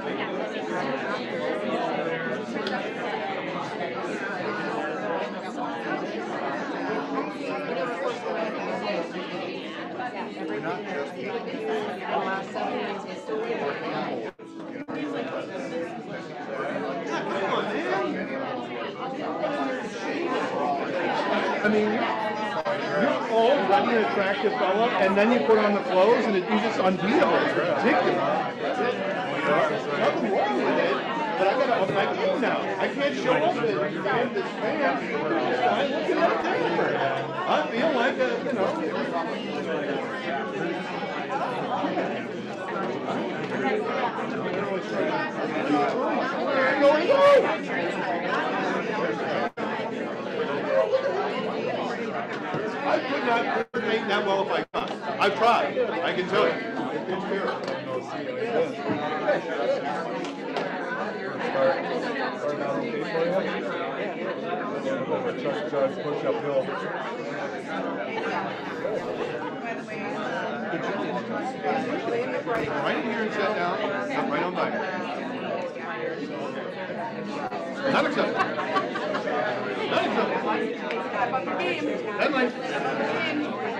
You. I mean, you're already an attractive fella, and then you put on the clothes, and it, you're just unbeatable. It's ridiculous. Nothing wrong with it, but I gotta up my game now. I can't show up in, this pants. I look at that different. I feel like a, you know. I could not coordinate that well if I could. I've tried, I can tell you. Right here and sit down, I'm right on by. Not acceptable. Not acceptable.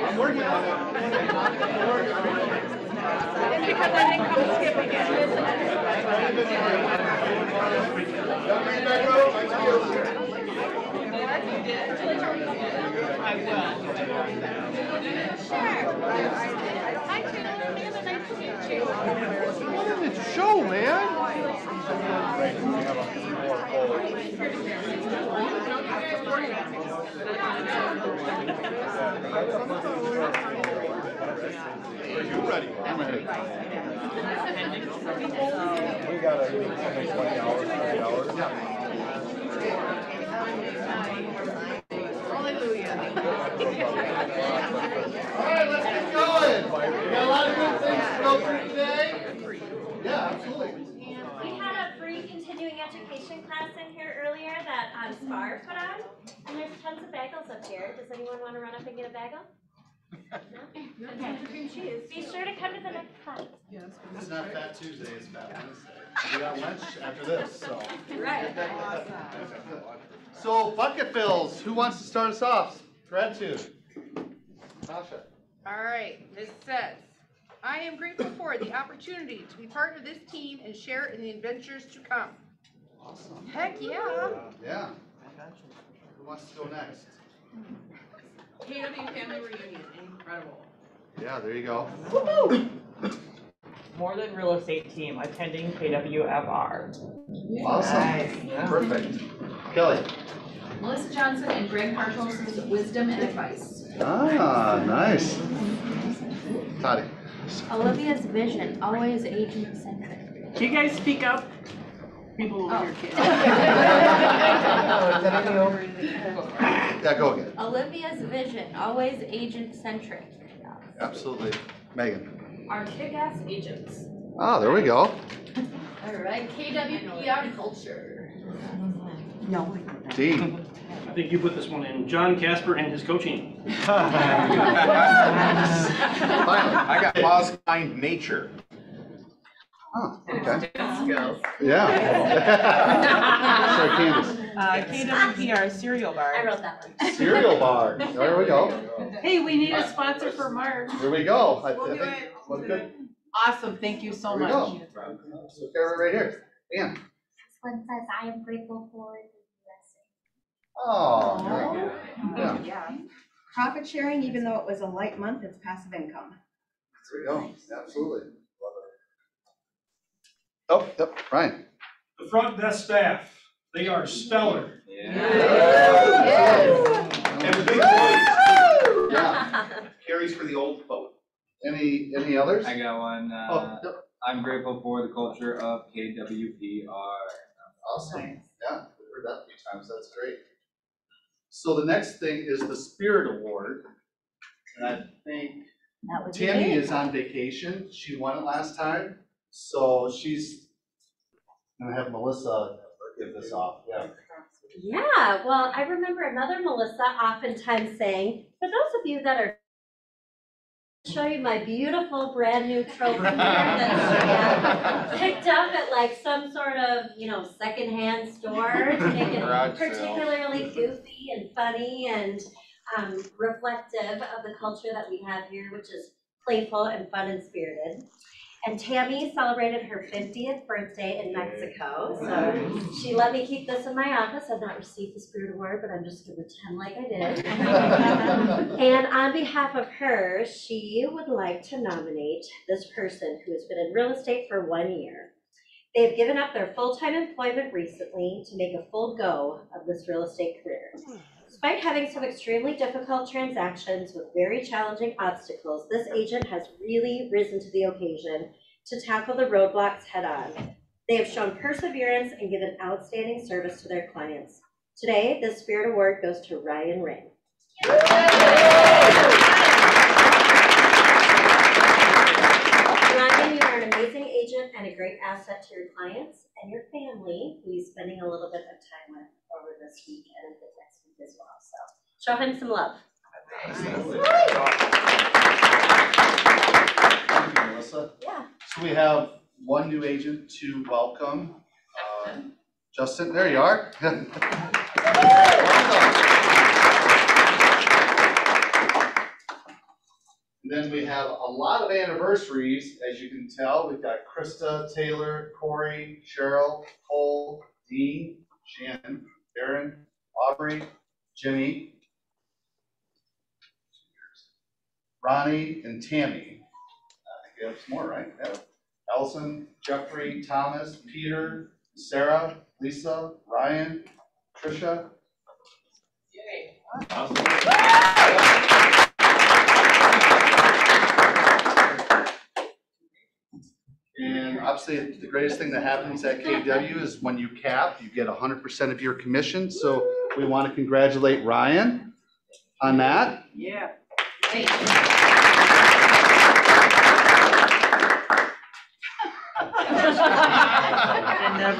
I'm working on it. It's because I didn't come see you. Hi, nice to meet you. What is it, show, man? Are you ready? I'm ready. We got a, twenty hours, thirty hours. All right, let's get going. We got a lot of good things to go through today. Yeah, absolutely. We had a free continuing education class in here earlier that um, SPAR put on, and there's tons of bagels up here. Does anyone want to run up and get a bagel? No? Okay. Be sure to come to the next class. It's not Fat Tuesday, it's Fat Wednesday. We got lunch after this, so. Right. So bucket fills, who wants to start us off? Gratitude. Tasha. All right, this says, I am grateful for the opportunity to be part of this team and share in the adventures to come. Awesome. Heck yeah. Yeah. Who wants to go next? KW family reunion, incredible. Yeah, there you go. More than real estate team attending KWFR. Awesome. Perfect. Kelly. Melissa Johnson and Greg Marshall's wisdom and advice. Ah, nice. Toddy. Olivia's vision, always agent centric. Can you guys speak up? People over here can't. Yeah, go again. Olivia's vision, always agent centric. Absolutely. Megan. Our kick-ass agents. Ah, there we go. All right, KWPR culture. Dean. I think you put this one in, John Casper and his coaching. Finally. I got pause behind nature. Huh, okay. Skills. Yeah. Sorry, Candace. Uh, KWPR cereal bar. I bar. wrote that one. Cereal bar. There we go. Hey, we need a sponsor for March. Here we go. I I We'll do think, it. well, good. Awesome, thank you so Here we much. go. So Kara, right here. Dan. This one says, I am grateful for the Oh, yeah. Yeah. Profit sharing, even though it was a light month, it's passive income. There we go. Absolutely. Oh, yep, Ryan. The front desk staff, they are stellar. Yeah. And big boys. Yeah. Carries for the old boat. Any, any others? I got one, Oh, uh, yep. I'm grateful for the culture of KWPR. Awesome, yeah, we've heard that a few times, that's great. So the next thing is the Spirit Award. And I think That would be Tammy me. is on vacation, she won it last time, so she's gonna have Melissa give this off, yeah. Yeah, well, I remember another Melissa oftentimes saying, for those of you that are show you my beautiful brand new trophy here that she had picked up at like some sort of, you know, secondhand store to make it Garage sale. particularly goofy and funny and um, reflective of the culture that we have here, which is playful and fun and spirited. And Tammy celebrated her fiftieth birthday in Mexico, so she let me keep this in my office. I've not received the Spirit Award, but I'm just gonna pretend like I did. And on behalf of her, she would like to nominate this person who has been in real estate for one year. They have given up their full-time employment recently to make a full go of this real estate career. Despite having some extremely difficult transactions with very challenging obstacles, this agent has really risen to the occasion to tackle the roadblocks head-on. They have shown perseverance and given outstanding service to their clients. Today, the Spirit Award goes to Ryan Ring. Ryan, you are an amazing agent and a great asset to your clients and your family, who he's spending a little bit of time with over this week and the as well. So show him some love. Thank you, Melissa. Yeah. So we have one new agent to welcome. Um, Justin, there you are. And then we have a lot of anniversaries, as you can tell. We've got Krista, Taylor, Corey, Cheryl, Cole, Dean, Shannon, Aaron, Aubrey, Jimmy, Ronnie, and Tammy. Uh, I think we have some more, right? Yeah. Allison, Jeffrey, Thomas, Peter, Sarah, Lisa, Ryan, Tricia. And obviously, the greatest thing that happens at KW is when you cap, you get hundred percent of your commission. So we want to congratulate Ryan on that. Yeah.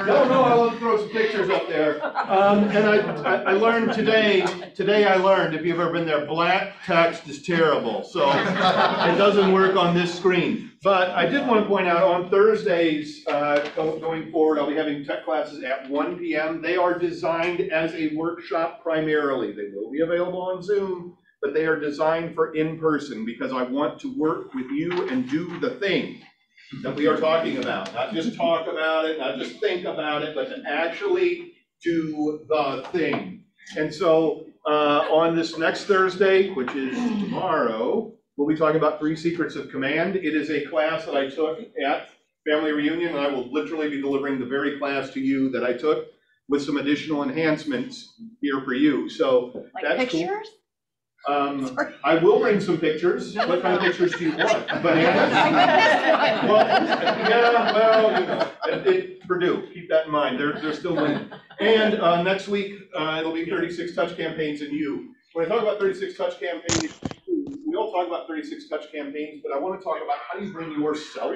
No, no, I will throw some pictures up there. Um, and I, I, I learned today, today I learned, if you've ever been there, black text is terrible, so it doesn't work on this screen. But I did want to point out, on Thursdays, uh, go- going forward, I'll be having tech classes at one P M. They are designed as a workshop primarily. They will be available on Zoom, but they are designed for in-person, because I want to work with you and do the thing that we are talking about, not just talk about it, not just think about it, but to actually do the thing. And so, uh, on this next Thursday, which is tomorrow, we'll be talking about three secrets of command. It is a class that I took at Family Reunion, and I will literally be delivering the very class to you that I took with some additional enhancements here for you, so that's cool. Um, I will bring some pictures. What kind of pictures do you want? Bananas? Well, yeah, well, you know, it, it, Purdue, keep that in mind, they're, they're still winning. And, uh, next week, uh, it'll be thirty-six touch campaigns and you. When I talk about thirty-six touch campaigns, we all talk about thirty-six touch campaigns, but I wanna talk about how do you bring yourself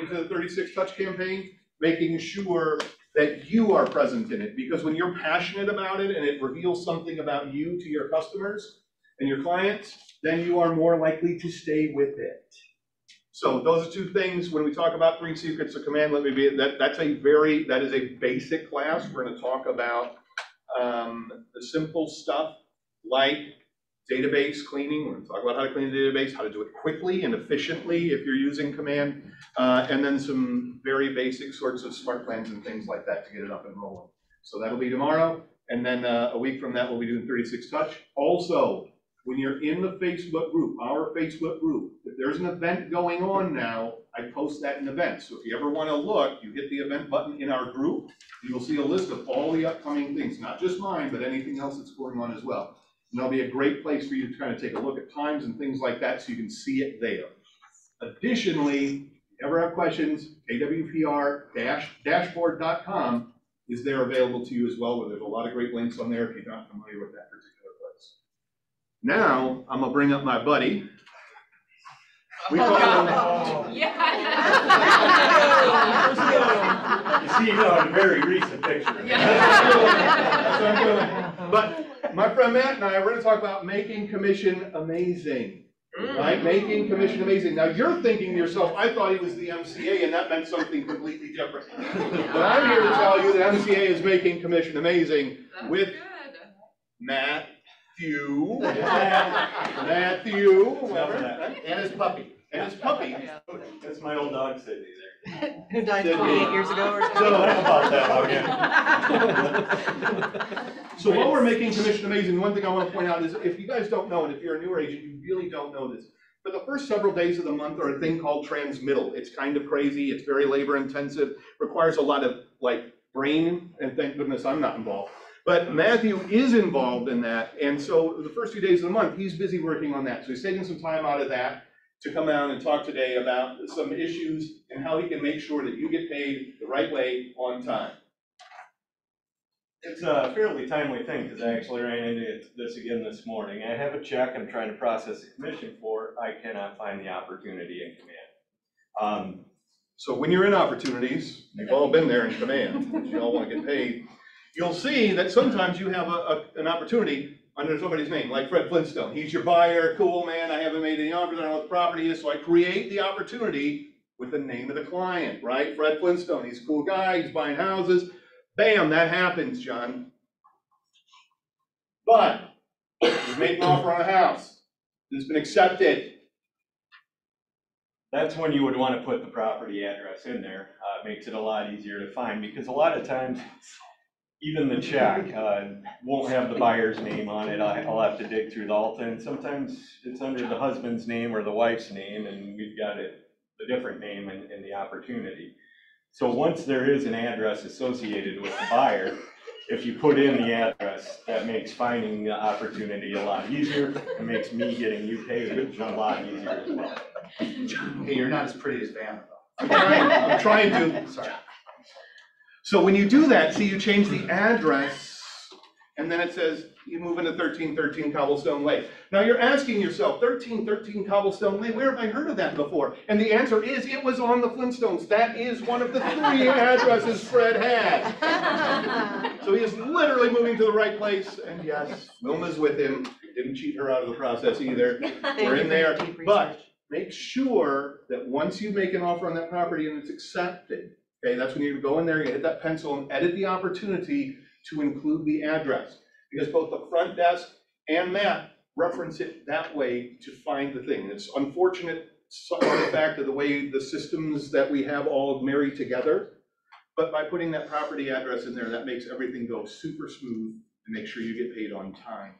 into the thirty-six touch campaign, making sure that you are present in it, because when you're passionate about it and it reveals something about you to your customers and your clients, then you are more likely to stay with it. So those are two things, when we talk about three secrets of command, let me be, that, that's a very, that is a basic class. We're gonna talk about, um, the simple stuff like database cleaning. We're gonna talk about how to clean a database, how to do it quickly and efficiently if you're using command. Uh, and then some very basic sorts of smart plans and things like that to get it up and rolling. So that'll be tomorrow. And then, uh, a week from that, we'll be doing thirty-six touch. Also, when you're in the Facebook group, our Facebook group, if there's an event going on now, I post that in events. So if you ever want to look, you hit the event button in our group, you'll see a list of all the upcoming things, not just mine, but anything else that's going on as well. And that'll be a great place for you to kind of take a look at times and things like that, so you can see it there. Additionally, ever have questions, kwpr-dashboard.com is there available to you as well, where there's a lot of great links on there if you're not familiar with that. Now, I'm gonna bring up my buddy. We call him, You see it on a very recent picture. That's I'm doing. But my friend Matt and I, we're gonna talk about making commission amazing. Right, making commission amazing. Now, you're thinking to yourself, I thought he was the MCA and that meant something completely different. But I'm here to tell you that MCA is making commission amazing with Matthew. Matthew, whoever, right? And his puppy. and his puppy. That's my old dog Sydney there. Who died Did we- twenty-eight years ago or So- something? About that, So while we're making commission amazing, one thing I want to point out is if you guys don't know, and if you're a newer agent, you really don't know this. But the first several days of the month are a thing called transmittal. It's kind of crazy. It's very labor intensive, requires a lot of like brain, and thank goodness I'm not involved. But Matthew is involved in that, and so the first few days of the month, he's busy working on that. So he's taking some time out of that to come out and talk today about some issues and how he can make sure that you get paid the right way on time. It's a fairly timely thing, because I actually ran into this again this morning. I have a check I'm trying to process a commission for, I cannot find the opportunity in command. Um, So when you're in opportunities, you've all been there in command, you all want to get paid, you'll see that sometimes you have a, a, an opportunity under somebody's name, like Fred Flintstone. He's your buyer, cool man, I haven't made any offers, I don't know what the property is, so I create the opportunity with the name of the client, right? Fred Flintstone, he's a cool guy, he's buying houses, bam, that happens, John. But, you've made an offer on a house, it's been accepted, That's when you would want to put the property address in there. Uh, it makes it a lot easier to find, because a lot of times, even the check, uh, won't have the buyer's name on it. I- I'll have to dig through the Alta, and sometimes it's under the husband's name or the wife's name, and we've got it, a different name in, in the opportunity. So once there is an address associated with the buyer, if you put in the address, that makes finding the opportunity a lot easier. It makes me getting you paid a lot easier as well. Hey, you're not as pretty as Vanna though. I'm trying, I'm trying to, Sorry. So when you do that, see, you change the address, and then it says you move into thirteen thirteen Cobblestone Way. Now you're asking yourself, thirteen thirteen Cobblestone Way, where have I heard of that before? And the answer is, it was on the Flintstones. That is one of the three addresses Fred had. So he is literally moving to the right place, and yes, Wilma's with him. Didn't cheat her out of the process either. We're in there, but make sure that once you make an offer on that property and it's accepted, okay, that's when you go in there, you hit that pencil and edit the opportunity to include the address. Because both the front desk and Matt reference it that way to find the thing. It's unfortunate fact of the way the systems that we have all marry together. But by putting that property address in there, that makes everything go super smooth and make sure you get paid on time.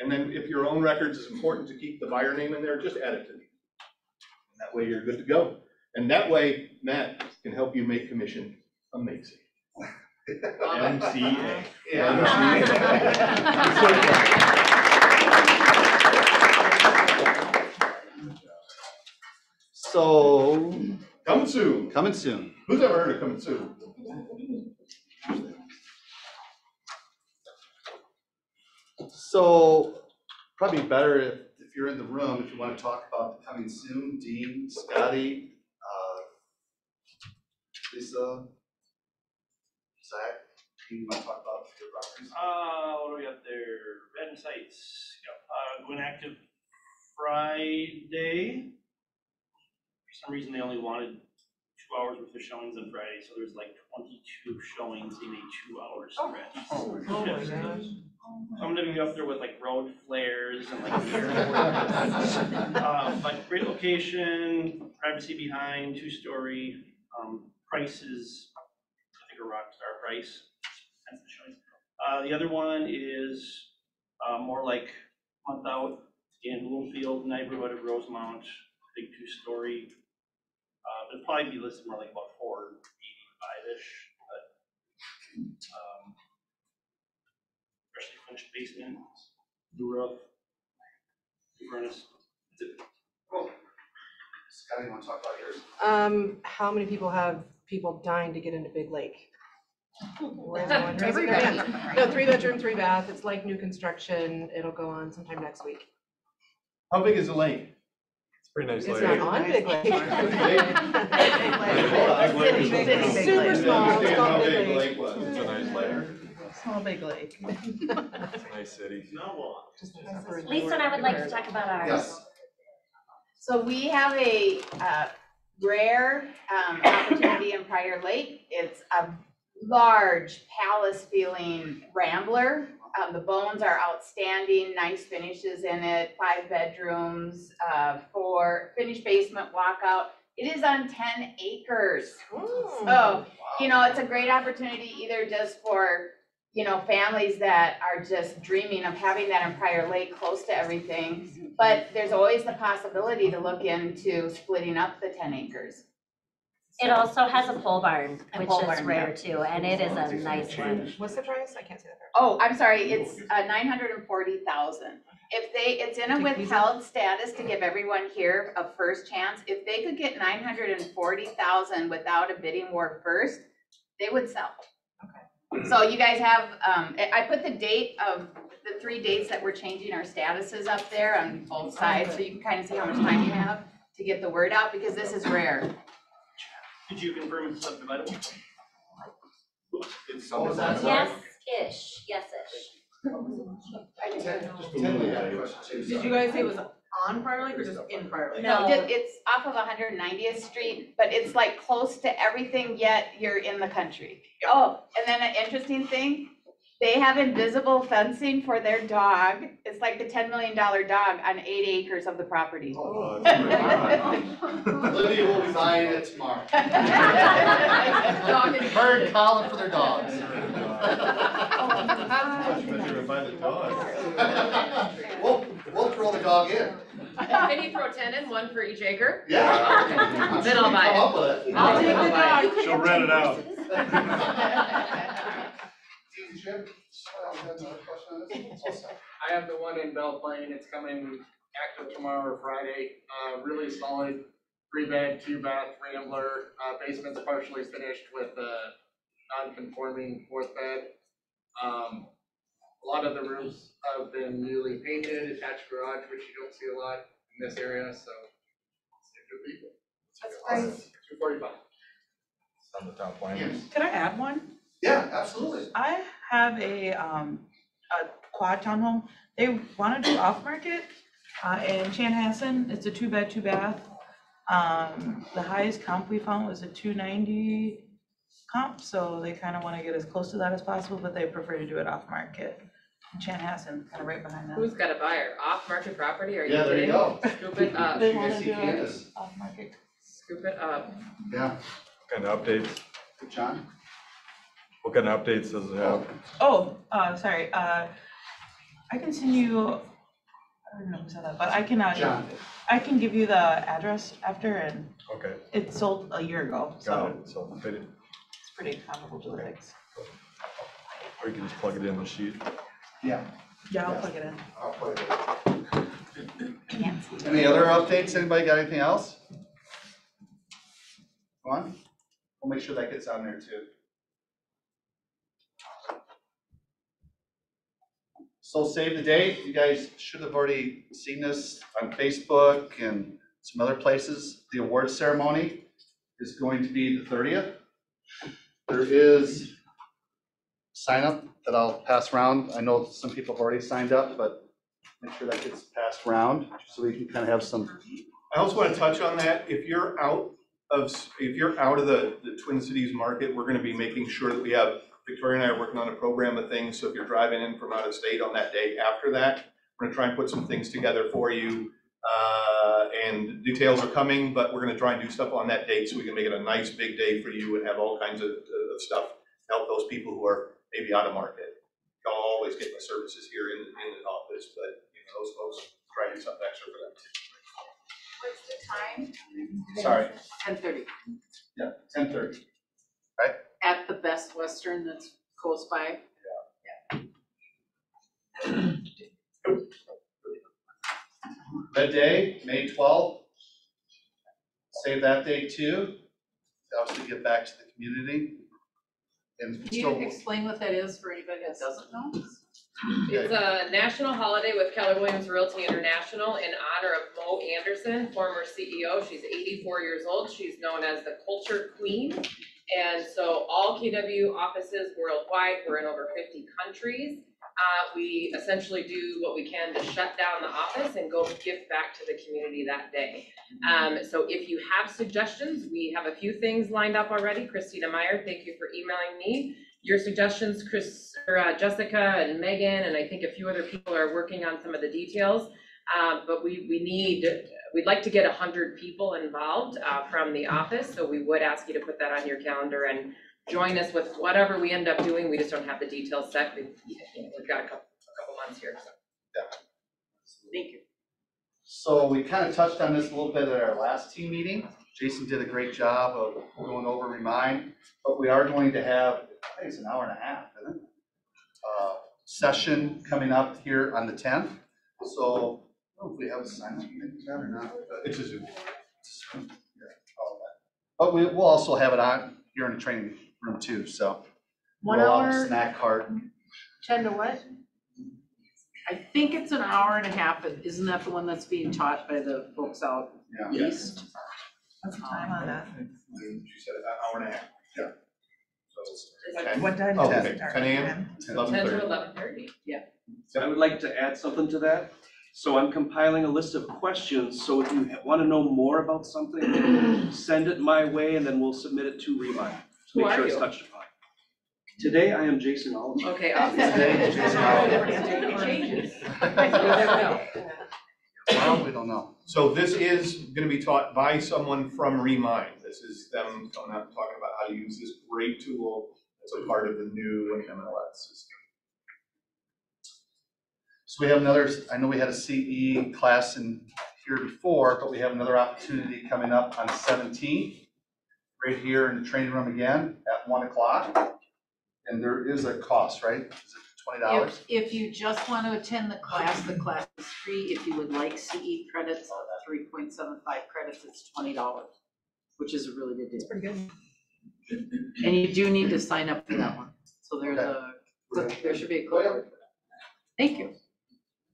And then if your own records is important to keep the buyer name in there, just add it to me. That way you're good to go. And that way, Matt can help you make commission amazing. MCA. So, Coming soon. coming soon. Who's ever heard of coming soon? So, probably better if, if you're in the room, if you want to talk about coming soon, Dean, Scotty, Lisa, Zach, do you want to talk about your properties? Uh, what do we have there? Red Sites, yep, uh, going active Friday. For some reason, they only wanted two hours worth of showings on Friday, so there's like twenty-two showings in a two-hour stretch. Oh my gosh. So I'm living up there with like road flares and like. Uh, but great location, privacy behind, two-story, um, price is, I think a rock star price. Hence the showings. Uh, the other one is, uh, more like month out in Bloomfield neighborhood of Rosemount, big two-story. Uh, it'd probably be listed more like about four eighty-five-ish, but, um, freshly finished basement, new roof, new furnace. That's it. Scotty, you wanna talk about yours? Um, how many people have people dying to get into Big Lake? Raise one, raise your. No, three bedroom, three bath, it's like new construction, it'll go on sometime next week. How big is the lake? It's pretty nice It's layer. not on Big Lake. Big Lake It's super small, it's called Big Lake. It's a nice layer. Small Big Lake. It's a nice city. Lisa and I would like to talk about ours. Yes. So we have a, uh, rare, um, opportunity in Prior Lake. It's a large palace feeling rambler. Um, the bones are outstanding, nice finishes in it, five bedrooms, uh, four, finished basement walkout. It is on ten acres. So, you know, it's a great opportunity either just for, you know, families that are just dreaming of having that in Prior Lake close to everything. But there's always the possibility to look into splitting up the ten acres. It also has a pole barn, A which pole is barn, rare yeah. too, and it is a nice one. What's the price? I can't say that. Oh, I'm sorry, it's uh nine hundred and forty thousand. If they, it's in a Take these withheld status to give everyone here a first chance. If they could get nine hundred and forty thousand without a bidding war first, they would sell. Okay. So you guys have, um, I I put the date of the three dates that we're changing our statuses up there on both sides, so you can kind of see how much time you have to get the word out, because this is rare. Did you confirm it's subdividable? It's subdivided. Yes-ish, yes-ish. Did you guys say it was on Prior Lake or just in Prior Lake? No, No. it's off of 190th Street, but it's like close to everything, yet you're in the country. Oh, and then an interesting thing, they have invisible fencing for their dog. It's like the $10 million dog on eight acres of the property. Oh, that's pretty good. Lydia will be buying it tomorrow. Bird calling for their dogs. We'll, we'll throw the dog in. Can you throw ten in, one for each acre? Yeah. I'm Then sure I'll we buy come it. up with it. I'll take the You dog. could She'll have rent it out. horses. Jim, uh, you had another question on this? I have the one in Belle Plaine, it's coming active tomorrow or Friday, uh, really solid, three bed, two bath rambler, uh, basement's partially finished with a non-conforming fourth bed. Um, a lot of the rooms have been newly painted, attached garage, which you don't see a lot in this area, so. it's a good people. Two forty-five. On the top line. Can I add one? Yeah, absolutely. I have a, um, a quad townhome. They wanna do off-market, uh, in Chanhassen. It's a two-bed, two-bath. Um, the highest comp we found was a two ninety comp, so they kinda wanna get as close to that as possible, but they prefer to do it off-market. Chanhassen, kinda right behind them. Who's got a buyer? Off-market property? Are you Yeah, there you kidding? go. Scoop it up, They You wanna see do it Candace? off-market. scoop it up. Yeah. Kind of updates, John? what kind of updates does it have? Oh, uh, sorry, uh, I can send you, I don't know who said that, but I can, uh, John. I can give you the address after and Okay, it sold a year ago, got so it, so fitted, it's pretty comparable to the fix. or you can just plug it in the sheet. Yeah. Yeah, I'll plug it in. I'll put it. In. Any other updates? Anybody got anything else? Go on. We'll make sure that gets on there too. So save the date. You guys should have already seen this on Facebook and some other places. The award ceremony is going to be the thirtieth. There is sign up that I'll pass around. I know some people have already signed up, but make sure that gets passed around so we can kind of have some. I also want to touch on that, if you're out of, if you're out of the, the Twin Cities market, we're gonna be making sure that we have, Victoria and I are working on a program of things, so if you're driving in from out of state on that day after that, we're gonna try and put some things together for you. Uh, and details are coming, but we're gonna try and do stuff on that date so we can make it a nice big day for you and have all kinds of, of stuff. to Help those people who are maybe out of market. Y'all always get my services here in, in the office, but, you know, those folks try to do something extra for them too. What's the time? Sorry, Ten thirty, yeah, ten thirty. at the Best Western that's close by. That day, May twelfth. save that day too. Obviously get back to the community. And Can you still, explain what that is for anybody that doesn't know? It's a national holiday with Keller Williams Realty International in honor of Mo Anderson, former CEO. She's eighty-four years old. She's known as the Culture Queen. And so all KW offices worldwide, we're in over fifty countries. Uh, we essentially do what we can to shut down the office and go give back to the community that day. Um, so if you have suggestions, we have a few things lined up already. Christina Meyer, thank you for emailing me your suggestions, Chris, or uh, Jessica and Megan, and I think a few other people are working on some of the details. Um, but we, we need, we'd like to get a hundred people involved, uh, from the office, so we would ask you to put that on your calendar and join us with whatever we end up doing, we just don't have the details set, we've, you know, we've got a couple, a couple months here, so. Thank you. so we kind of touched on this a little bit at our last team meeting. Jason did a great job of going over Remine, but we are going to have, I think it's an hour and a half, isn't it? Uh, Session coming up here on the tenth, so, I don't know if we have a sign up, maybe that or not. It's a Zoom. But we, we'll also have it on here in the training room two, so. One We'll have a hour? Snack cart. Ten to what? I think it's an hour and a half, but isn't that the one that's being taught by the folks out Yeah. east? What's the time on that? She said an hour and a half. Yeah. So, ten? What time Oh, does okay, it start? ten AM, eleven Ten to thirty. eleven thirty. I would like to add something to that. So I'm compiling a list of questions, so if you want to know more about something, send it my way and then we'll submit it to Remine. To Who Make are sure it's you? touched upon. Today, I am Jason Oliver. Okay, awesome. It changes. Well, we don't know. So this is gonna be taught by someone from Remine. This is them coming out and talking about how to use this great tool as a part of the new MLS system. So we have another, I know we had a CE class in here before, but we have another opportunity coming up on the seventeenth. Right here in the training room again at one o'clock. And there is a cost, right? Is it twenty dollars? If, if you just want to attend the class, the class is free. If you would like CE credits, three point seven five credits, it's twenty dollars, which is a really good deal. Pretty good. And you do need to sign up for that one. So there's a, click- there should be a code. Thank you.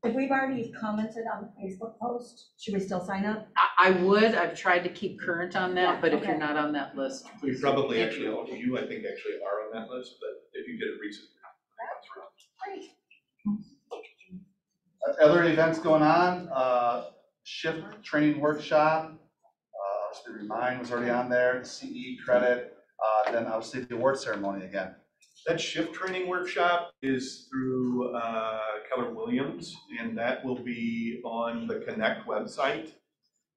If we've already commented on the Facebook post, should we still sign up? I, I would, I've tried to keep current on that, but if you're Okay. not on that list, We please. probably Thank actually, you. you, I think, actually are on that list, but if you did it recently. that's right. Other events going on, uh, shift training workshop. Uh, obviously Remine was already on there, CE credit, uh, then obviously the award ceremony again. That shift training workshop is through uh, Keller Williams, and that will be on the Connect website.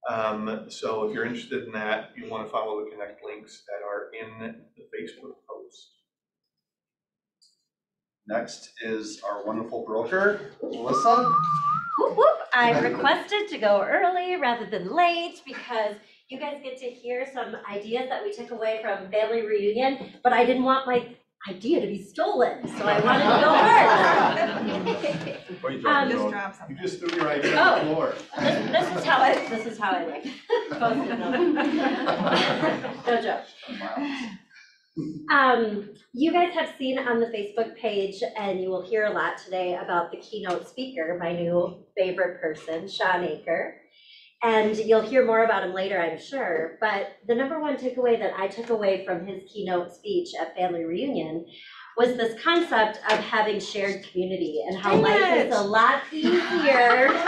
Um, So if you're interested in that, you want to follow the Connect links that are in the Facebook post. Next is our wonderful broker, Melissa. Whoop whoop, I requested to go early rather than late because you guys get to hear some ideas that we took away from family reunion, but I didn't want my idea to be stolen, so I wanted to go first. What you Um, talking about? You just threw your idea on the floor. This, this is how I, this is how I like. Post-it note. No joke. Um, you guys have seen on the Facebook page, and you will hear a lot today about the keynote speaker, my new favorite person, Shawn Achor. And you'll hear more about him later, I'm sure. But the number one takeaway that I took away from his keynote speech at Family Reunion was this concept of having shared community and how Dang life it. is a lot easier.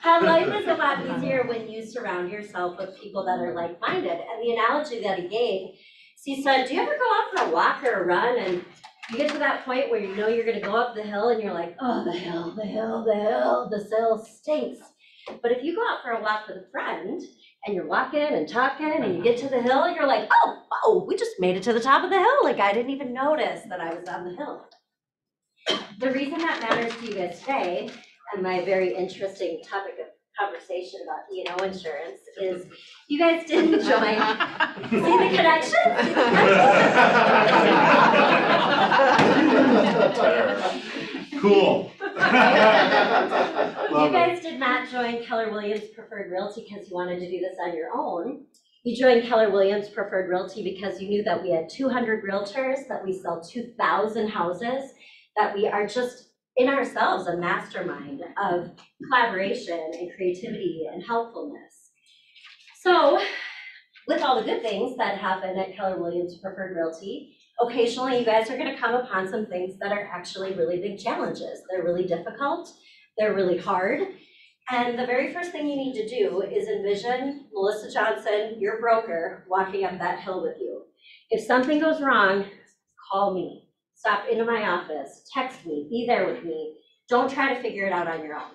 How life is a lot easier when you surround yourself with people that are like-minded. And the analogy that he gave, so he said, do you ever go out for a walk or a run and you get to that point where you know you're gonna go up the hill and you're like, oh, the hill, the hill, the hill, the hill stinks. But if you go out for a walk with a friend and you're walking and talking and you get to the hill, you're like, oh, oh, we just made it to the top of the hill. Like I didn't even notice that I was on the hill. The reason that matters to you guys today, and my very interesting topic of conversation about E and O insurance, is you guys didn't join. See the connection? See the connection? Cool. You guys did not not join Keller Williams Preferred Realty because you wanted to do this on your own. You joined Keller Williams Preferred Realty because you knew that we had two hundred realtors, that we sell two thousand houses, that we are just in ourselves a mastermind of collaboration and creativity and helpfulness. So, with all the good things that happen at Keller Williams Preferred Realty, occasionally you guys are gonna come upon some things that are actually really big challenges. They're really difficult, they're really hard. And the very first thing you need to do is envision Melissa Johnson, your broker, walking up that hill with you. If something goes wrong, call me, stop into my office, text me, be there with me. Don't try to figure it out on your own.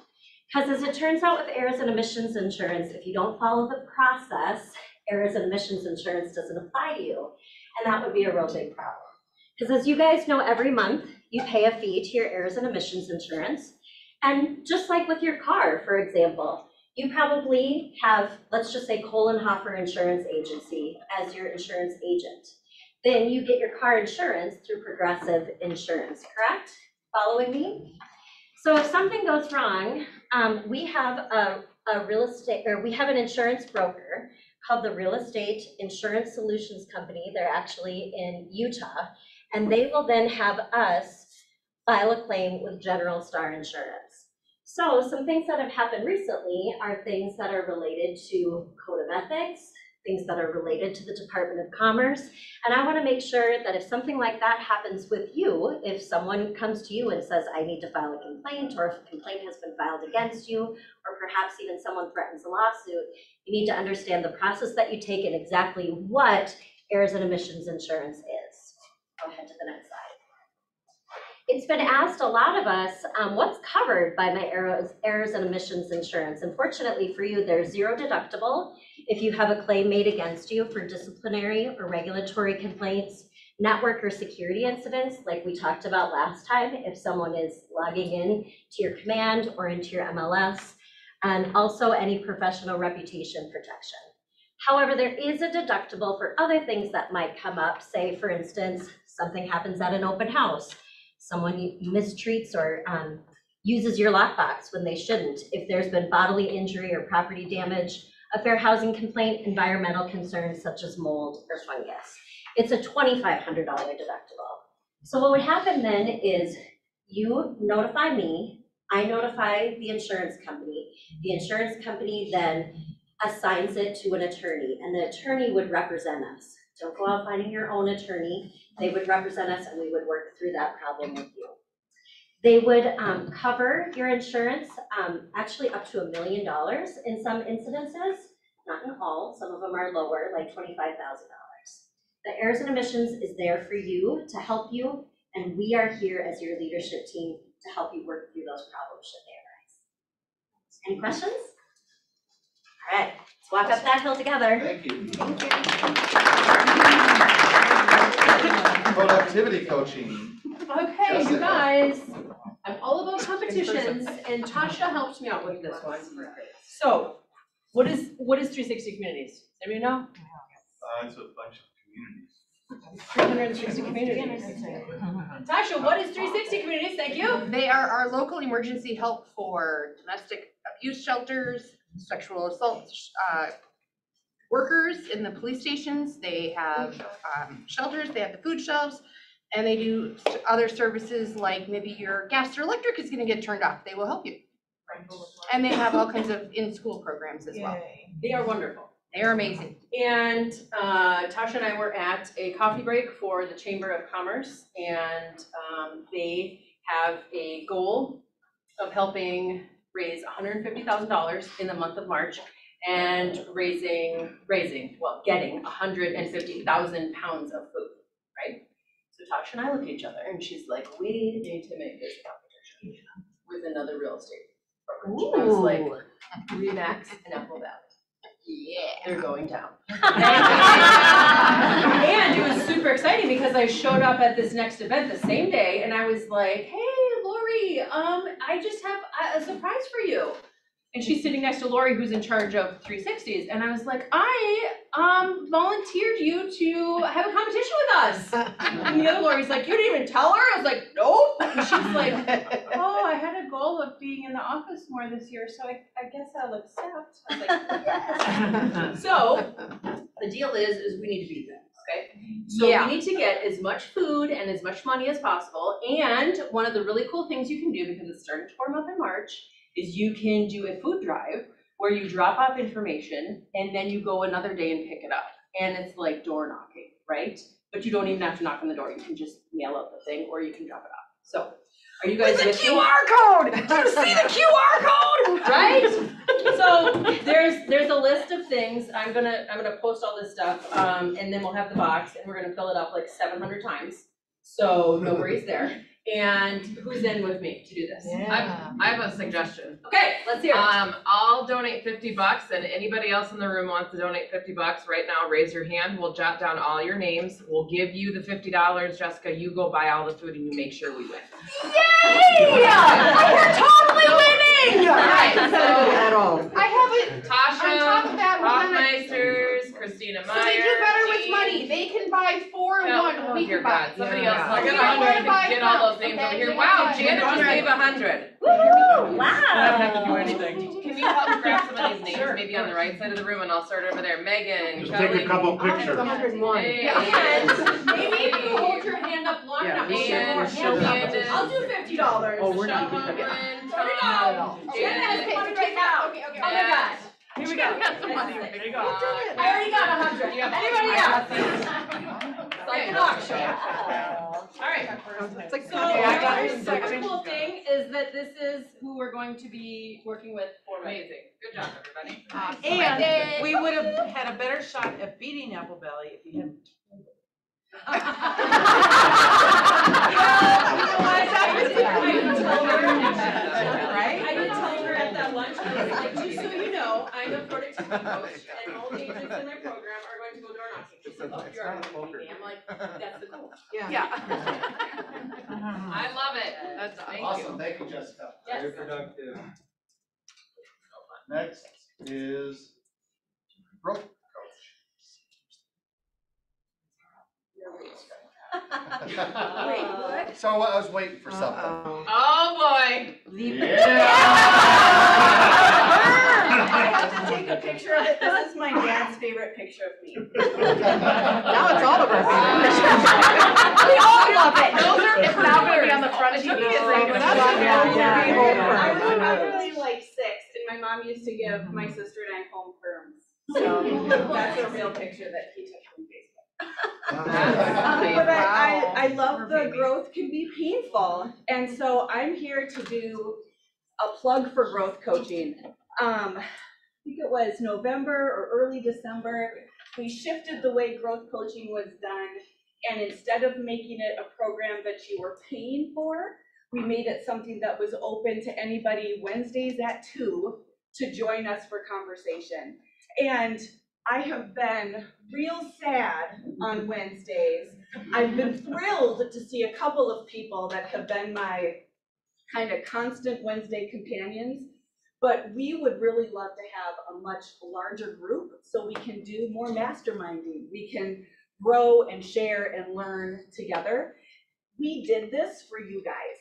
Because as it turns out with errors and emissions insurance, if you don't follow the process, errors and emissions insurance doesn't apply to you. And that would be a real big problem. Because as you guys know, every month you pay a fee to your errors and emissions insurance. And just like with your car, for example, you probably have, let's just say Kohlenhofer Insurance Agency as your insurance agent. Then you get your car insurance through Progressive Insurance, correct? Following me? So if something goes wrong, um, we have a, a real estate, or we have an insurance broker called the Real Estate Insurance Solutions Company. They're actually in Utah. And they will then have us file a claim with General Star Insurance. So some things that have happened recently are things that are related to code of ethics, things that are related to the Department of Commerce. And I want to make sure that if something like that happens with you, if someone comes to you and says, I need to file a complaint, or if a complaint has been filed against you, or perhaps even someone threatens a lawsuit, you need to understand the process that you take and exactly what errors and emissions insurance is. Go ahead to the next slide. It's been asked a lot of us, um, what's covered by my errors, errors and emissions insurance? Unfortunately for you, there's zero deductible if you have a claim made against you for disciplinary or regulatory complaints, network or security incidents, like we talked about last time, if someone is logging in to your command or into your MLS, and also any professional reputation protection. However, there is a deductible for other things that might come up, say, for instance, something happens at an open house, someone mistreats or um, uses your lockbox when they shouldn't, if there's been bodily injury or property damage, a fair housing complaint, environmental concerns such as mold or fungus. It's a $2,500 deductible. So what would happen then is you notify me, I notify the insurance company. The insurance company then assigns it to an attorney, and the attorney would represent us. Don't go out finding your own attorney. They would represent us and we would work through that problem with you. They would um, cover your insurance, um, actually up to a million dollars in some incidences, not in all, some of them are lower, like twenty-five thousand dollars. The errors and emissions is there for you, to help you, and we are here as your leadership team to help you work through those problems should they arise. Any questions? All right, let's walk up that hill together. Thank you. Thank you. Productivity coaching. Okay, you guys, I'm all about competitions, and Tasha helped me out with this one. So, what is, what is three sixty communities? Anybody know? Uh, it's a bunch of communities. Three hundred and sixty communities. Tasha, what is three sixty communities? Thank you. They are our local emergency help for domestic abuse shelters, sexual assault, uh, workers in the police stations. They have, um, shelters, they have the food shelves, and they do s- other services like maybe your gas or electric is gonna get turned off. They will help you. And they have all kinds of in-school programs as well. They are wonderful. They are amazing. And uh, Tasha and I were at a coffee break for the Chamber of Commerce, and um, they have a goal of helping raise $150,000 in the month of March and raising, raising, well, getting 150,000 pounds of food? So Tasha and I look at each other, and she's like, we need to make this competition with another real estate brokerage. I was like, Remax and Apple Valley. Yeah. They're going down. And it was super exciting because I showed up at this next event the same day and I was like, hey, Lori, um, I just have a, a surprise for you. And she's sitting next to Lori, who's in charge of three sixties, and I was like, I, um, volunteered you to have a competition with us. And the other Lori's like, you didn't even tell her? I was like, nope. And she's like, oh, I had a goal of being in the office more this year, so I, I guess I'll accept. I was like, yes. So, the deal is, is we need to beat them, okay? So Yeah. we need to get as much food and as much money as possible, and one of the really cool things you can do, because it's starting to warm up in March, is you can do a food drive where you drop off information and then you go another day and pick it up. And it's like door knocking, right? But you don't even have to knock on the door, you can just mail out the thing or you can drop it off. So, are you guys With me? QR code! Do you see the QR code? Right? So there's, there's a list of things, I'm gonna, I'm gonna post all this stuff, um, and then we'll have the box, and we're gonna fill it up like seven hundred times. So no worries there. And who's in with me to do this? I, I have a suggestion. Okay, let's hear it. Um, I'll donate fifty bucks and anybody else in the room wants to donate fifty bucks, right now, raise your hand. We'll jot down all your names. We'll give you the fifty dollars. Jessica, you go buy all the food and you make sure we win. Yay! We're totally winning! Alright, so- At all. I have it, Tasha, on top of that, we're gonna- Hoffmeisters, Christina so Meyer. they do better with Jean- money, they can buy four, Oh, one, oh we dear can buy. Somebody Yeah. else, I We got don't a wanna buy get all those names okay? over here. Wow, buy Janet just gave a hundred. Woo-hoo, I don't have to do wow. anything. Can you help me grab some of these names, maybe on the right side of the room, and I'll start over there. Megan, Just take a Kelly. couple pictures. Hey, And maybe if you hold your hand up long Yeah, enough, we we'll should- more we should hands up. have- I'll do fifty dollars. Oh, we're not Sean doing that. Holland, Here Tom, go. Jen has Janet. paper right now. Okay, okay, Oh my gosh. Here we go. There you go. I already got a hundred. Anybody else? got. It's like an auction. Alright. So Okay, I got our super cool thing is that this is who we're going to be working with for Amazing. Good job, everybody. And we would have had a better shot at beating Apple Valley if you hadn't. I did tell her at that lunch, I was like, just so you know, I'm a productivity coach and all the agents in my program are going to go door knocking. She said, oh, you're already with me. I'm like, that's the goal. Yeah. I love it. That's. Awesome, thank you, Jessica. Yes. Very productive. Next is growth Wait, what? So I was waiting for something. Oh, boy. I have to take a picture of it, this is my dad's favorite picture of me. Now it's all of our favorite pictures. We all love it. Those are, it's now gonna be on the front It TV. took me a so second. it's- Yeah, yeah, yeah. I was, I'm really like six, and my mom used to give my sister and I home perms. So that's a real picture that he took from Facebook. Um, But I, I, I love the growth can be painful, and so I'm here to do a plug for growth coaching. Um, I think it was November or early December, we shifted the way growth coaching was done. And instead of making it a program that you were paying for, we made it something that was open to anybody Wednesdays at two to join us for conversation. And I have been real sad on mm-hmm. Wednesdays. I've been thrilled to see a couple of people that have been my kind of constant Wednesday companions. But we would really love to have a much larger group so we can do more masterminding. We can grow and share and learn together. We did this for you guys.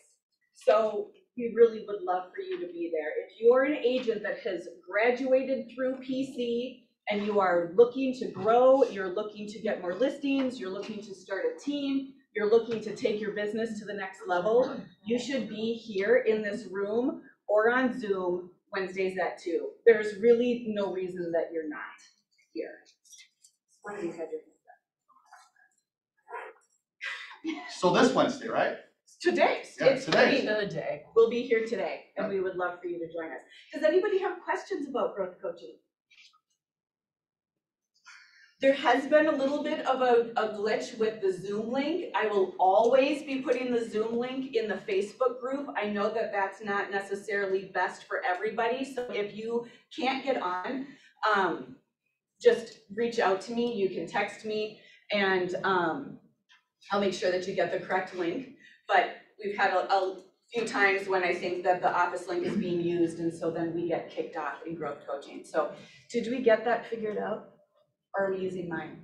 So we really would love for you to be there. If you're an agent that has graduated through PC and you are looking to grow, you're looking to get more listings, you're looking to start a team, you're looking to take your business to the next level, you should be here in this room or on Zoom Wednesdays at two. There's really no reason that you're not here. Why don't you have your So this Wednesday, right? Today, Yeah, it's today. the day. We'll be here today, and we would love for you to join us. Does anybody have questions about growth coaching? There has been a little bit of a, a glitch with the Zoom link. I will always be putting the Zoom link in the Facebook group. I know that that's not necessarily best for everybody, so if you can't get on, um, just reach out to me, you can text me, and, um, I'll make sure that you get the correct link. But we've had a, a few times when I think that the office link is being used, and so then we get kicked off in growth coaching. So did we get that figured out? Or are we using mine?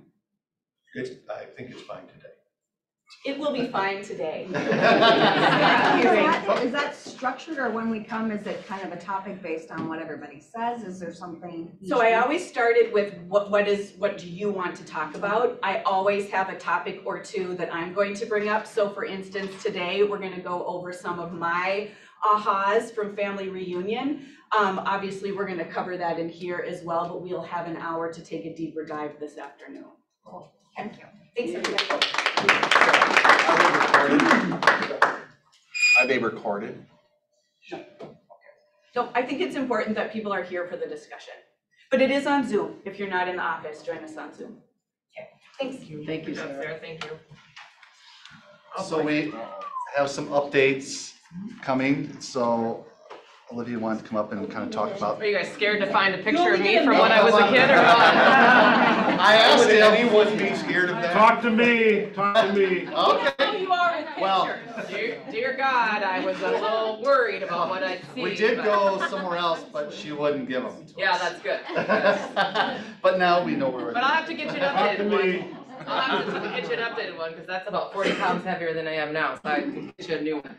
It's, I think it's fine today. It will be fine today. Is that, is that structured, or when we come, is it kind of a topic based on what everybody says? Is there something? So I always started with what, what is, what do you want to talk about? I always have a topic or two that I'm going to bring up. So for instance, today, we're gonna go over some of my ahas from family reunion. Um, obviously, we're gonna cover that in here as well, but we'll have an hour to take a deeper dive this afternoon. Thank you. Thanks, everybody. Are they recorded? No, I think it's important that people are here for the discussion. But it is on Zoom. If you're not in the office, join us on Zoom. Okay, thanks. Thank you, Sarah, thank you. So we have some updates coming, so Olivia wanted to come up and kind of talk about. Are you guys scared to find a picture of me from when I was a kid or what? I asked Would him. anyone be scared of that? Talk to me, talk to me. Okay, you are with Well- pictures. Dear, dear God, I was a little worried about what I'd see. we did but- go somewhere else, but she wouldn't give them to Yeah, us. that's good. But now we know where we're. But I'll have to get you an Talk to updated me. one. I'll have to get you an updated one, because that's about forty pounds heavier than I am now, so I can get you a new one.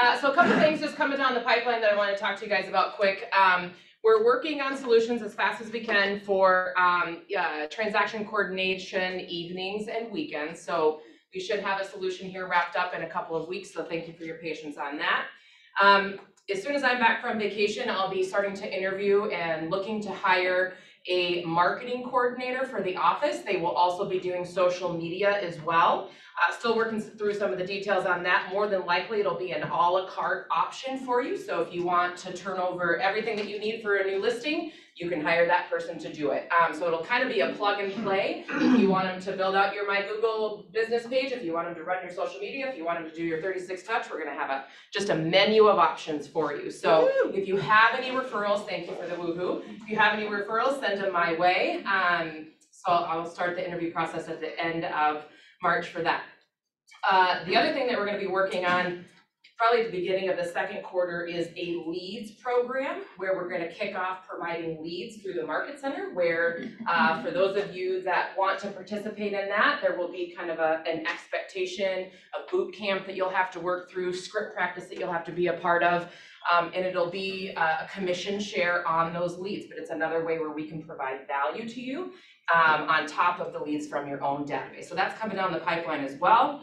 Uh, so a couple things just coming down the pipeline that I want to talk to you guys about quick. Um, we're working on solutions as fast as we can for, um, uh, transaction coordination evenings and weekends. So we should have a solution here wrapped up in a couple of weeks, so thank you for your patience on that. Um, as soon as I'm back from vacation, I'll be starting to interview and looking to hire a marketing coordinator for the office. They will also be doing social media as well. Uh, still working through some of the details on that. More than likely, it'll be an à la carte option for you. So if you want to turn over everything that you need for a new listing, you can hire that person to do it. Um, so it'll kind of be a plug and play. If you want them to build out your My Google business page, if you want them to run your social media, if you want them to do your thirty-six touch, we're gonna have a, just a menu of options for you. So if you have any referrals, thank you for the woo-hoo. If you have any referrals, send them my way. Um, so I'll start the interview process at the end of March for that. Uh, the other thing that we're gonna be working on, probably at the beginning of the second quarter, is a leads program where we're gonna kick off providing leads through the market center, where uh, for those of you that want to participate in that, there will be kind of a, an expectation, a boot camp that you'll have to work through, script practice that you'll have to be a part of. Um, and it'll be a, a commission share on those leads, but it's another way where we can provide value to you um, on top of the leads from your own database. So that's coming down the pipeline as well.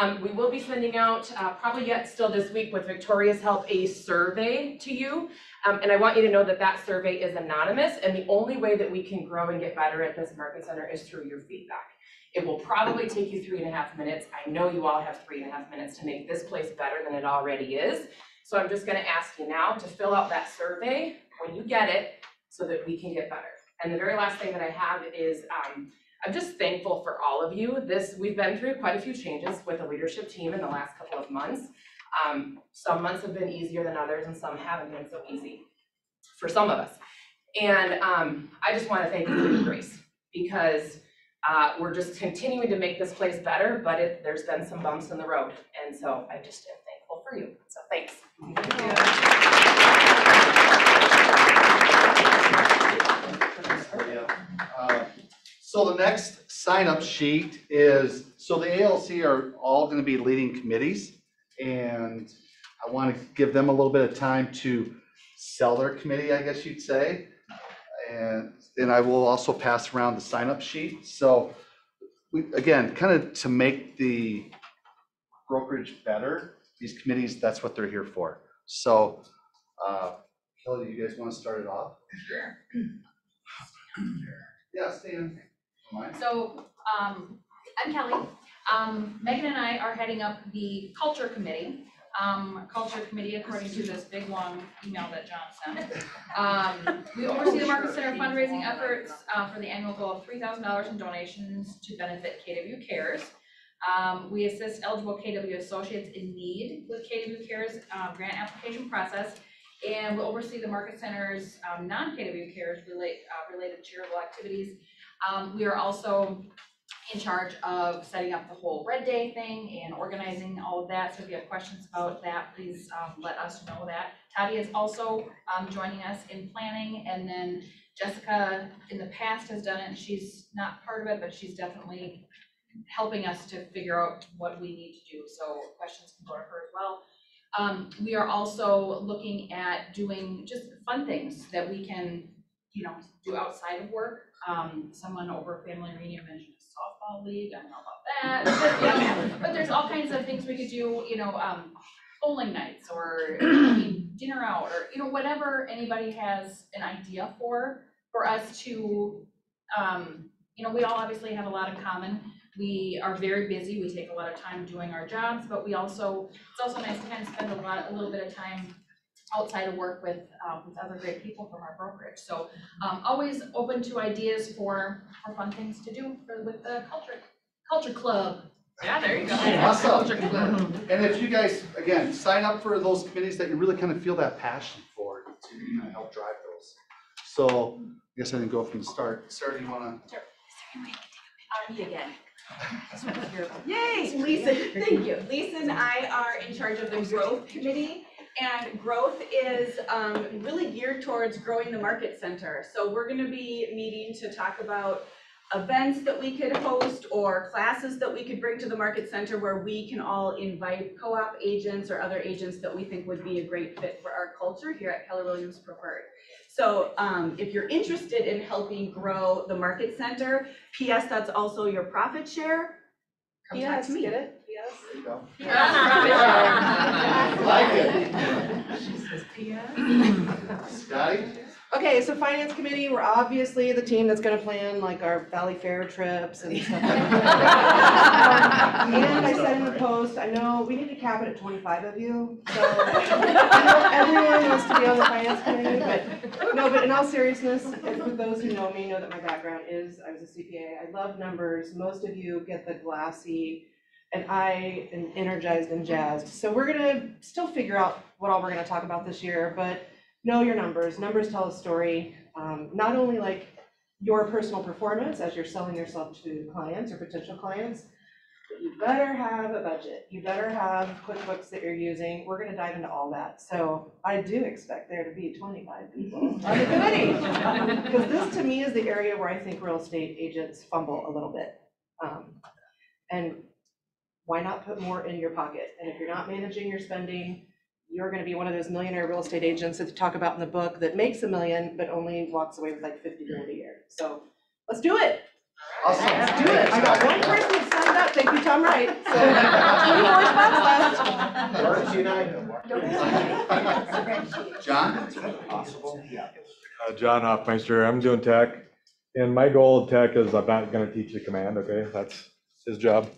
Um, we will be sending out, uh, probably yet still this week with Victoria's help, a survey to you. Um, and I want you to know that that survey is anonymous and the only way that we can grow and get better at this market center is through your feedback. It will probably take you three and a half minutes. I know you all have three and a half minutes to make this place better than it already is. So I'm just gonna ask you now to fill out that survey when you get it so that we can get better. And the very last thing that I have is, um, I'm just thankful for all of you. This, we've been through quite a few changes with the leadership team in the last couple of months. Um, some months have been easier than others and some haven't been so easy for some of us. And, um, I just wanna thank you for grace because, uh, we're just continuing to make this place better, but it, there's been some bumps in the road. And so I just am thankful for you. So thanks. Uh, So the next sign-up sheet is, so the ALC are all gonna be leading committees. And I wanna give them a little bit of time to sell their committee, I guess you'd say. And then I will also pass around the sign-up sheet. So we, again, kind of to make the brokerage better, these committees, that's what they're here for. So, uh, Kelly, do you guys wanna start it off? Sure. Yeah, Stan. Mine. So, um, I'm Kelly. Um, Megan and I are heading up the culture committee. Um, culture committee, according to this big, long email that John sent. Um, we oversee the Market Center fundraising efforts, uh, for the annual goal of three thousand dollars in donations to benefit KW Cares. Um, we assist eligible KW associates in need with KW Cares, uh, grant application process. And we oversee the Market Center's, um, non-KW Cares relate, uh, related charitable activities. Um, we are also in charge of setting up the whole Red Day thing and organizing all of that. So if you have questions about that, please, um, let us know that. Tadia is also, um, joining us in planning and then Jessica in the past has done it and she's not part of it, but she's definitely helping us to figure out what we need to do, so questions can go to her as well. Um, we are also looking at doing just fun things that we can, you know, do outside of work. Um, someone over Family Reunion mentioned a softball league, I don't know about that. But there's all kinds of things we could do, you know, um, bowling nights or, dinner out, or, you know, whatever anybody has an idea for, for us to, um, you know, we all obviously have a lot in common. We are very busy, we take a lot of time doing our jobs, but we also, it's also nice to kind of spend a lot, a little bit of time outside of work with, um, with other great people from our brokerage. So, um, always open to ideas for, for fun things to do for, with the culture, culture club. Yeah, there you go. Awesome. Culture club. And if you guys, again, sign up for those committees that you really kind of feel that passion for, to kind of help drive those. So, I guess I didn't go from the start. Sarah, do you wanna? Uh, me again. Yay, Lisa, thank you. Lisa and I are in charge of the growth committee. And growth is um, really geared towards growing the market center. So we're gonna be meeting to talk about events that we could host or classes that we could bring to the market center where we can all invite co-op agents or other agents that we think would be a great fit for our culture here at Keller Williams Preferred. So um, if you're interested in helping grow the market center, PS, that's also your profit share. Come talk Yes, to me. get it? Yes. There you go. Yeah. Like it. She says PS. Scotty? Okay, so finance committee, we're obviously the team that's gonna plan like our Valleyfair trips and stuff like that. And I said in the post, I know we need to cap it at twenty-five of you, so I know everyone wants to be on the finance committee, but, no, but in all seriousness, and for those who know me, know that my background is, I was a CPA, I love numbers, most of you get the glassy, and I am energized and jazzed, so we're gonna still figure out what all we're gonna talk about this year, but know your numbers. Numbers tell a story, um, not only like your personal performance as you're selling yourself to clients or potential clients, but you better have a budget. You better have QuickBooks that you're using. We're gonna dive into all that. So I do expect there to be twenty-five people on the committee. Because this to me is the area where I think real estate agents fumble a little bit. Um, And why not put more in your pocket? And if you're not managing your spending, you're gonna be one of those millionaire real estate agents that you talk about in the book that makes a million, but only walks away with like fifty grand a year. So let's do it. Awesome. Let's do it. I got one person that signed up. Thank you, Tom Wright. So twenty-four spots left. John? Uh, John Hoffmeister, I'm doing tech, and my goal of tech is I'm not gonna teach the command, okay? That's his job.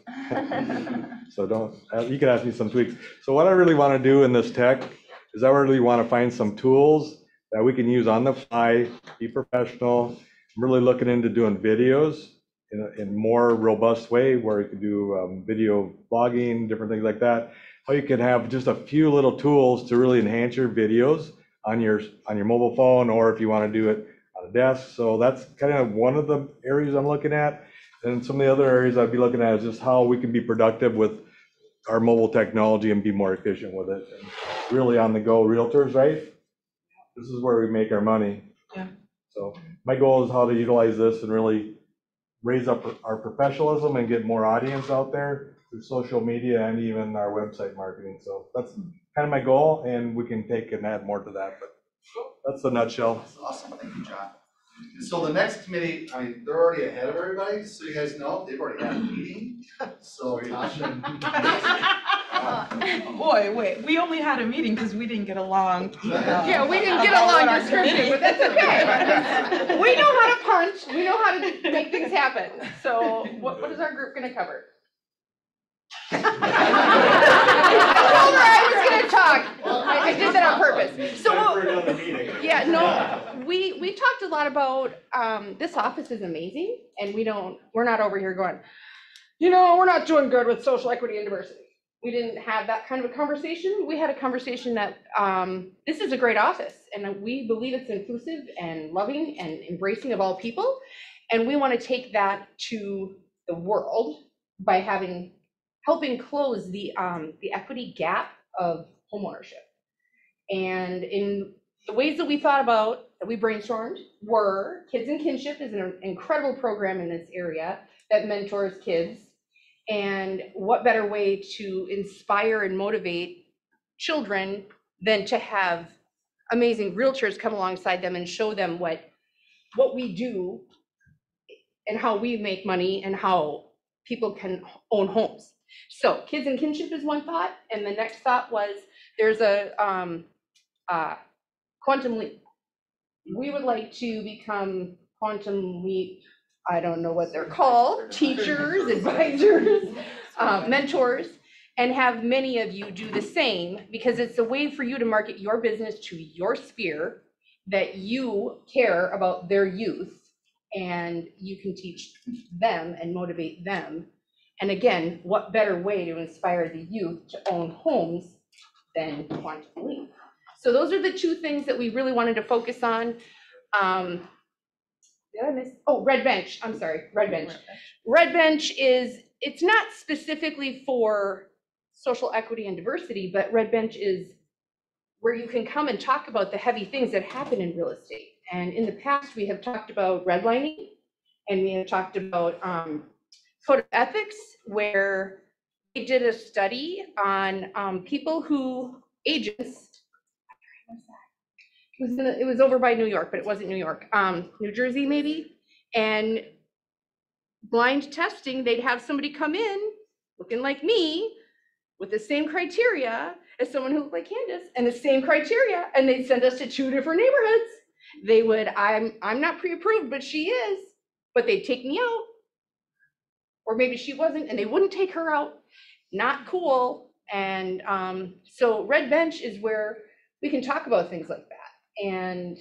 So don't, uh, you can ask me some tweaks. So what I really wanna do in this tech is I really wanna find some tools that we can use on the fly, be professional. I'm really looking into doing videos in a, in more robust way where you can do, um, video blogging, different things like that. How you can have just a few little tools to really enhance your videos on your, on your mobile phone, or if you want to do it on a desk. So that's kind of one of the areas I'm looking at. And some of the other areas I'd be looking at is just how we can be productive with our mobile technology and be more efficient with it. And Really on the go realtors, right? This is where we make our money. Yeah. So my goal is how to utilize this and really raise up our professionalism and get more audience out there through social media and even our website marketing. So that's kind of my goal, and we can take and add more to that, but that's the nutshell. Awesome, thank you, John. So the next committee, I mean, they're already ahead of everybody, so you guys know, they've already had a meeting. So Tasha uh, and Boy, wait, we only had a meeting because we didn't get along. Uh, yeah, we didn't get about along what our description, committee- but that's okay. We know how to punch, we know how to make things happen. So what, what is our group gonna cover? I told her I was gonna talk. I, I did that on purpose. So, yeah, no, we, we talked a lot about, um, this office is amazing and we don't, we're not over here going, you know, we're not doing good with social equity and diversity. We didn't have that kind of a conversation. We had a conversation that, um, this is a great office and we believe it's inclusive and loving and embracing of all people. And we want to take that to the world by having, helping close the, um, the equity gap of homeownership. And in the ways that we thought about, that we brainstormed, were Kids 'n Kinship is an incredible program in this area that mentors kids And what better way to inspire and motivate children than to have amazing realtors come alongside them and show them what, what we do and how we make money and how people can own homes. So Kids 'n Kinship is one thought, and the next thought was, there's a, um, uh, quantum leap. We would like to become quantum leap, I don't know what they're called, teachers, advisors, uh, mentors, and have many of you do the same, because it's a way for you to market your business to your sphere, that you care about their youth, and you can teach them and motivate them. And again, what better way to inspire the youth to own homes than Quantum Leap? So those are the two things that we really wanted to focus on. Um, did I miss? Oh, Red Bench, I'm sorry, Red Bench. Red Bench is, it's not specifically for social equity and diversity, but Red Bench is where you can come and talk about the heavy things that happen in real estate. And in the past, we have talked about redlining, and we have talked about um, code of ethics, where they did a study on um, people who, agents, it was, the- it was over by New York, but it wasn't New York, um, New Jersey maybe, and blind testing, they'd have somebody come in looking like me with the same criteria as someone who looked like Candace and the same criteria, and they'd send us to two different neighborhoods. They would, I'm, I'm not pre-approved, but she is, but they'd take me out. Or maybe she wasn't, and they wouldn't take her out. Not cool. And um, so Red Bench is where we can talk about things like that. And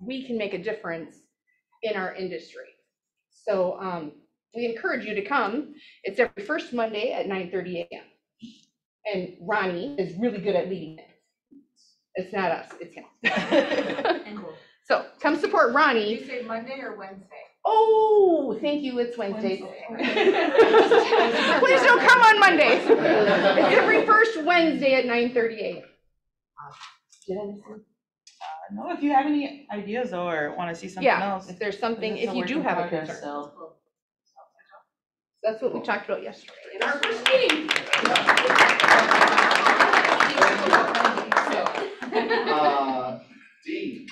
we can make a difference in our industry. So um, we encourage you to come. It's every first Monday at nine thirty AM. And Ronnie is really good at leading it. It's not us, it's him. So come support Ronnie. Did you say Monday or Wednesday? Oh, thank you, it's Wednesday. Please don't come on Mondays. It's every first Wednesday at nine thirty AM. Did I miss anything? Uh, No, if you have any ideas or want to see something Yeah, else. if there's something, if you do have a progress concern. still. That's what we talked about yesterday in our first meeting. Uh, Dean.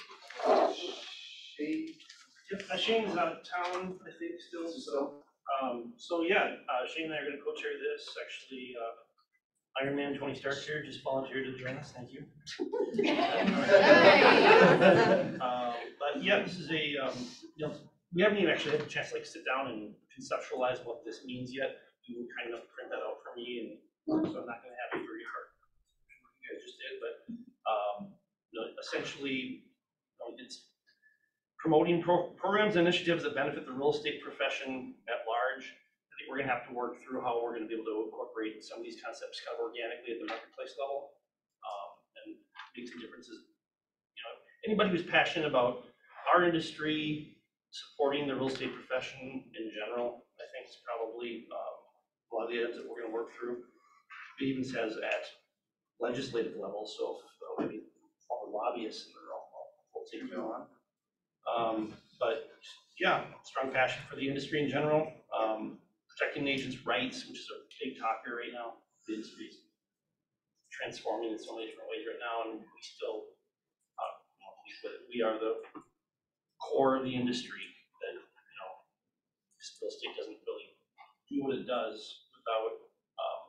Uh, Shane's out of town, I think, still, so, um, so yeah, uh, Shane and I are gonna co-chair this, actually, uh, Ironman twenty starts here, just volunteered to join us, thank you. Um, but yeah, this is a, um, you know, we haven't even actually had a chance to like sit down and conceptualize what this means yet. You were kind enough to print that out for me, and so I'm not gonna have it very hard. You guys just did, but, um, you know, essentially, you know, it's promoting pro- programs and initiatives that benefit the real estate profession at large. I think we're gonna have to work through how we're gonna be able to incorporate some of these concepts kind of organically at the marketplace level. um, And make some differences. You know, anybody who's passionate about our industry, supporting the real estate profession in general, I think is probably um, a lot of the items that we're gonna work through. It even says at legislative level, so if uh, maybe all the lobbyists in the room, we'll take it on. Um, but yeah, strong passion for the industry in general, um, protecting agents' rights, which is a big topic right now. The transforming in so many different ways right now, and we still, uh, believe that we are the core of the industry that, you know, real estate doesn't really do what it does without, um,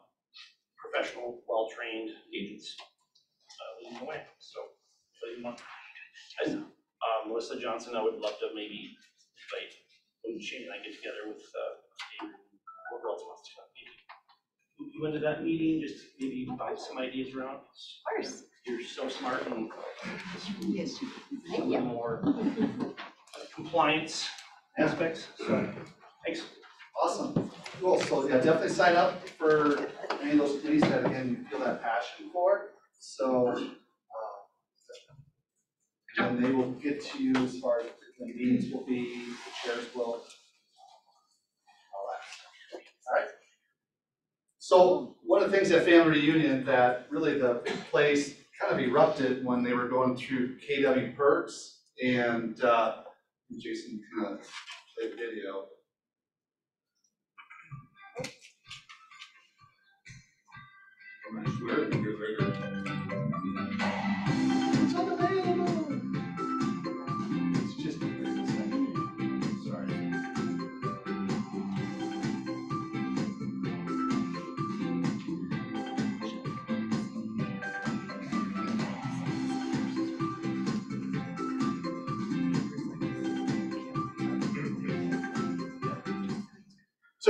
professional, well-trained agents, uh, leading the way, so, so you want, I, uh, Melissa Johnson, I would love to maybe invite, when Shane and I get together with, uh, David, whoever else wants to come, maybe. You you into that meeting, just maybe bounce some ideas around? Of course. You're so smart and. Yes. A little more compliance aspects, so, thanks. Awesome, cool, so yeah, definitely sign up for any of those committees that again, you feel that passion for, so and they will get to you as far as the meetings will be, the chairs will. All that. All right. So one of the things at family reunion that really the place kind of erupted when they were going through KW perks and uh, Jason kind of played video. I'm sure it'll bigger.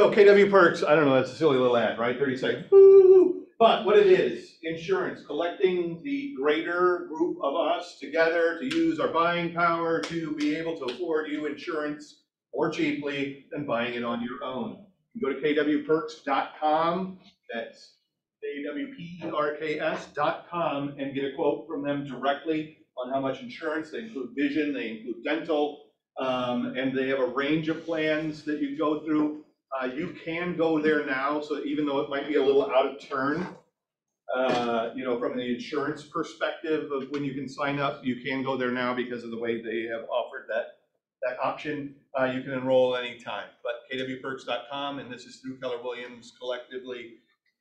So KW Perks, I don't know, that's a silly little ad, right? Thirty seconds. Woo! But what it is, insurance, collecting the greater group of us together to use our buying power to be able to afford you insurance more cheaply than buying it on your own. You go to kwperks.com, that's K-W-P-E-R-K-S dot com, and get a quote from them directly on how much insurance. They include vision, they include dental, um, and they have a range of plans that you go through. Uh, you can go there now, so even though it might be a little out of turn, uh, you know, from the insurance perspective of when you can sign up, you can go there now because of the way they have offered that, that option. Uh, you can enroll anytime, but kwperks.com, and this is through Keller Williams collectively.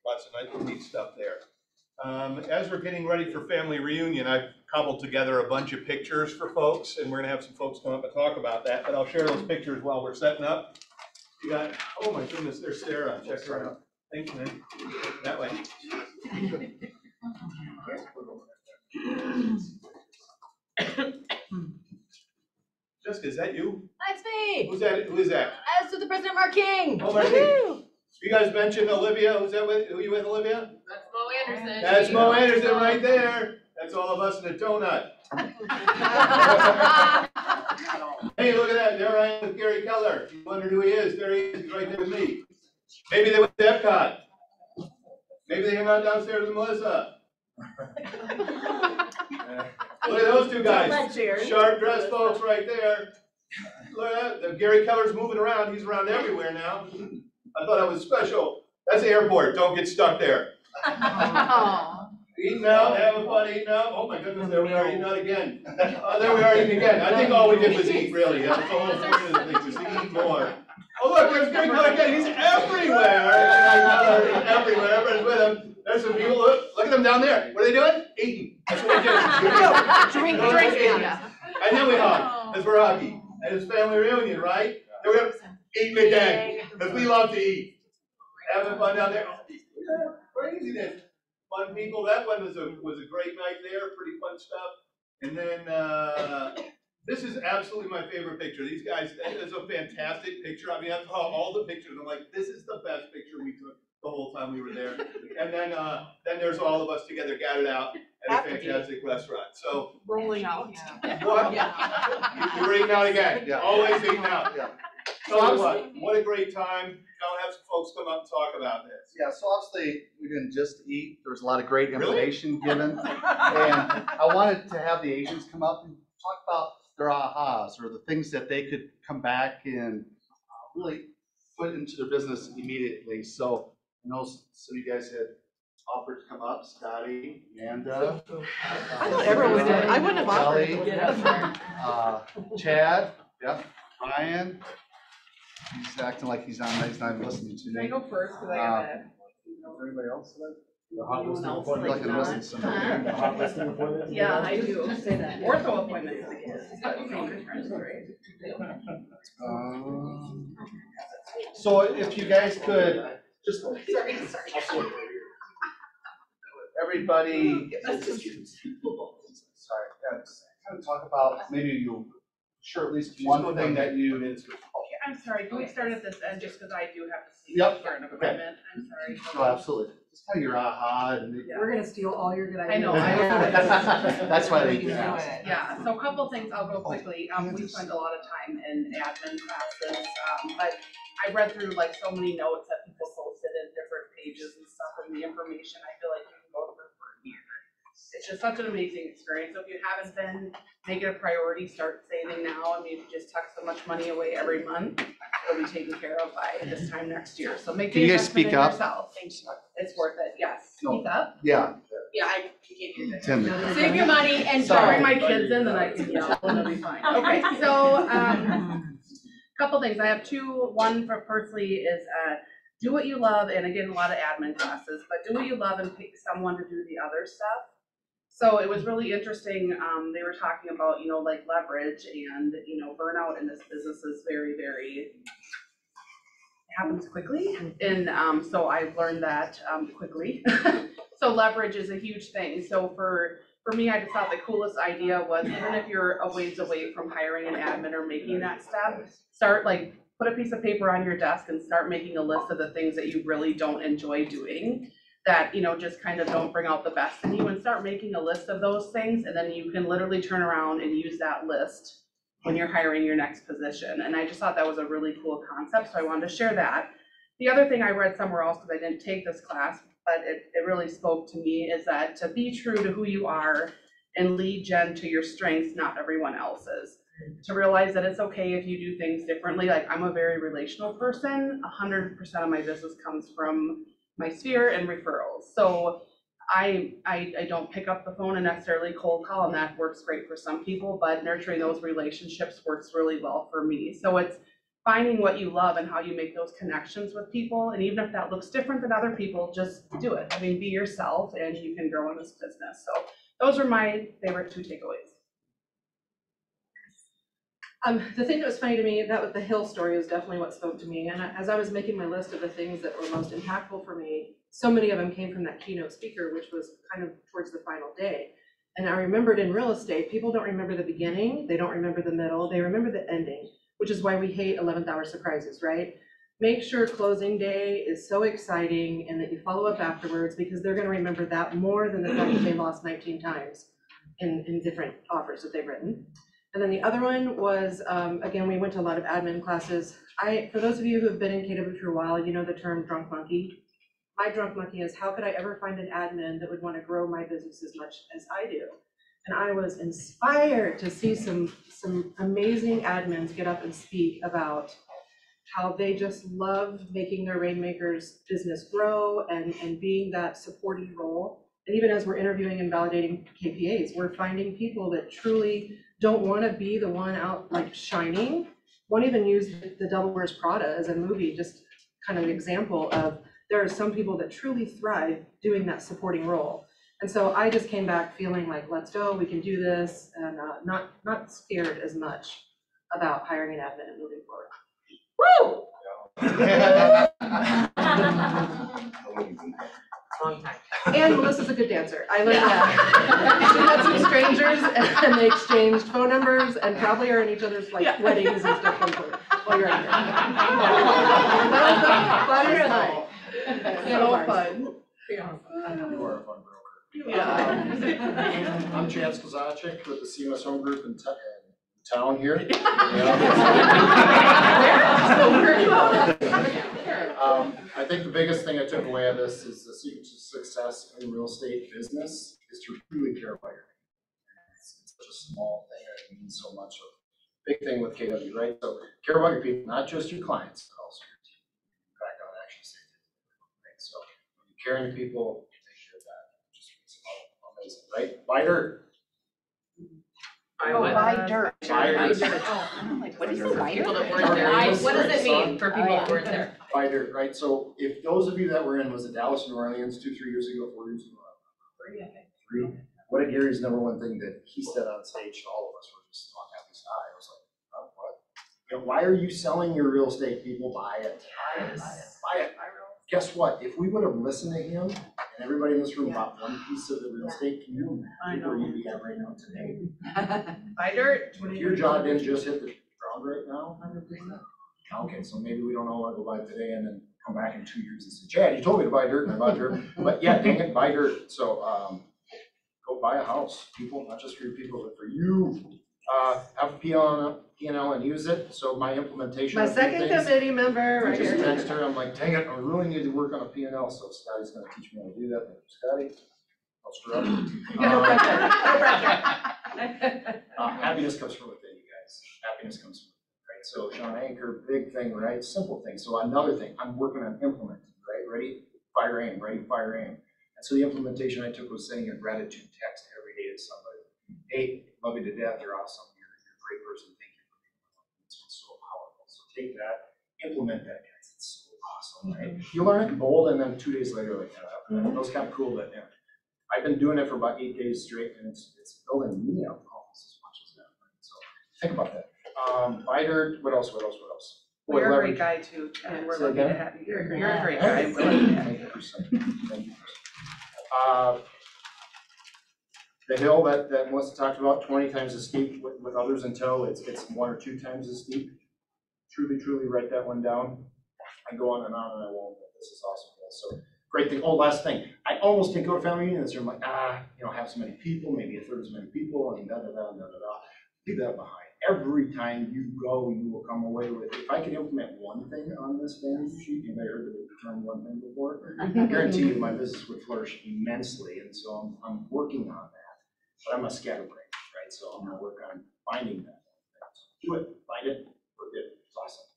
Lots of nice, neat stuff there. Um, as we're getting ready for family reunion, I've cobbled together a bunch of pictures for folks, and we're gonna have some folks come up and talk about that, but I'll share those pictures while we're setting up. You got, oh my goodness, there's Sarah, check her out. Thank you, man. That way. Jessica, is that you? That's me. Who's that, who is that? As to the President Marc King. Oh, Marc King. You guys mentioned Olivia, who's that with, who you with, Olivia? That's Mo Anderson. That's Mo Anderson right there. That's all of us in a donut. Hey, look at that, there I am with Gary Keller. You wondered who he is, there he is, he's right there with me. Maybe they went to Epcot. Maybe they hung out downstairs with Melissa. Look at those two guys, Don't let Jerry. sharp dressed folks right there. Look at that, Gary Keller's moving around, he's around everywhere now. I thought I was special. That's the airport, don't get stuck there. Eating out, having fun, eating out. Oh my goodness, there we are, eating out again. Oh, there we are eating again. I think all we did was eat, really. That's the whole point of the thing, to eat more. Oh, look, there's Greg Keller again. He's everywhere. Greg Keller is everywhere. Everybody's with him. There's some people. Look, look at them down there. What are they doing? Eating. That's what we do. Drink, Those drink, are eating. yeah. And then we hug, as we're hugging. And it's family reunion, right? Then we're gonna eat again, because we love to eat. Having fun down there. Yeah, Craziness. Fun people. That one was a, was a great night there, pretty fun stuff. And then, uh, this is absolutely my favorite picture. These guys, that is a fantastic picture. I mean, I saw all the pictures. I'm like, this is the best picture we took the whole time we were there. And then, uh, then there's all of us together gathered out at a fantastic restaurant. So, Rolling out. what? You were eating out again, Yeah. always eating out. Yeah. Tell you what, what a great time. I'll have some folks come up and talk about this. Yeah, so obviously, we didn't just eat, there was a lot of great Really? information given. And I wanted to have the agents come up and talk about their ahas, or the things that they could come back and uh, really put into their business immediately. So, I know some of you guys had offered to come up, Scotty, Amanda. I thought everyone did. I wouldn't have offered to get up uh, Chad, yep, Ryan. He's acting like he's on, he's not even listening to me. Can I go first, cause I Uh, have a. Everybody else? Anyone else You're like like a listening not? to somebody. Hot listing appointment? Yeah, I do, say that. Ortho appointments, I guess. but same? Um, So if you guys could, just. Sorry, sorry. Everybody. Sorry, yeah, just kind of talk about, maybe you, sure, at least one thing that you. Okay, I'm sorry, can we start at this end, just because I do have to see Yep, for an okay. appointment, I'm sorry. No, absolutely. Just kind of your aha and. We're gonna steal all your good I ideas. know, I know. That's why they do Yeah, that. Yeah, so a couple things, I'll go quickly, um, we spend a lot of time in admin classes, um, but I read through like so many notes that people posted in different pages and stuff, and the information, I feel like you can go over for a year. It's just such an amazing experience, so if you haven't been, make it a priority, start saving now, I mean, if you just tuck so much money away every month, it'll be taken care of by this time next year, so make Can the you guys investment in speak up? yourself. It's worth it, yes, No. speak up. Yeah. Yeah, I can't hear that. Tim. Save your money and Sorry. bring my kids in, then I can yell, and it'll be fine. Okay, so, um, couple things, I have two, one for personally is, uh, do what you love, and again, a lot of admin classes, but do what you love and pick someone to do the other stuff. So it was really interesting, um, they were talking about, you know, like leverage and, you know, burnout in this business is very, very happens quickly, and, um, so I've learned that, um, quickly. So leverage is a huge thing, so for, for me, I just thought the coolest idea was, even if you're a ways away from hiring an admin or making that step, start like, put a piece of paper on your desk and start making a list of the things that you really don't enjoy doing. That, you know, just kind of don't bring out the best in you and start making a list of those things, and then you can literally turn around and use that list when you're hiring your next position, and I just thought that was a really cool concept, so I wanted to share that. The other thing I read somewhere else, because I didn't take this class, but it, it really spoke to me, is that to be true to who you are and lead gen to your strengths, not everyone else's. To realize that it's okay if you do things differently, like I'm a very relational person, hundred percent of my business comes from my sphere and referrals. So I, I, I don't pick up the phone and necessarily cold call, and that works great for some people, but nurturing those relationships works really well for me. So it's finding what you love and how you make those connections with people, and even if that looks different than other people, just do it. I mean, be yourself and you can grow in this business. So those are my favorite two takeaways. Um, the thing that was funny to me, that was the Hill story was definitely what spoke to me, and as I was making my list of the things that were most impactful for me, so many of them came from that keynote speaker, which was kind of towards the final day. And I remembered in real estate, people don't remember the beginning, they don't remember the middle, they remember the ending, which is why we hate eleventh hour surprises, right? Make sure closing day is so exciting and that you follow up afterwards, because they're gonna remember that more than the fact that they lost nineteen times in, in different offers that they've written. And then the other one was, um, again, we went to a lot of admin classes. I, for those of you who have been in KW for a while, you know the term drunk monkey. My drunk monkey is how could I ever find an admin that would want to grow my business as much as I do? And I was inspired to see some, some amazing admins get up and speak about how they just love making their Rainmakers business grow and, and being that supporting role. And even as we're interviewing and validating KPAs, we're finding people that truly don't want to be the one out like shining. Won't even use the Devil Wears Prada as a movie, just kind of an example of there are some people that truly thrive doing that supporting role. And so I just came back feeling like, let's go, we can do this, and uh, not, not scared as much about hiring an admin and moving forward. Long time. And Melissa's a good dancer. I learned that. She met some strangers and they exchanged phone numbers and probably are in each other's like weddings and stuff from her while you're out here. That was the funnest night. So fun. You are a fun broker. Yeah. I'm Chance Kozaczek with the CMS Home Group in ta- in town here. Um, I think the biggest thing I took away of this is the secret to success in real estate business is to really care about your people. It's it's such a small thing, and it means so much. So, Big thing with KW, right? So care about your people, not just your clients, but also your team. In fact, I would actually say, right? So when you care in your people, you take care of that, which is amazing, right? Buy dirt. Oh, buy dirt. Buy Buy dirt. dirt. Oh, I'm like, what is it, buy People dirt? that weren't there. Sorry. What does it mean for people that weren't there? Buy dirt, right? So if those of you that were in, was it Dallas, New Orleans, two, three years ago, four years ago? Three. What did Gary's number one thing that he said on stage to all of us were just on Happy's eye? I was like, oh, what? You know, why are you selling your real estate? People buy it. Buy it. Buy it. Guess what? If we would have listened to him and everybody in this room bought one piece of the real estate, can you imagine where you'd be at right now today? Buy dirt. If your jaw didn't just hit the ground right now, okay, so maybe we don't know what to buy today and then come back in two years and say, Chad, you told me to buy dirt and I bought dirt. But yeah, dang it, buy dirt. So, um, go buy a house, people, not just for your people, but for you. Uh, have a P and L and use it. So my implementation My of few second things- committee member I right just here. text her, I'm like, dang it, I really need to work on a P and L, so Scotty's gonna teach me how to do that. Thank you, Scotty. I'll screw up. No pressure, Uh, uh, happiness comes from within you guys. Happiness comes from? So Shawn Achor, big thing, right? Simple thing. So another thing, I'm working on implementing, right? Ready, fire aim, ready, fire aim. And so the implementation I took was sending a gratitude text every day to somebody. Hey, love you to death, you're awesome, you're, you're a great person, thank you for being. It's been so powerful. So take that, implement that, guys. It's so awesome. So, right, You learn it bold and then two days later, like, uh, that was kind of cool, that, yeah. I've been doing it for about eight days straight and it's, it's building me up almost as much as that, right? so, think about that. Um, Biter, what else, what else, what else? Well, You're a leverage- great guy too, and we're Say lucky to again? have you. You're, you're a great guy, and we're lucky to have Thank you. you. Thank you. Uh, The hill that, that Melissa talked about, twenty times as steep with, with others in tow, it's, it's one or two times as steep. Truly, truly write that one down. I go on and on and I won't, but this is awesome. So, great thing. Oh, last thing, I almost didn't go to family reunion this year. I'm like, ah, you know, have so many people, maybe a third as many people, and da, da, da, da, da, da. Leave that behind. Every time you go, you will come away with, if I can implement one thing on this fantasy sheet, anybody heard the term one thing before? I guarantee you, my business would flourish immensely, and so I'm, I'm working on that. But I'm a scatterbrain, right, so I'm gonna work on finding that. Do it, find it, work it, it's awesome.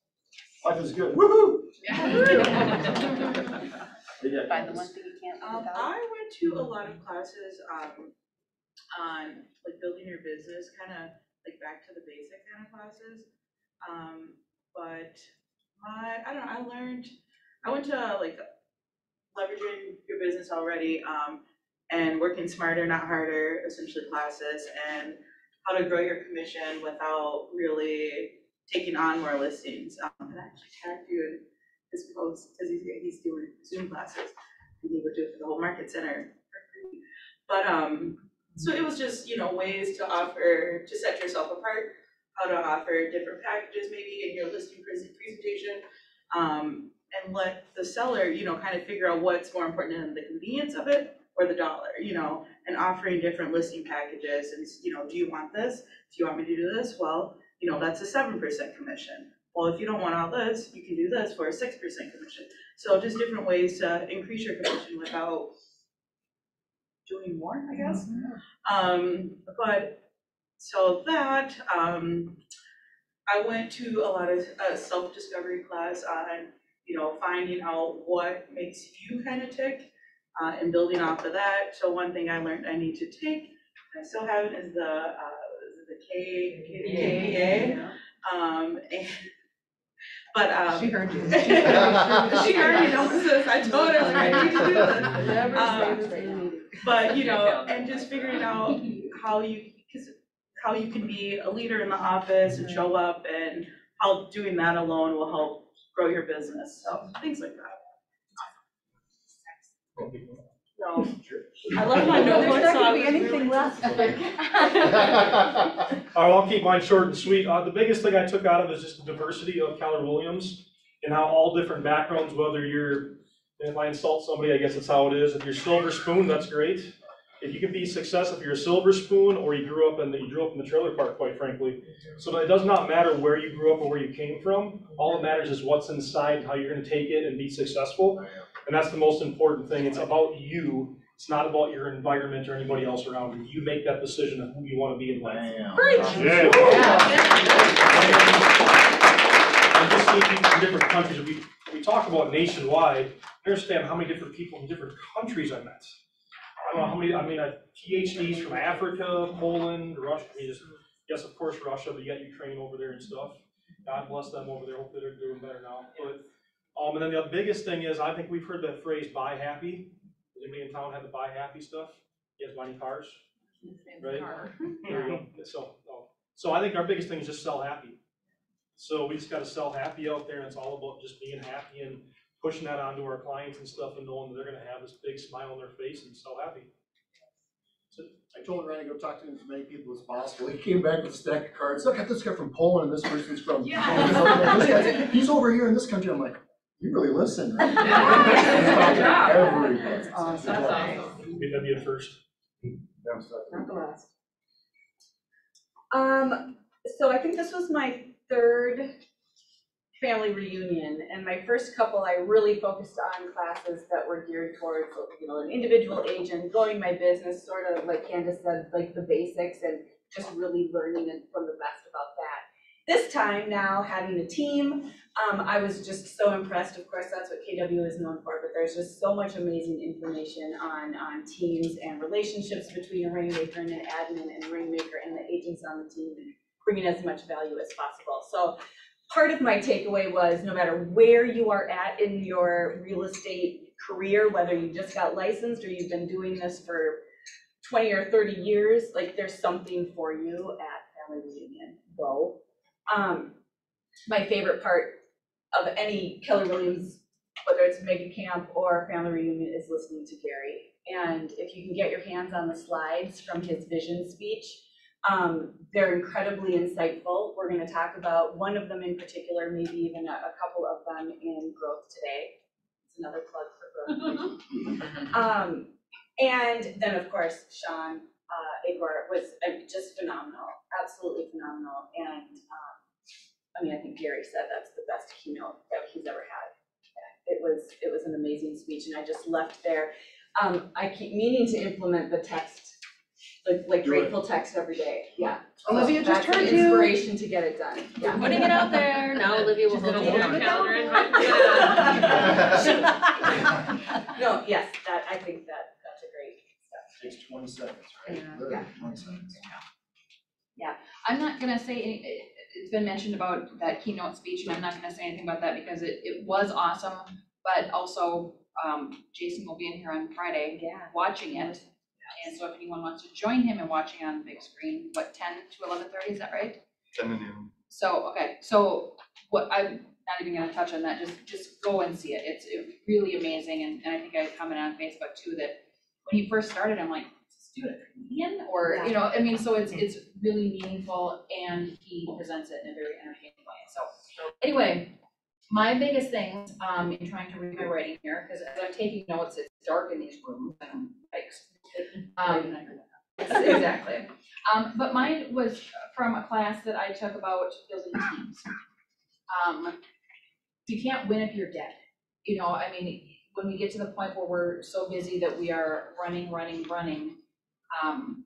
Life is good, woo-hoo! Find the one thing you can't Um, without. I went to a lot of classes, um, on like building your business, kind of like back to the basic kind of classes. Um, but my, I don't know, I learned, I went to like leveraging your business already, um, and working smarter, not harder, essentially classes, and how to grow your commission without really taking on more listings. Um, and I actually tagged you in his post, because he's, he's doing Zoom classes, and he would do it for the whole market center. But, um, so it was just, you know, ways to offer, to set yourself apart, how to offer different packages maybe in your listing presentation. Um, and let the seller, you know, kind of figure out what's more important than the convenience of it or the dollar, you know, and offering different listing packages and, you know, do you want this? Do you want me to do this? Well, you know, that's a seven percent commission. Well, if you don't want all this, you can do this for a six percent commission. So just different ways to increase your commission without doing more, I guess. Um, but, so that, um, I went to a lot of, uh, self-discovery class on, you know, finding out what makes you kind of tick, uh, and building off of that. So one thing I learned I need to take, I still have it, is the, uh, is it the K, KDA. Um, and, but, um. She heard you. She already knows this, I told her, like, I need to do this. Never Um, stops reading. But, you know, and just figuring out how you, cause how you can be a leader in the office and show up and how doing that alone will help grow your business, so things like that. No. I left my notebook, so I was really. Uh, I'll keep mine short and sweet. Uh, the biggest thing I took out of is just the diversity of Keller Williams and how all different backgrounds, whether you're, if I insult somebody, I guess that's how it is. If you're silver spoon, that's great. If you can be successful, if you're a silver spoon or you grew up in the, you grew up in the trailer park, quite frankly. So it does not matter where you grew up or where you came from. All that matters is what's inside, how you're gonna take it and be successful. And that's the most important thing. It's about you. It's not about your environment or anybody else around you. You make that decision of who you want to be in life. Preach. Yeah. People from different countries, we, we talk about nationwide, understand how many different people in different countries I met. I don't know how many, I mean, I PhDs from Africa, Poland, Russia, I mean, just, yes, of course, Russia, but you yet Ukraine over there and stuff. God bless them over there, hopefully they're doing better now, but, um, and then the biggest thing is, I think we've heard that phrase, buy happy. Does anybody in town have the buy happy stuff? You guys buy any cars? Right? There you go, so, so I think our biggest thing is just sell happy. So we just gotta sell happy out there, and it's all about just being happy and pushing that onto our clients and stuff, and knowing that they're gonna have this big smile on their face and sell happy. So I told Ryan to go talk to as many people as possible. He came back with a stack of cards. Look at this guy from Poland and this person's from. Yeah. This guy's- He's over here in this country. I'm like, you really listen. right?" Yeah. He's talking to everybody. That's awesome. That's awesome. That'd be a first. Not the last. Um, so I think this was my third family reunion, and my first couple, I really focused on classes that were geared towards, you know, an individual agent, growing my business, sort of like Candace said, like the basics, and just really learning it from the best about that. This time now, having a team, um, I was just so impressed, of course, that's what KW is known for, but there's just so much amazing information on, on teams and relationships between a rainmaker and an admin and a rainmaker and the agents on the team, and bringing as much value as possible. So part of my takeaway was no matter where you are at in your real estate career, whether you just got licensed or you've been doing this for twenty or thirty years, like there's something for you at Family Reunion. Go. Um, my favorite part of any Keller Williams, whether it's mega camp or family reunion, is listening to Gary. And if you can get your hands on the slides from his vision speech, um, they're incredibly insightful. We're gonna talk about one of them in particular, maybe even a, a couple of them in growth today. It's another plug for growth. Um, and then, of course, Shawn, uh, Achor was uh, just phenomenal, absolutely phenomenal. And, um, I mean, I think Gary said that's the best keynote that he's ever had. It was, it was an amazing speech and I just left there. Um, I keep meaning to implement the text, like, like Do it. grateful text every day, yeah. Olivia just That's heard the you. Inspiration to get it done, yeah. Putting it out there, now Olivia will She's hold gonna you hold to calendar down. No, yes, that, I think that, that's a great stuff. Takes twenty seconds, right? Yeah. Literally twenty seconds. Yeah, I'm not gonna say, any- it- it's been mentioned about that keynote speech, and I'm not gonna say anything about that because it, it was awesome. But also, um, Jason will be in here on Friday. Yeah. Watching it. And so if anyone wants to join him in watching on the big screen, what, ten to eleven thirty, is that right? Ten to noon. So, okay, so what, I'm not even gonna touch on that, just, just go and see it, it's it's really amazing, and, and I think I commented on Facebook too, that when he first started, I'm like, is this dude a comedian, or, you know, I mean, so it's, it's really meaningful, and he presents it in a very entertaining way, so. Anyway, my biggest things, um, in trying to read my writing here, cause as I'm taking notes, it's dark in these rooms, and I'm like, um, exactly. Um, but mine was from a class that I took about building teams. Um, you can't win if you're dead. You know, I mean, when we get to the point where we're so busy that we are running, running, running, um,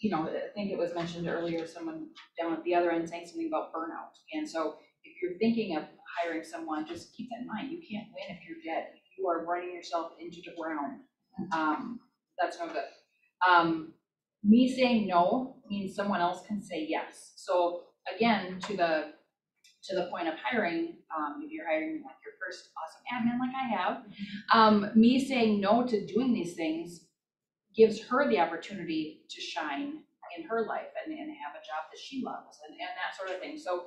you know, I think it was mentioned earlier, someone down at the other end saying something about burnout. And so if you're thinking of hiring someone, just keep that in mind. You can't win if you're dead. You are running yourself into the ground, um, that's no good. Um, me saying no means someone else can say yes. So again, to the, to the point of hiring, um, if you're hiring like your first awesome admin like I have, um, me saying no to doing these things gives her the opportunity to shine in her life and, and have a job that she loves and, and that sort of thing. So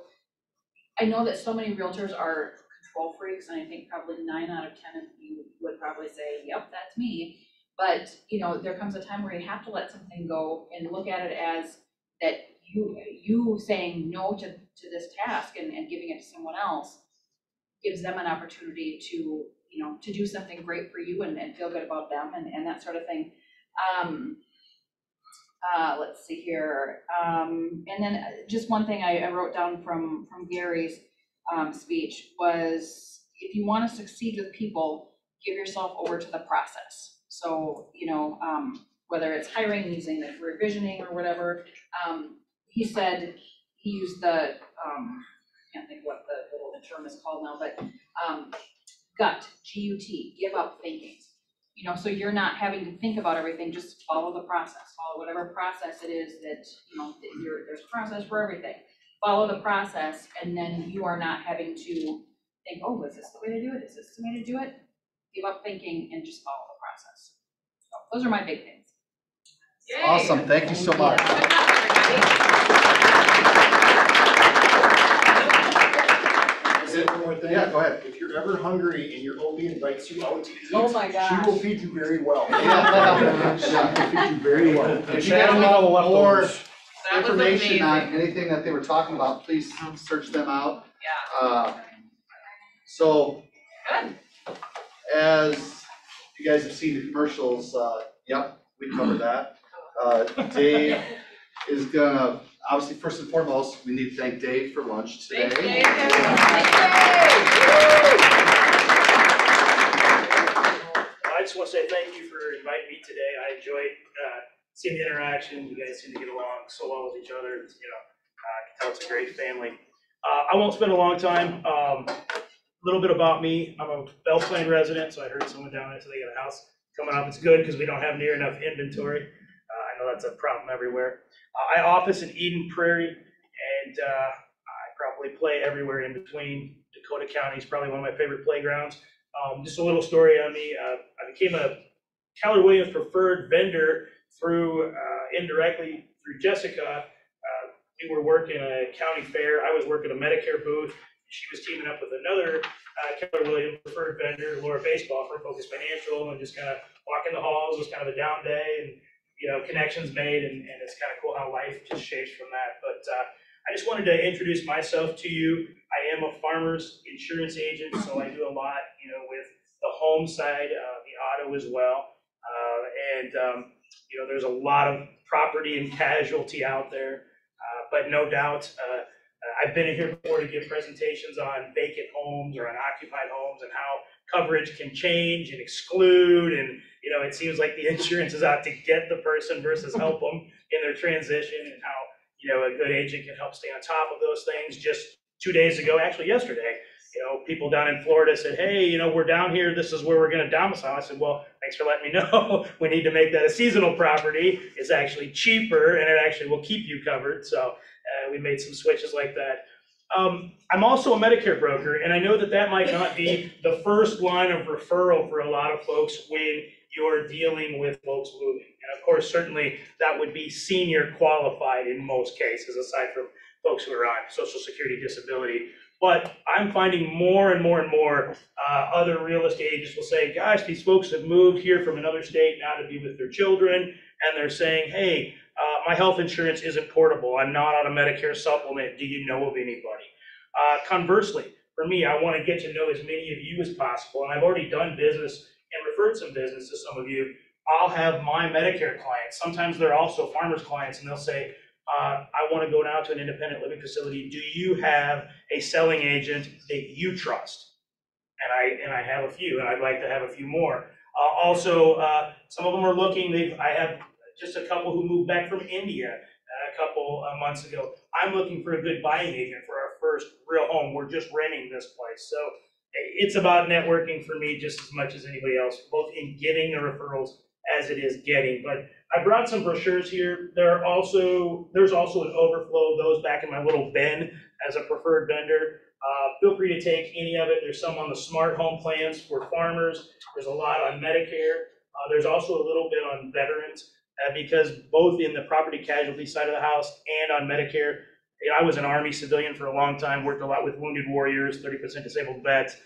I know that so many realtors are control freaks, and I think probably nine out of ten of you would probably say, yep, that's me. But, you know, there comes a time where you have to let something go and look at it as that you, you saying no to, to this task and, and giving it to someone else gives them an opportunity to, you know, to do something great for you and, and feel good about them and, and that sort of thing. Um, uh, let's see here, um, and then uh, just one thing I, I wrote down from, from Gary's, um, speech was, if you wanna succeed with people, give yourself over to the process. So, you know, um, whether it's hiring, using the career visioning or whatever, um, he said, he used the, um, can't think what the little term is called now, but, um, gut, G-U-T, give up thinking. You know, so you're not having to think about everything, just follow the process, follow whatever process it is that, you know, that you're, there's a process for everything. Follow the process, and then you are not having to think, oh, is this the way to do it, is this the way to do it? Give up thinking and just follow those are my big things. Awesome, thank you so much. Say one more thing. Yeah, go ahead. If you're ever hungry and your OB invites you out to eat. Oh my gosh. She will feed you very well. Yeah. She will feed you very well. If you guys need more That was information on amazing. anything that they were talking about, please search them out. Yeah. Uh, So, as you guys have seen the commercials, uh, yep, we covered that. Uh, Dave is gonna, obviously, first and foremost, we need to thank Dave for lunch today. I just want to say thank you for inviting me today. I enjoyed uh, seeing the interaction. You guys seem to get along so well with each other. You know, uh, I can tell it's a great family. Uh, I won't spend a long time. Um, A little bit about me. I'm a Belle Plaine resident, so I heard someone down there said they got a house coming up. It's good because we don't have near enough inventory. Uh, I know that's a problem everywhere. Uh, I office in Eden Prairie, and uh, I probably play everywhere in between. Dakota County is probably one of my favorite playgrounds. Um, just a little story on me. Uh, I became a Keller Williams preferred vendor through, uh, indirectly through Jessica. Uh, we were working at a county fair. I was working a Medicare booth. She was teaming up with another, uh, Keller Williams preferred vendor, Laura Baseball from Focus Financial, and just kind of walking the halls. Was kind of a down day and, you know, connections made, and, and it's kind of cool how life just shapes from that. But, uh, I just wanted to introduce myself to you. I am a farmer's insurance agent, so I do a lot, you know, with the home side, uh, the auto as well. Uh, and, um, you know, there's a lot of property and casualty out there. Uh, but no doubt, uh, I've been here before to give presentations on vacant homes or unoccupied homes and how coverage can change and exclude. And, you know, it seems like the insurance is out to get the person versus help them in their transition and how, you know, a good agent can help stay on top of those things. Just two days ago, actually yesterday, you know, people down in Florida said, hey, you know, we're down here, this is where we're gonna domicile. I said, well, thanks for letting me know. We need to make that a seasonal property. It's actually cheaper and it actually will keep you covered. So uh, we made some switches like that. Um, I'm also a Medicare broker, and I know that that might not be the first line of referral for a lot of folks when you're dealing with folks moving. And of course, certainly that would be senior qualified in most cases, aside from folks who are on social security disability. But I'm finding more and more and more uh, other real estate agents will say, gosh, these folks have moved here from another state now to be with their children, and they're saying, hey, uh, my health insurance isn't portable. I'm not on a Medicare supplement. Do you know of anybody? Uh, conversely, for me, I want to get to know as many of you as possible, and I've already done business and referred some business to some of you. I'll have my Medicare clients. Sometimes they're also farmers clients, and they'll say, uh, I want to go now to an independent living facility. Do you have a selling agent that you trust? And I and I have a few, and I'd like to have a few more. Uh, also, uh, some of them are looking. They've I have just a couple who moved back from India uh, a couple uh, months ago. I'm looking for a good buying agent for our first real home. We're just renting this place, so it's about networking for me just as much as anybody else, both in getting the referrals as it is getting. But I brought some brochures here. There are also there's also an overflow of those back in my little bin as a preferred vendor. Uh, feel free to take any of it. There's some on the smart home plans for farmers. There's a lot on Medicare. Uh, there's also a little bit on veterans uh, because both in the property casualty side of the house and on Medicare, I was an Army civilian for a long time, worked a lot with wounded warriors, 30% disabled vets.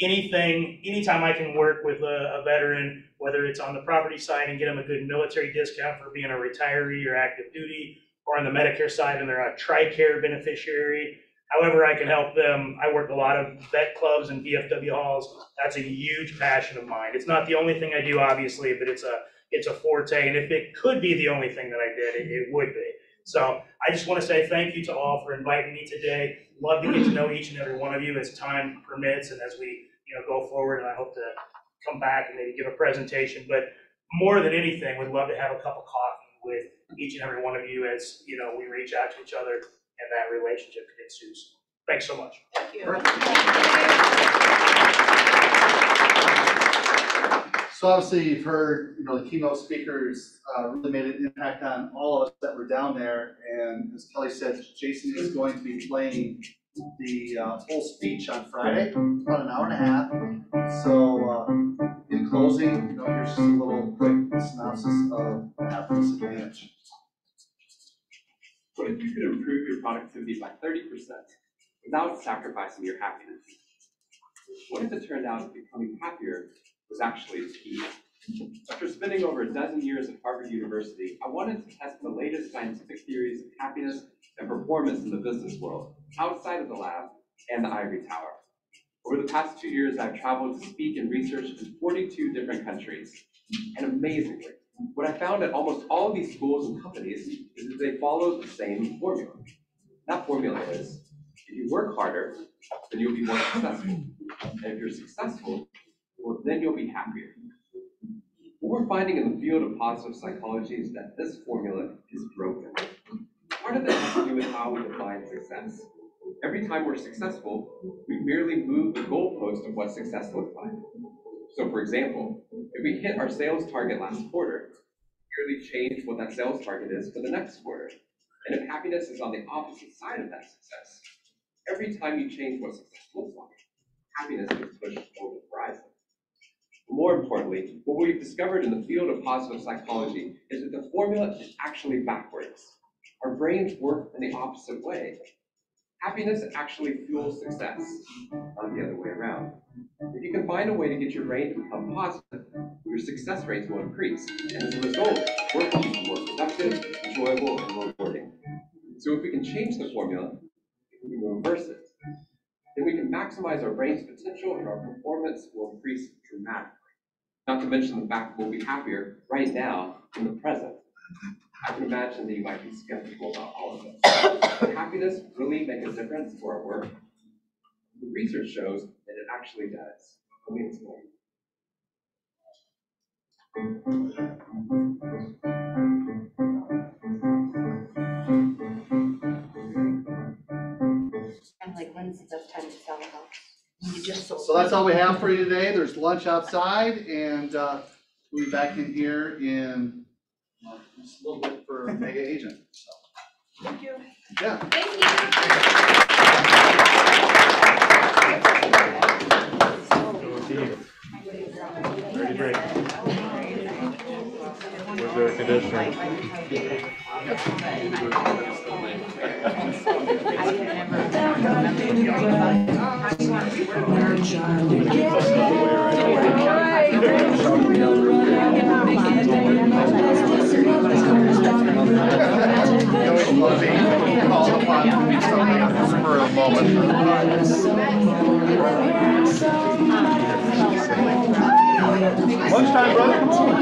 Anything, anytime I can work with a, a veteran, whether it's on the property side and get them a good military discount for being a retiree or active duty, or on the Medicare side and they're a TRICARE beneficiary, however I can help them. I work a lot of vet clubs and VFW halls. That's a huge passion of mine. It's not the only thing I do, obviously, but it's a it's a forte. And if it could be the only thing that I did, it, it would be. So I just want to say thank you to all for inviting me today. Love to get to know each and every one of you as time permits and as we you know go forward. And I hope to come back and maybe give a presentation. But more than anything, would love to have a cup of coffee with each and every one of you as you know we reach out to each other and that relationship ensues. Thanks so much. So obviously you've heard, you know, the keynote speakers uh, really made an impact on all of us that were down there. And as Kelly said, Jason is going to be playing the uh, whole speech on Friday, about an hour and a half. So uh, in closing, you know, here's just a little quick synopsis of happiness advantage. What if you could improve your productivity by thirty percent without sacrificing your happiness? What if it turned out becoming happier was actually key? After spending over a dozen years at Harvard University, I wanted to test the latest scientific theories of happiness and performance in the business world, outside of the lab and the ivory tower. Over the past two years, I've traveled to speak and research in 42 different countries. And amazingly, what I found at almost all of these schools and companies is that they follow the same formula. That formula is, if you work harder, then you'll be more successful. And if you're successful, well, then you'll be happier. What we're finding in the field of positive psychology is that this formula is broken. Part of it has to do with how we define success. Every time we're successful, we merely move the goalpost of what success looks like. So for example, if we hit our sales target last quarter, we merely change what that sales target is for the next quarter. And if happiness is on the opposite side of that success, every time you change what success looks like, happiness gets pushed over the horizon. More importantly, what we've discovered in the field of positive psychology is that the formula is actually backwards. Our brains work in the opposite way. Happiness actually fuels success, not the other way around. If you can find a way to get your brain to become positive, your success rates will increase, and as a result, work will become more productive, enjoyable, and rewarding. So if we can change the formula, if we can reverse it. Then we can maximize our brain's potential and our performance will increase dramatically. Not to mention the fact we'll be happier right now in the present. I can imagine that you might be skeptical about all of this. Does happiness really make a difference to our work? The research shows that it actually does. Let me explain. And like, the best time to sell a house? You just sold. So that's all we have for you today. There's lunch outside and uh, we'll be back in here in well, just a little bit for mega agent, so. Thank you. Yeah. Pretty great. Was there a conditioner? You always Lunchtime, brother, come on.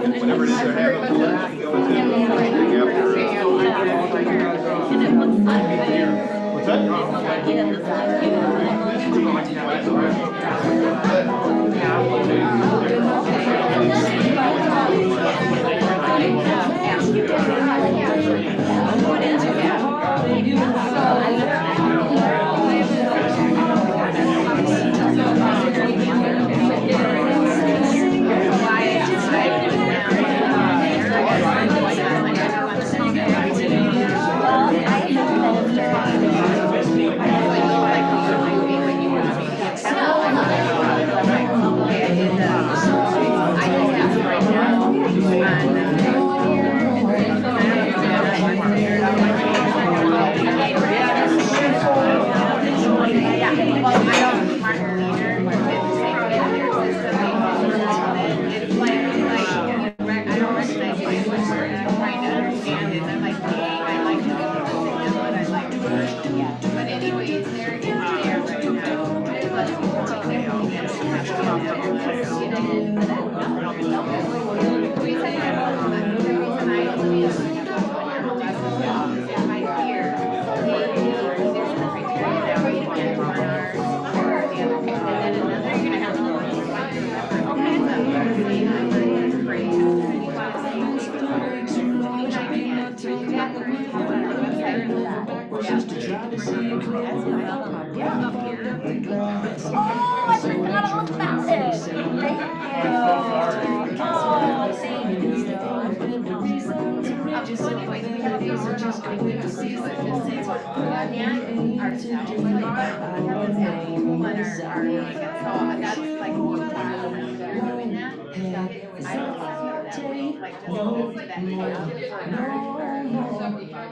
Whenever it is they're having lunch, go into the after. What's that? But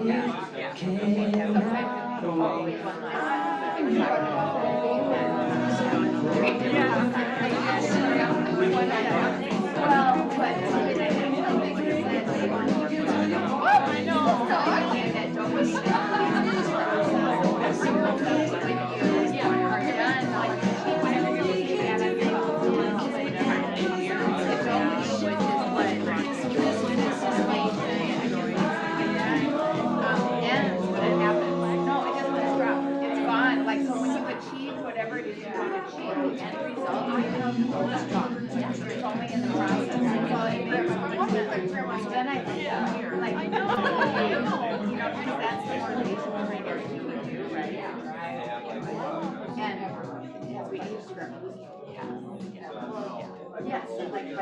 yeah, yeah.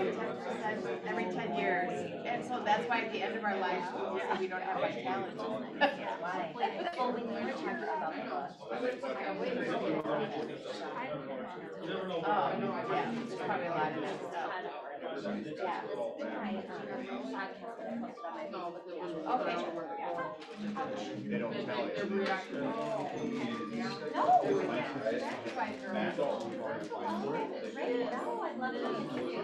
By ten percent every ten years. And so that's why at the end of our lives, we say we don't have vitality. Why? Well, when you were talking about Oh, yeah, there's probably a lot of that stuff. Yeah, this is my, um, podcast that I posted on my Facebook. Okay. They don't tell you. No. Sacrifice girl. Right, no, I'd love to meet you.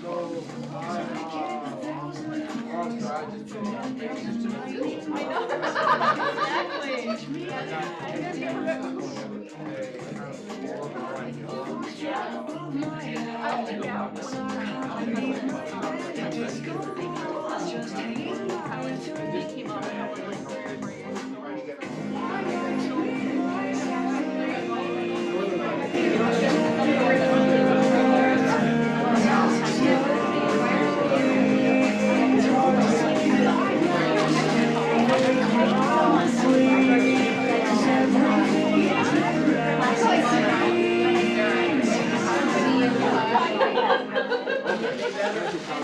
So, uh, Exactly. I'm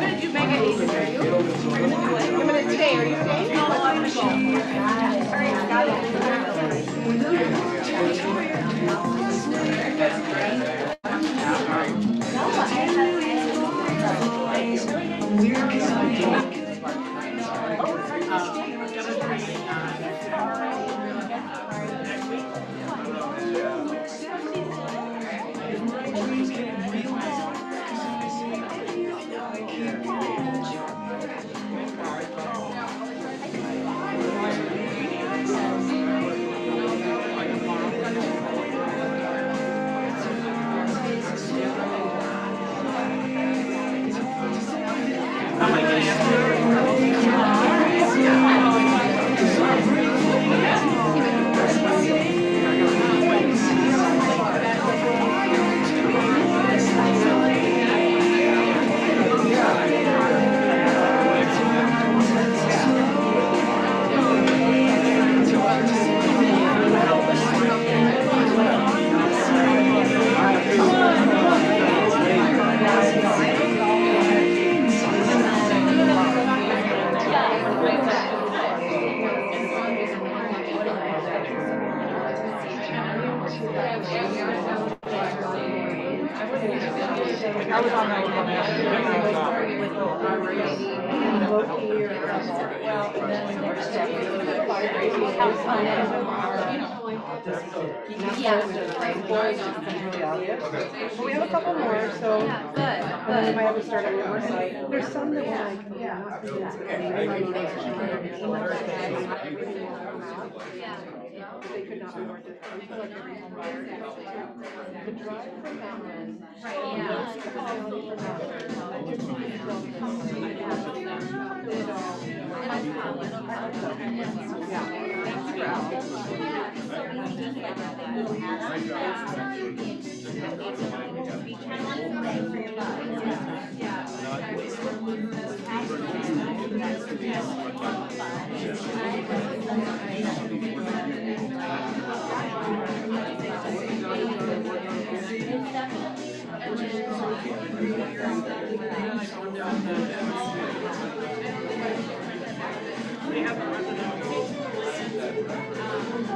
gonna do mega are you? I'm gonna are you staying? No, I'm gonna go. They could not be more different. I feel like every home buyer The drive from Mountain. Right, The quality from Mountain. the quality from It all. Right. They have a residential. plan that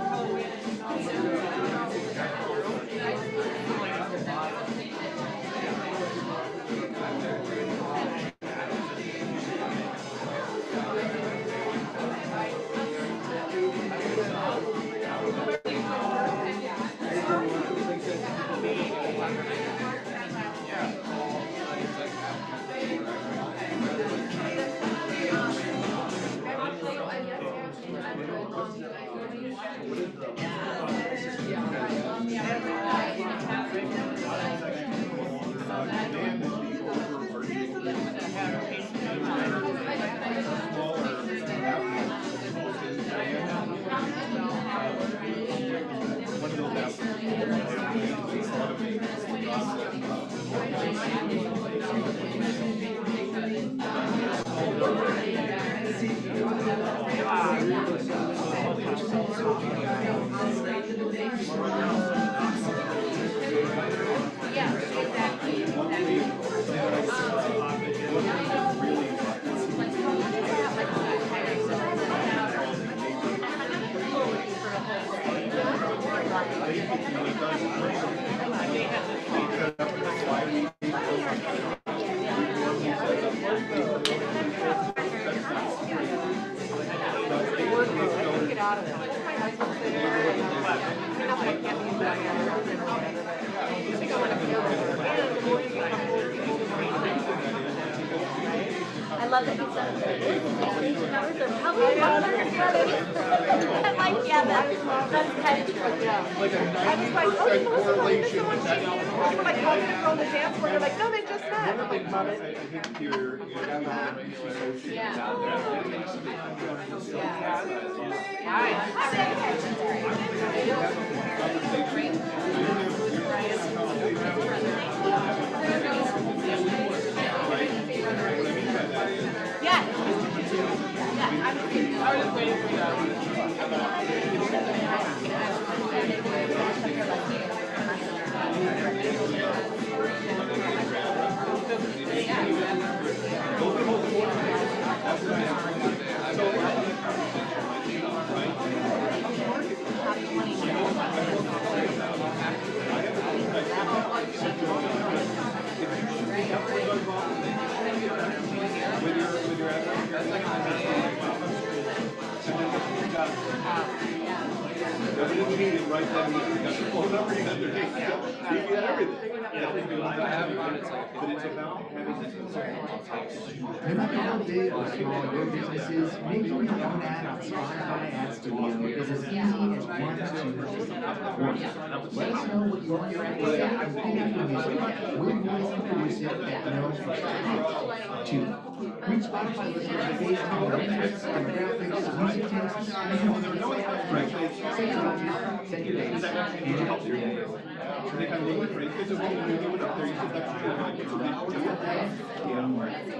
deal.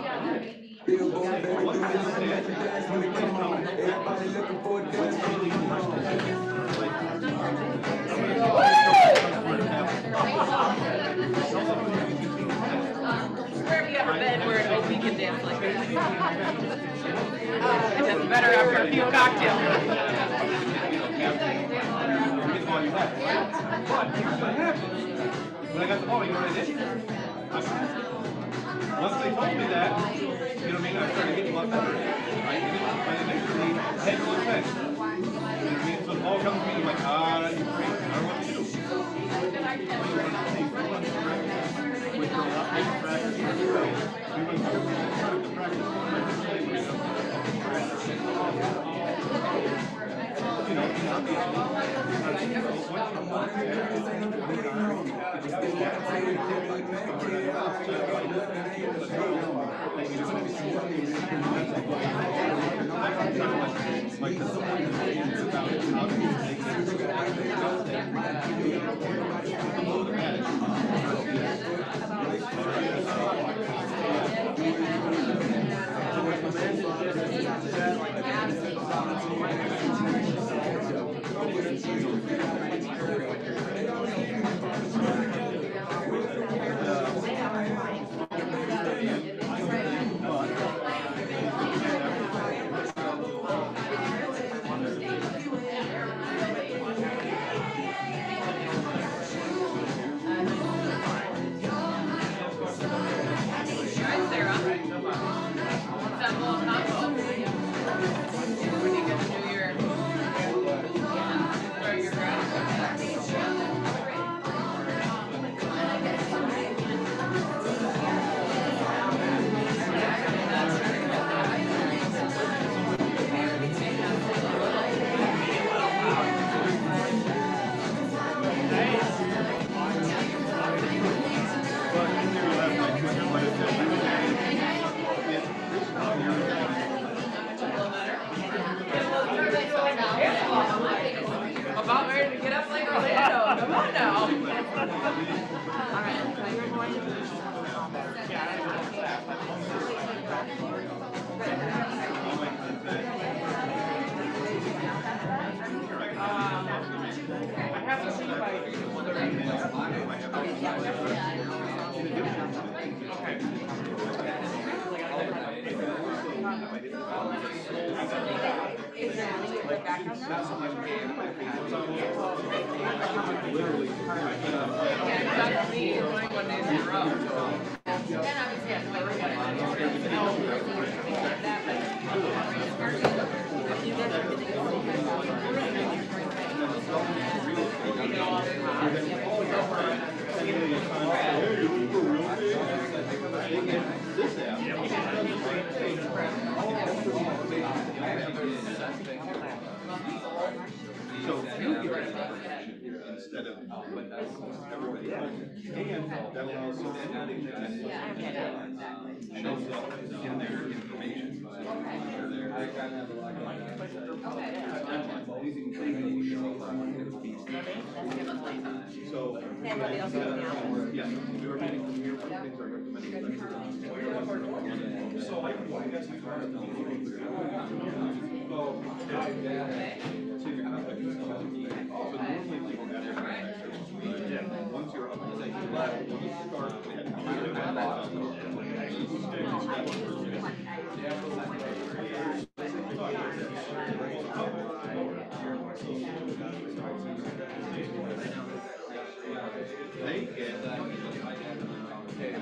Where have you ever been where we can dance like? It's better after a few cocktails. When I got the phone, you know what I did? Once they told me that, you know what I mean, I started getting a lot better. Full of. You know what I mean, so the ball comes to me, I'm like, ah, great, I don't know to do. With a lot of practice, we went through the practice. You Right,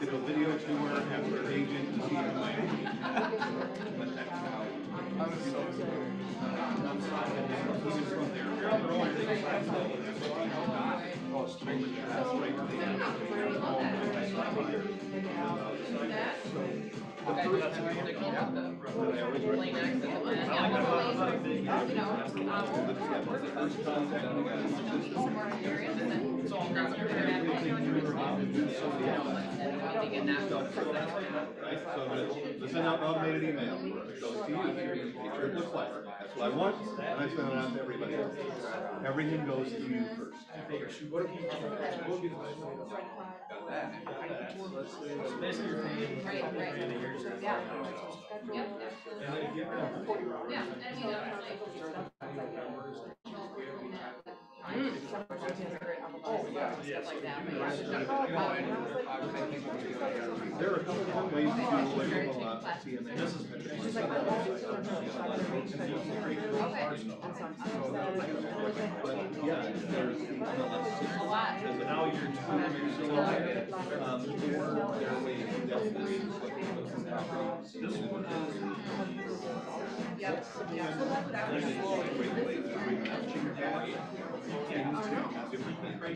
Did a video tour, her agent, and see her. But that's how. I was so. Oh, it's totally fast, right Right, so to send out an automated email, it goes to you, it's your looks like, that's what I want, and I send it out to everybody else. Everything goes to you first. Basically, you're paying Right, a couple right. grand a year. Yeah. Yep, And then if you have. Yeah, and we Stuff like that, but There are a couple of ways to do away with uh, CMA. This is. But, yeah, there's. A lot. Because now you're two, um, or there are ways to deal this. This one is. Yep, yeah. Great way to bring out cheaper gas. Into different criteria. There are so many programs, applications, things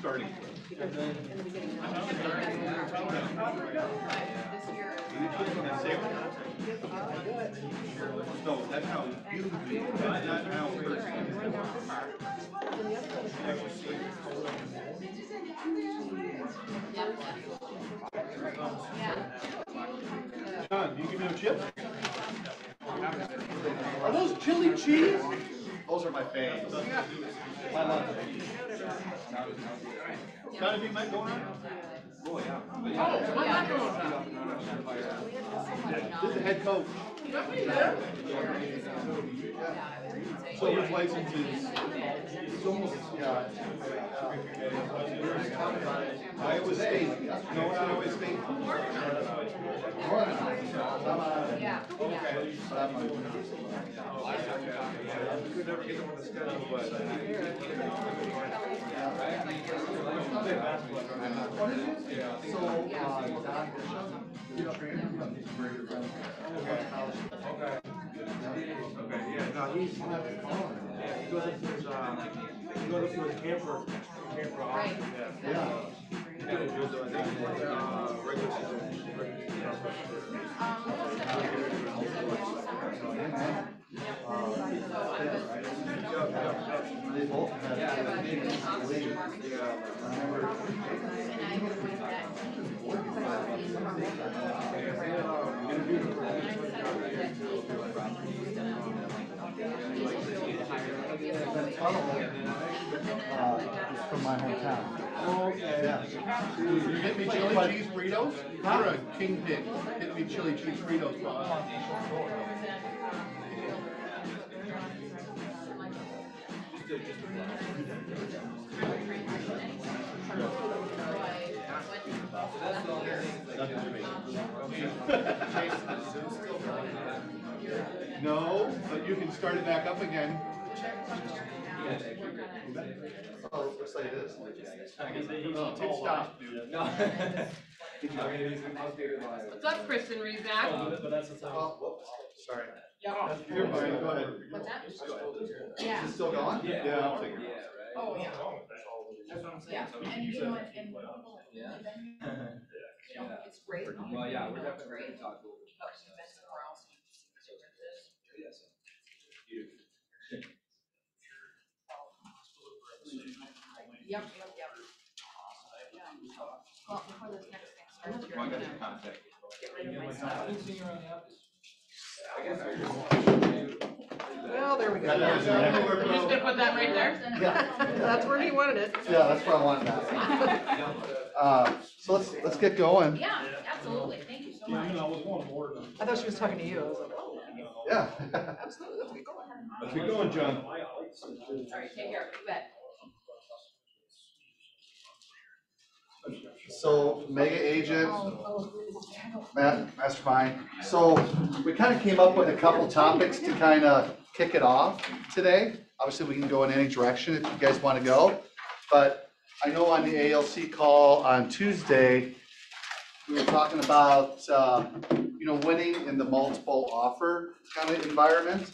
starting. In that safe. No, that's how not how. Do you give me a chip? Are those chili cheese? Those are my faves. I love. John, have you met going on? Oh, yeah. This is the head coach. So his license is, it's almost, yeah. Iowa State, no, it's Iowa State. Yeah. Could never get them on the schedule, but. So, uh, Don Bishop, you trained him, he's a very good friend. Okay. Okay, yeah, no, he's, yeah, he goes up to his, uh, he goes up to his camper, camper office, yeah. Yeah. He's gonna do the, uh, regular season, regular They both had. From my hometown. Yeah. You get me chili cheese burritos? You're a kingpin. Get me chili cheese burritos, bro. No, but you can start it back up again. Oh, it looks like it is. It stopped, dude. What's up, Kristen Rizak? But that's the thing. Sorry. You're fine, go ahead. What's that? Is it still going? Yeah, I'll take it. Oh, yeah. That's what I'm saying. Yeah, and you know, and, and. Yeah. You know, it's great. Well, yeah, we're definitely gonna talk a little bit. Helps you invest somewhere else. Yes. Yep, yep, yep. Well, before this next thing starts, you're Well, I got gonna your contact. get rid of my stuff. Well, there we go. You just gonna put that right there? Yeah. That's where he wanted it. Yeah, that's where I wanted that. Uh, so let's, let's get going. Yeah, absolutely, thank you so much. I was going to work. I thought she was talking to you. I was like, oh. Yeah. Absolutely, let's get going. Let's get going, John. All right, take care, you bet. So mega agent, Matt, mastermind. So we kind of came up with a couple topics to kind of kick it off today. Obviously, we can go in any direction if you guys want to go. But I know on the ALC call on Tuesday, we were talking about, uh, you know, winning in the multiple offer kind of environment.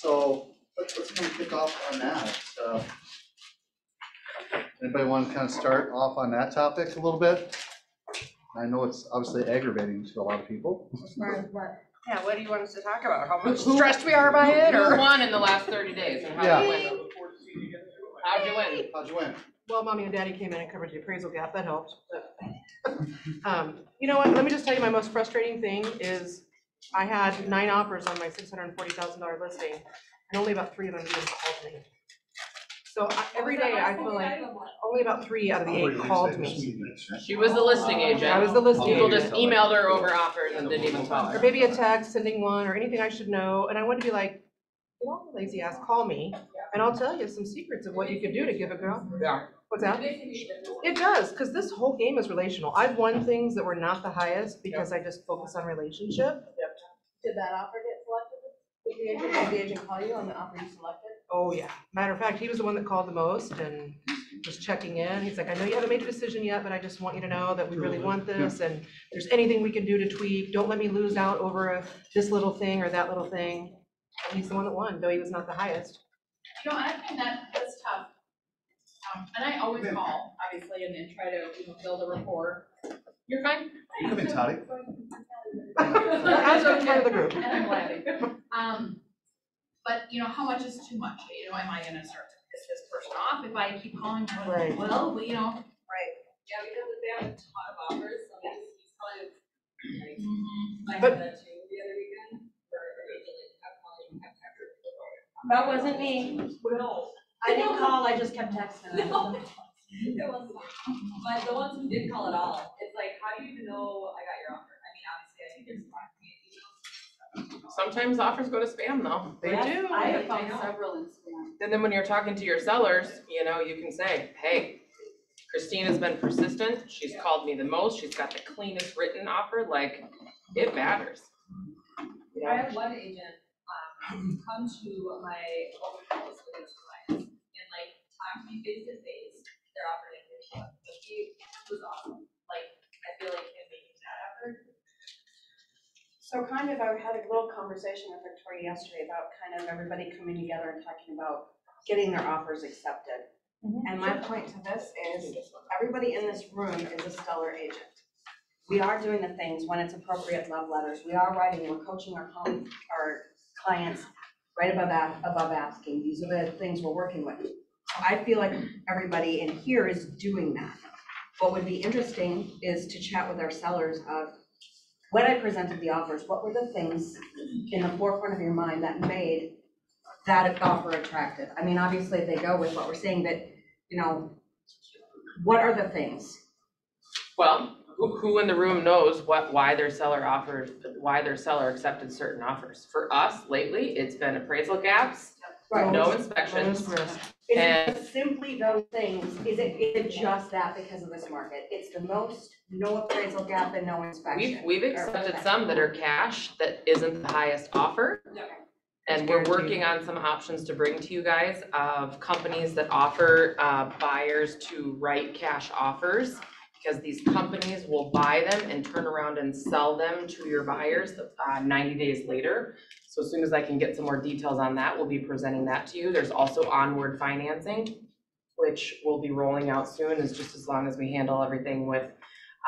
So let's, let's kind of kick off on that. Uh, Anybody want to kind of start off on that topic a little bit? I know it's obviously aggravating to a lot of people. Yeah, what do you want us to talk about? How much stressed we are by it, Who or? won in the last thirty days and how'd Yeah. you win? How'd you win? How'd you win? Well, mommy and daddy came in and covered the appraisal gap, that helped, but. Um, you know what, let me just tell you, my most frustrating thing is I had nine offers on my six hundred and forty thousand dollar listing, and only about three of them even called me. So I, every day I feel like only about three out of the eight called me. She was the listing agent. I was the listing People agent. just emailed her over offers and didn't even talk. Or maybe a text, sending one, or anything I should know, and I want to be like, you know, lazy ass, call me, and I'll tell you some secrets of what you could do to give a girl. Yeah. What's that? It does, because this whole game is relational. I've won things that were not the highest because I just focus on relationship. Did that offer get selected? Did the agent, did the agent call you on the offer you selected? Oh, yeah. Matter of fact, he was the one that called the most and was checking in. He's like, I know you haven't made a decision yet, but I just want you to know that we really want this and if there's anything we can do to tweak. Don't let me lose out over a, this little thing or that little thing. And he's the one that won, though he was not the highest. You know, I find that, that's tough. Um, and I always call, obviously, and then try to, you know, build a rapport. You're fine. Come in, Toddy. As a part of the group. And I'm laughing. Um, but, you know, how much is too much? You know, am I gonna start to piss this person off if I keep calling, them? Right. well, but, you know, Right. Yeah, because if they have a ton of offers, so he's, he's kind of, like, mm-hmm. I But- had that too the other weekend, where they like kept calling, kept texting. That wasn't me. No. I didn't call, I just kept texting. No. It wasn't, but the ones who did call at all, it's like, how do you even know I got your offer? I mean, obviously, I think there's a lot of emails. Sometimes offers go to spam though. They Yes, do. I have found several in spam. And then when you're talking to your sellers, you know, you can say, hey, Christine has been persistent, she's called me the most, she's got the cleanest written offer, like, it matters. You I know? had one agent, um, come to my open house with his clients and like talk to me face to face, they're offering it, but he was awesome, like, I feel like him making that effort. So kind of, I had a little conversation with Victoria yesterday about kind of everybody coming together and talking about getting their offers accepted. Mm-hmm. And my point to this is, everybody in this room is a stellar agent. We are doing the things when it's appropriate, love letters, we are writing, we're coaching our home, our clients right above, a- above asking, these are the things we're working with. So I feel like everybody in here is doing that. What would be interesting is to chat with our sellers of, when I presented the offers, what were the things in the forefront of your mind that made that offer attractive? I mean, obviously, they go with what we're saying, but, you know, what are the things? Well, who, who in the room knows what, why their seller offered, why their seller accepted certain offers? For us, lately, it's been appraisal gaps, Right. no inspections, Is and it simply those things, is it, is it just that because of this market? It's the most, no appraisal gap and no we've, inspection. we've accepted some that are cash that isn't the highest offer. And we're working on some options to bring to you guys of companies that offer uh, buyers to write cash offers. Because these companies will buy them and turn around and sell them to your buyers uh, ninety days later. So as soon as I can get some more details on that, we'll be presenting that to you. There's also onward financing, which will be rolling out soon, is just as long as we handle everything with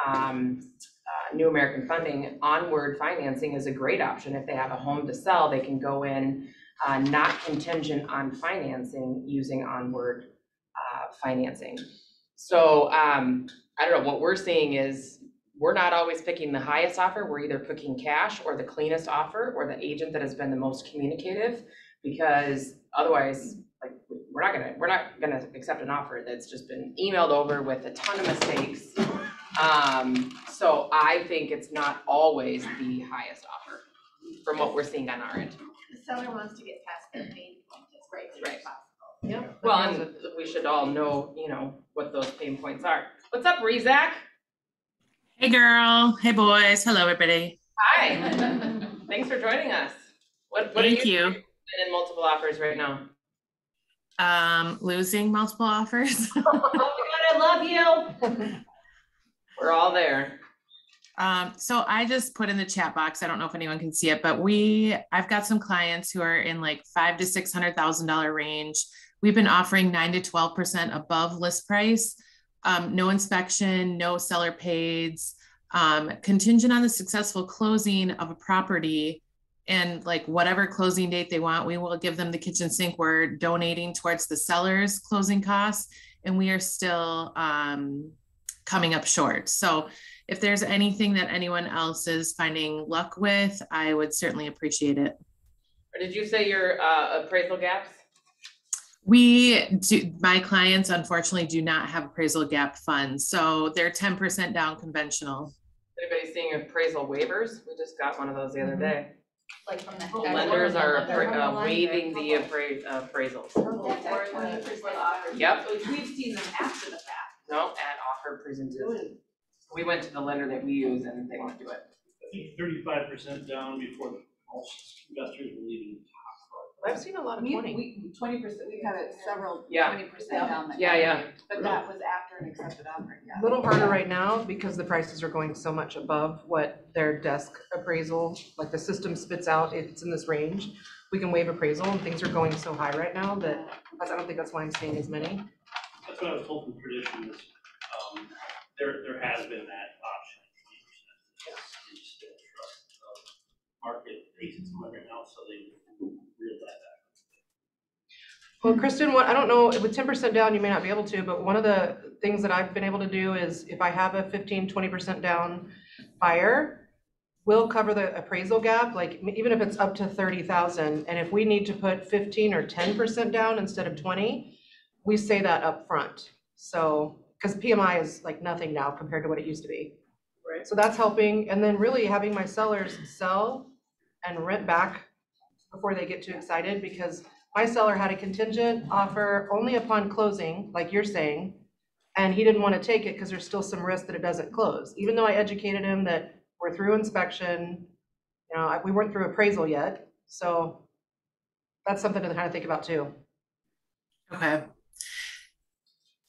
um, uh, New American Funding, onward financing is a great option. If they have a home to sell, they can go in, uh, not contingent on financing, using onward, uh, financing. So, um, I don't know, what we're seeing is, we're not always picking the highest offer, we're either picking cash or the cleanest offer, or the agent that has been the most communicative. Because otherwise, like, we're not gonna, we're not gonna accept an offer that's just been emailed over with a ton of mistakes. Um, so I think it's not always the highest offer from what we're seeing on our end. The seller wants to get past their pain point as quickly as possible. Yeah. Well, and we should all know, you know, what those pain points are. What's up, Rezak? Hey girl, hey boys, hello everybody. Hi. Thanks for joining us. What, what are you? Thank you. In multiple offers right now. Um, losing multiple offers. Oh my God, I love you. We're all there. Um, so I just put in the chat box, I don't know if anyone can see it, but we, I've got some clients who are in like five to six hundred thousand dollar range. We've been offering nine to twelve percent above list price. Um, no inspection, no seller pays, um, contingent on the successful closing of a property. And like whatever closing date they want, we will give them the kitchen sink. We're donating towards the seller's closing costs. And we are still, um, coming up short. So if there's anything that anyone else is finding luck with, I would certainly appreciate it. Did you say your uh, appraisal gaps? We do, my clients unfortunately do not have appraisal gap funds, so they're ten percent down conventional. Anybody seeing appraisal waivers? We just got one of those the other day. Like from the. Lenders are appra- uh, waiving the appra- appraisals. Yep. We've seen them after the fact. No, at offer presented. We went to the lender that we use and they won't do it. I think thirty-five percent down before most investors were leaving. I've seen a lot of We, 20. we, twenty percent, we've had it several, Yeah. twenty percent down that. Yeah, yeah. But that was after an accepted offer, yeah. A Little harder right now because the prices are going so much above what their desk appraisal, like the system spits out, it's in this range. We can waive appraisal and things are going so high right now that, I don't think that's why I'm seeing as many. That's what I was told from tradition is, um, there, there has been that option. 20%. It's still trust. So market raises going right now, so they that. Well, Kristen, what, I don't know, with ten percent down, you may not be able to, but one of the things that I've been able to do is if I have a 15, 20 percent down buyer, we'll cover the appraisal gap, like even if it's up to thirty thousand, and if we need to put fifteen or ten percent down instead of twenty, we say that up front. So, because PMI is like nothing now compared to what it used to be. Right. So that's helping, and then really having my sellers sell and rent back before they get too excited, because my seller had a contingent offer only upon closing, like you're saying, and he didn't want to take it because there's still some risk that it doesn't close, even though I educated him that we're through inspection, you know, we weren't through appraisal yet, so that's something to kind of think about too. Okay.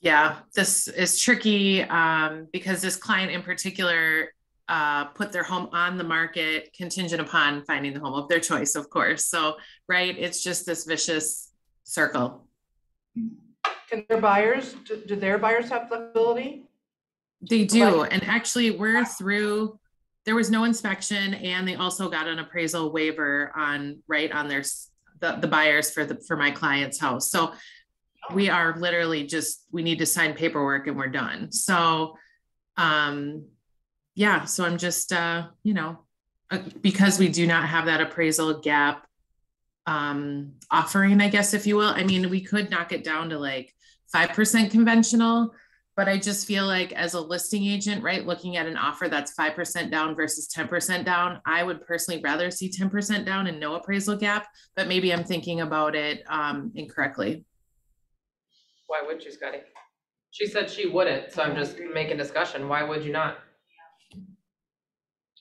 Yeah, this is tricky, um, because this client in particular, uh, put their home on the market contingent upon finding the home of their choice, of course. So, right, it's just this vicious circle. Can their buyers, do do their buyers have flexibility? They do, and actually, we're through, there was no inspection and they also got an appraisal waiver on, right, on their, the, the buyers for the, for my client's house. So we are literally just, we need to sign paperwork and we're done. So, um, yeah, so I'm just, uh, you know, uh, because we do not have that appraisal gap um, offering, I guess, if you will. I mean, we could knock it down to like five percent conventional, but I just feel like as a listing agent, right, looking at an offer that's five percent down versus ten percent down, I would personally rather see ten percent down and no appraisal gap, but maybe I'm thinking about it um, incorrectly. Why would you, Scotty? She said she wouldn't, so I'm just making discussion. Why would you not?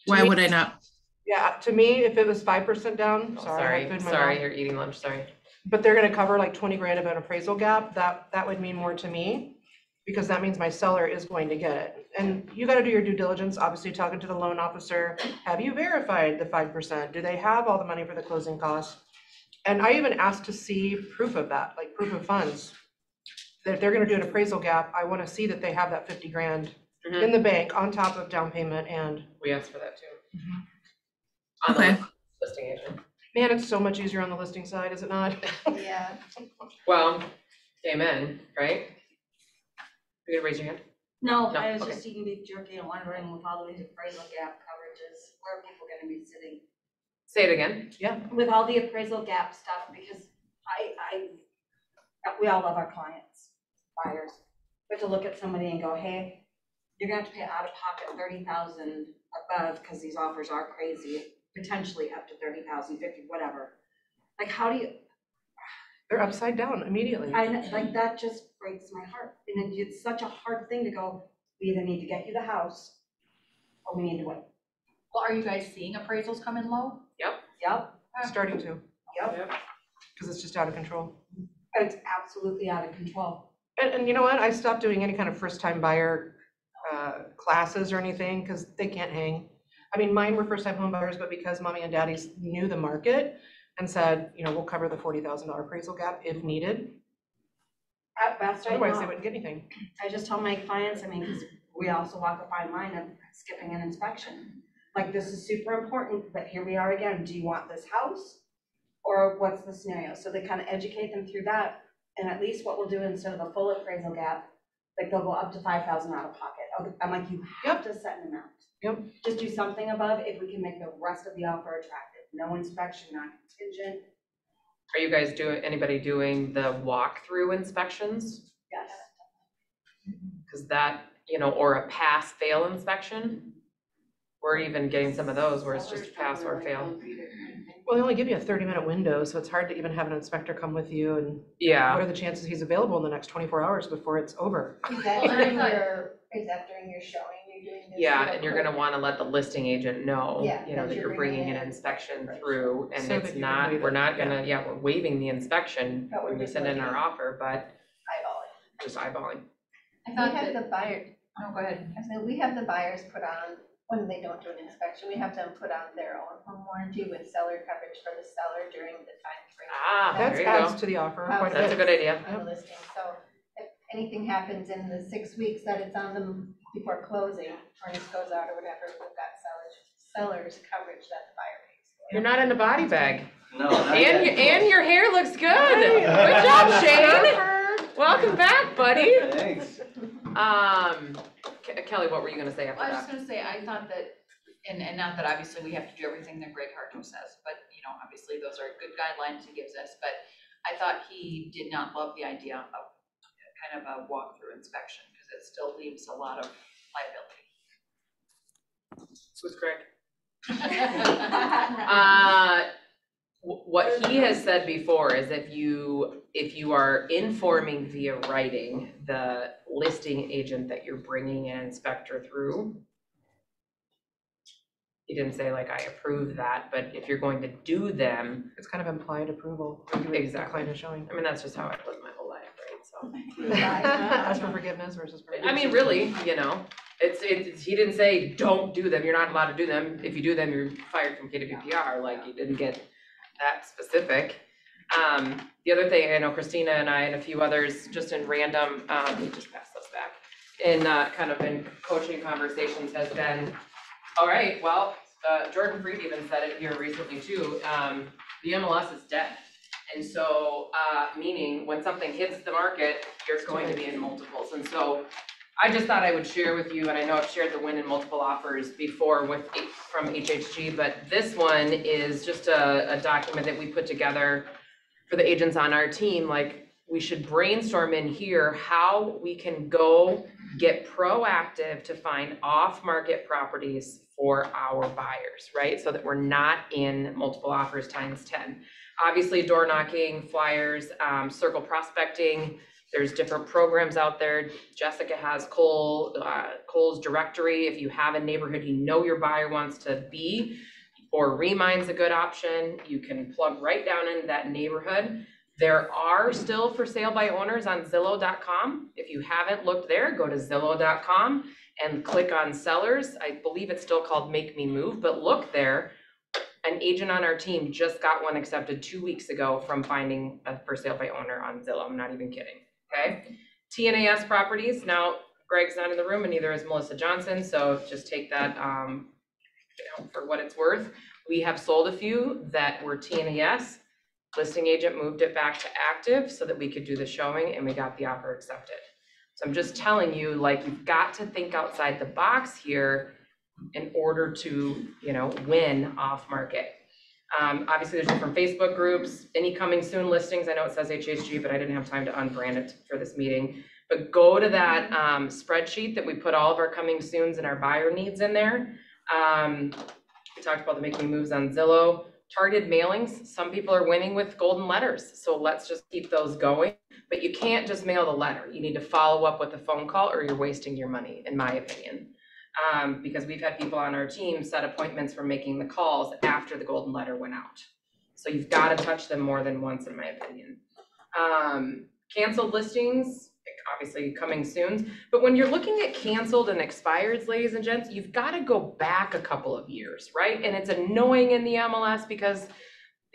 Why would I not? Yeah, to me, if it was five percent down, oh, sorry. Sorry, had food in my sorry, mouth. you're eating lunch, sorry. but they're gonna cover like twenty grand of an appraisal gap, that, that would mean more to me. Because that means my seller is going to get it. And you gotta do your due diligence, obviously talking to the loan officer. Have you verified the five percent? Do they have all the money for the closing costs? And I even asked to see proof of that, like proof of funds. That if they're gonna do an appraisal gap, I wanna see that they have that fifty grand in the bank on top of down payment and, We asked for that too. Mm-hmm. On the Okay. Listing agent. man, it's so much easier on the listing side, is it not? Yeah. Well, amen, right? You gonna raise your hand? No, No, I was okay. just eating beef jerky and wondering with all these appraisal gap coverages, where are people gonna be sitting? Say it again. Yeah. With all the appraisal gap stuff, because I, I, we all love our clients, buyers. But to look at somebody and go, hey, you're gonna have to pay out of pocket thirty thousand above, cause these offers are crazy, potentially up to thirty thousand, fifty, whatever. Like, how do you, They're upside down immediately. I, know, like, that just breaks my heart. And it- it's such a hard thing to go, we either need to get you the house, or we need to wait. Well, are you guys seeing appraisals come in low? Yep. Yep, Starting to, yep. because it's just out of control. It's absolutely out of control. And, and you know what? I stopped doing any kind of first-time buyer, uh, classes or anything, because they can't hang. I mean, mine were first-time home buyers, but because mommy and daddies knew the market and said, you know, we'll cover the forty thousand dollar appraisal gap if needed. At best, I Otherwise, they wouldn't get anything. I just tell my clients, I mean, 'cause we also walk a fine line of skipping an inspection. Like, this is super important, but here we are again, do you want this house? Or what's the scenario? So they kind of educate them through that, and at least what we'll do instead of a full appraisal gap, like they'll go up to five thousand out of pocket. I'm like, you have to set an amount. Yep. Just do something above if we can make the rest of the offer attractive. No inspection, not contingent, Are you guys doing, anybody doing the walkthrough inspections? yes. Mm-hmm. Cause that, you know, or a pass fail inspection? We're even getting some of those where it's just pass or fail. Well, they only give you a thirty-minute window, so it's hard to even have an inspector come with you and Yeah. what are the chances he's available in the next twenty-four hours before it's over? Is that during your, is that during your showing, you're doing this? Yeah, and you're gonna wanna let the listing agent know, Yeah, you know, that that you're you're bringing bringing an in- inspection through, and So it's you can not, waive we're it, not yeah. gonna, yeah, we're waiving the inspection But we're when we just send in our looking. offer, but Eyeballing. just eyeballing. I thought we have the buyer, No, go ahead. I said, we have the buyers put on, when they don't do an inspection, we have them put on their own home warranty with seller coverage for the seller during the time frame. Ah, That there you adds go. to the offer quite a. That's a good idea. On the listing, so if anything happens in the six weeks that it's on them before closing, or furnace goes out or whatever, we've got sellers, sellers coverage that the buyer pays for. You're not in a body bag. No, not And, yet. and your hair looks good. Good job, Shane. Welcome back, buddy. Thanks. Um, Ke- Kelly, what were you gonna say after Well, I was that? just gonna say, I thought that, and, and not that obviously we have to do everything that Greg Harto says, but, you know, obviously those are good guidelines he gives us, but I thought he did not love the idea of kind of a walkthrough inspection, because it still leaves a lot of liability. Who's Greg? Uh, wh- what he has said before is if you, if you are informing via writing the listing agent that you're bringing an inspector through. He didn't say like, I approve that, but if you're going to do them. It's kind of implied approval. Exactly. Decline is showing. I mean, that's just how I've lived my whole life, right, so. Ask for forgiveness versus. I mean, really, you know, it's, it's, he didn't say, don't do them, you're not allowed to do them, if you do them, you're fired from KWPR, like, he didn't get that specific. Um, the other thing, I know Christina and I and a few others, just in random, um, me just pass those back. In, uh, kind of in coaching conversations has been, all right, well, uh, Jordan Freed even said it here recently too, um, the MLS is dead. And so, uh, meaning when something hits the market, you're going to be in multiples, and so I just thought I would share with you, and I know I've shared the win and multiple offers before with, from HHG, but this one is just a, a document that we put together for the agents on our team, like, we should brainstorm in here how we can go get proactive to find off-market properties for our buyers, right? So that we're not in multiple offers times ten. Obviously, door knocking, flyers, um, circle prospecting, there's different programs out there. Jessica has Cole, uh, Cole's directory. If you have a neighborhood you know your buyer wants to be, or Remine's a good option. You can plug right down into that neighborhood. There are still for sale by owners on Zillow.com. If you haven't looked there, go to Zillow.com and click on sellers. I believe it's still called Make Me Move, but look there. An agent on our team just got one accepted two weeks ago from finding a for sale by owner on Zillow. I'm not even kidding, okay? TNAS properties, now Greg's not in the room and neither is Melissa Johnson, so just take that, um, you know, for what it's worth. We have sold a few that were TNAS. Listing agent moved it back to active so that we could do the showing and we got the offer accepted. So I'm just telling you, like, you've got to think outside the box here in order to, you know, win off market. Um, obviously, there's different Facebook groups, any coming soon listings, I know it says HHG, but I didn't have time to unbrand it for this meeting. But go to that, um, spreadsheet that we put all of our coming soons and our buyer needs in there. Um, we talked about the making moves on Zillow, targeted mailings, some people are winning with golden letters, so let's just keep those going. But you can't just mail the letter, you need to follow up with a phone call or you're wasting your money, in my opinion. Um, because we've had people on our team set appointments for making the calls after the golden letter went out. So you've gotta touch them more than once, in my opinion. Um, canceled listings, obviously coming soon, but when you're looking at canceled and expireds, ladies and gents, you've gotta go back a couple of years, right? And it's annoying in the MLS because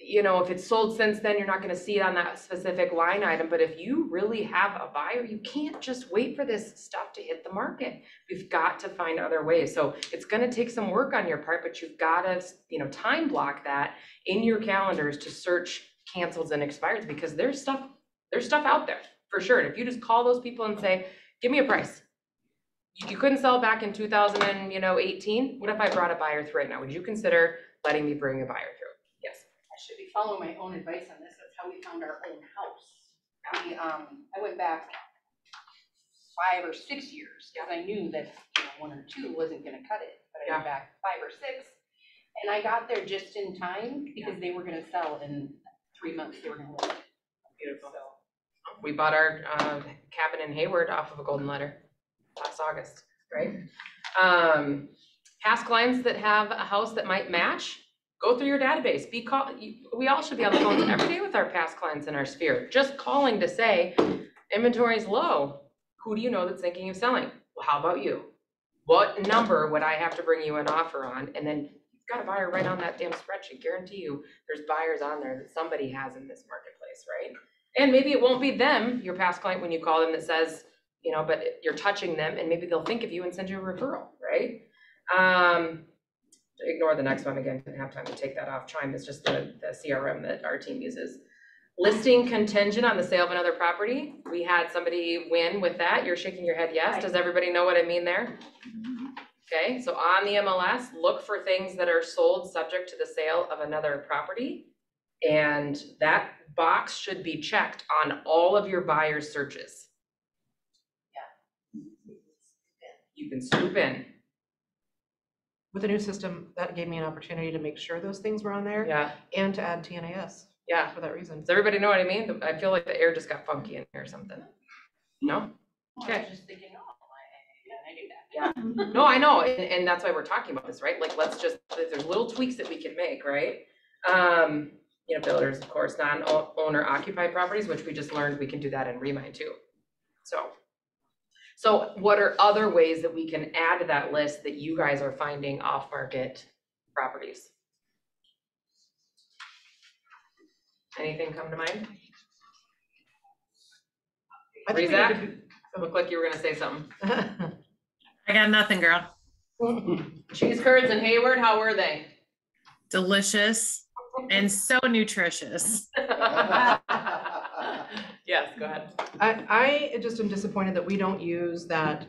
you know, if it's sold since then, you're not gonna see it on that specific line item, but if you really have a buyer, you can't just wait for this stuff to hit the market. We've got to find other ways, so it's gonna take some work on your part, but you've gotta, you know, time block that in your calendars to search cancels and expires because there's stuff, there's stuff out there, for sure, and if you just call those people and say, give me a price. You, couldn't sell back in two thousand and, you know, eighteen, what if I brought a buyer through right now, would you consider letting me bring a buyer should be following my own advice on this, that's how we found our own house. We, um, I went back five or six years, cause I knew that, you know, one or two wasn't gonna cut it, but I went back five or six. And I got there just in time, because they were gonna sell in three months, they were gonna list. Beautiful. We bought our uh, cabin in Hayward off of a golden letter last August, right? Um, past clients that have a house that might match, go through your database. Be call, we all should be on the phone every day with our past clients in our sphere. Just calling to say, inventory is low. Who do you know that's thinking of selling? Well, how about you? What number would I have to bring you an offer on? And then you've got a buyer right on that damn spreadsheet. Guarantee you, there's buyers on there that somebody has in this marketplace, right? And maybe it won't be them, your past client, when you call them that says, you know, but you're touching them and maybe they'll think of you and send you a referral, right? Um, ignore the next one again, didn't have time to take that off. Chime is just the, the CRM that our team uses. Listing contingent on the sale of another property. We had somebody win with that. You're shaking your head yes. Does everybody know what I mean there? Okay, so on the MLS, look for things that are sold subject to the sale of another property. And that box should be checked on all of your buyer searches. Yeah. You can swoop in. With the new system, that gave me an opportunity to make sure those things were on there. Yeah. And to add TNAS Yeah. for that reason. Does everybody know what I mean? I feel like the air just got funky in here or something. No? Okay. just thinking, oh, I, I do that. Yeah, no, I know, and, and that's why we're talking about this, right? Like, let's just, there's little tweaks that we can make, right? Um, you know, builders, of course, non-owner occupied properties, which we just learned we can do that in Remine too. So, so what are other ways that we can add to that list that you guys are finding off-market properties? Anything come to mind? I think we need Razak, looked like you were gonna say something. I got nothing, girl. Cheese curds in Hayward, how were they? Delicious and so nutritious. Yes, go ahead. I, I just am disappointed that we don't use that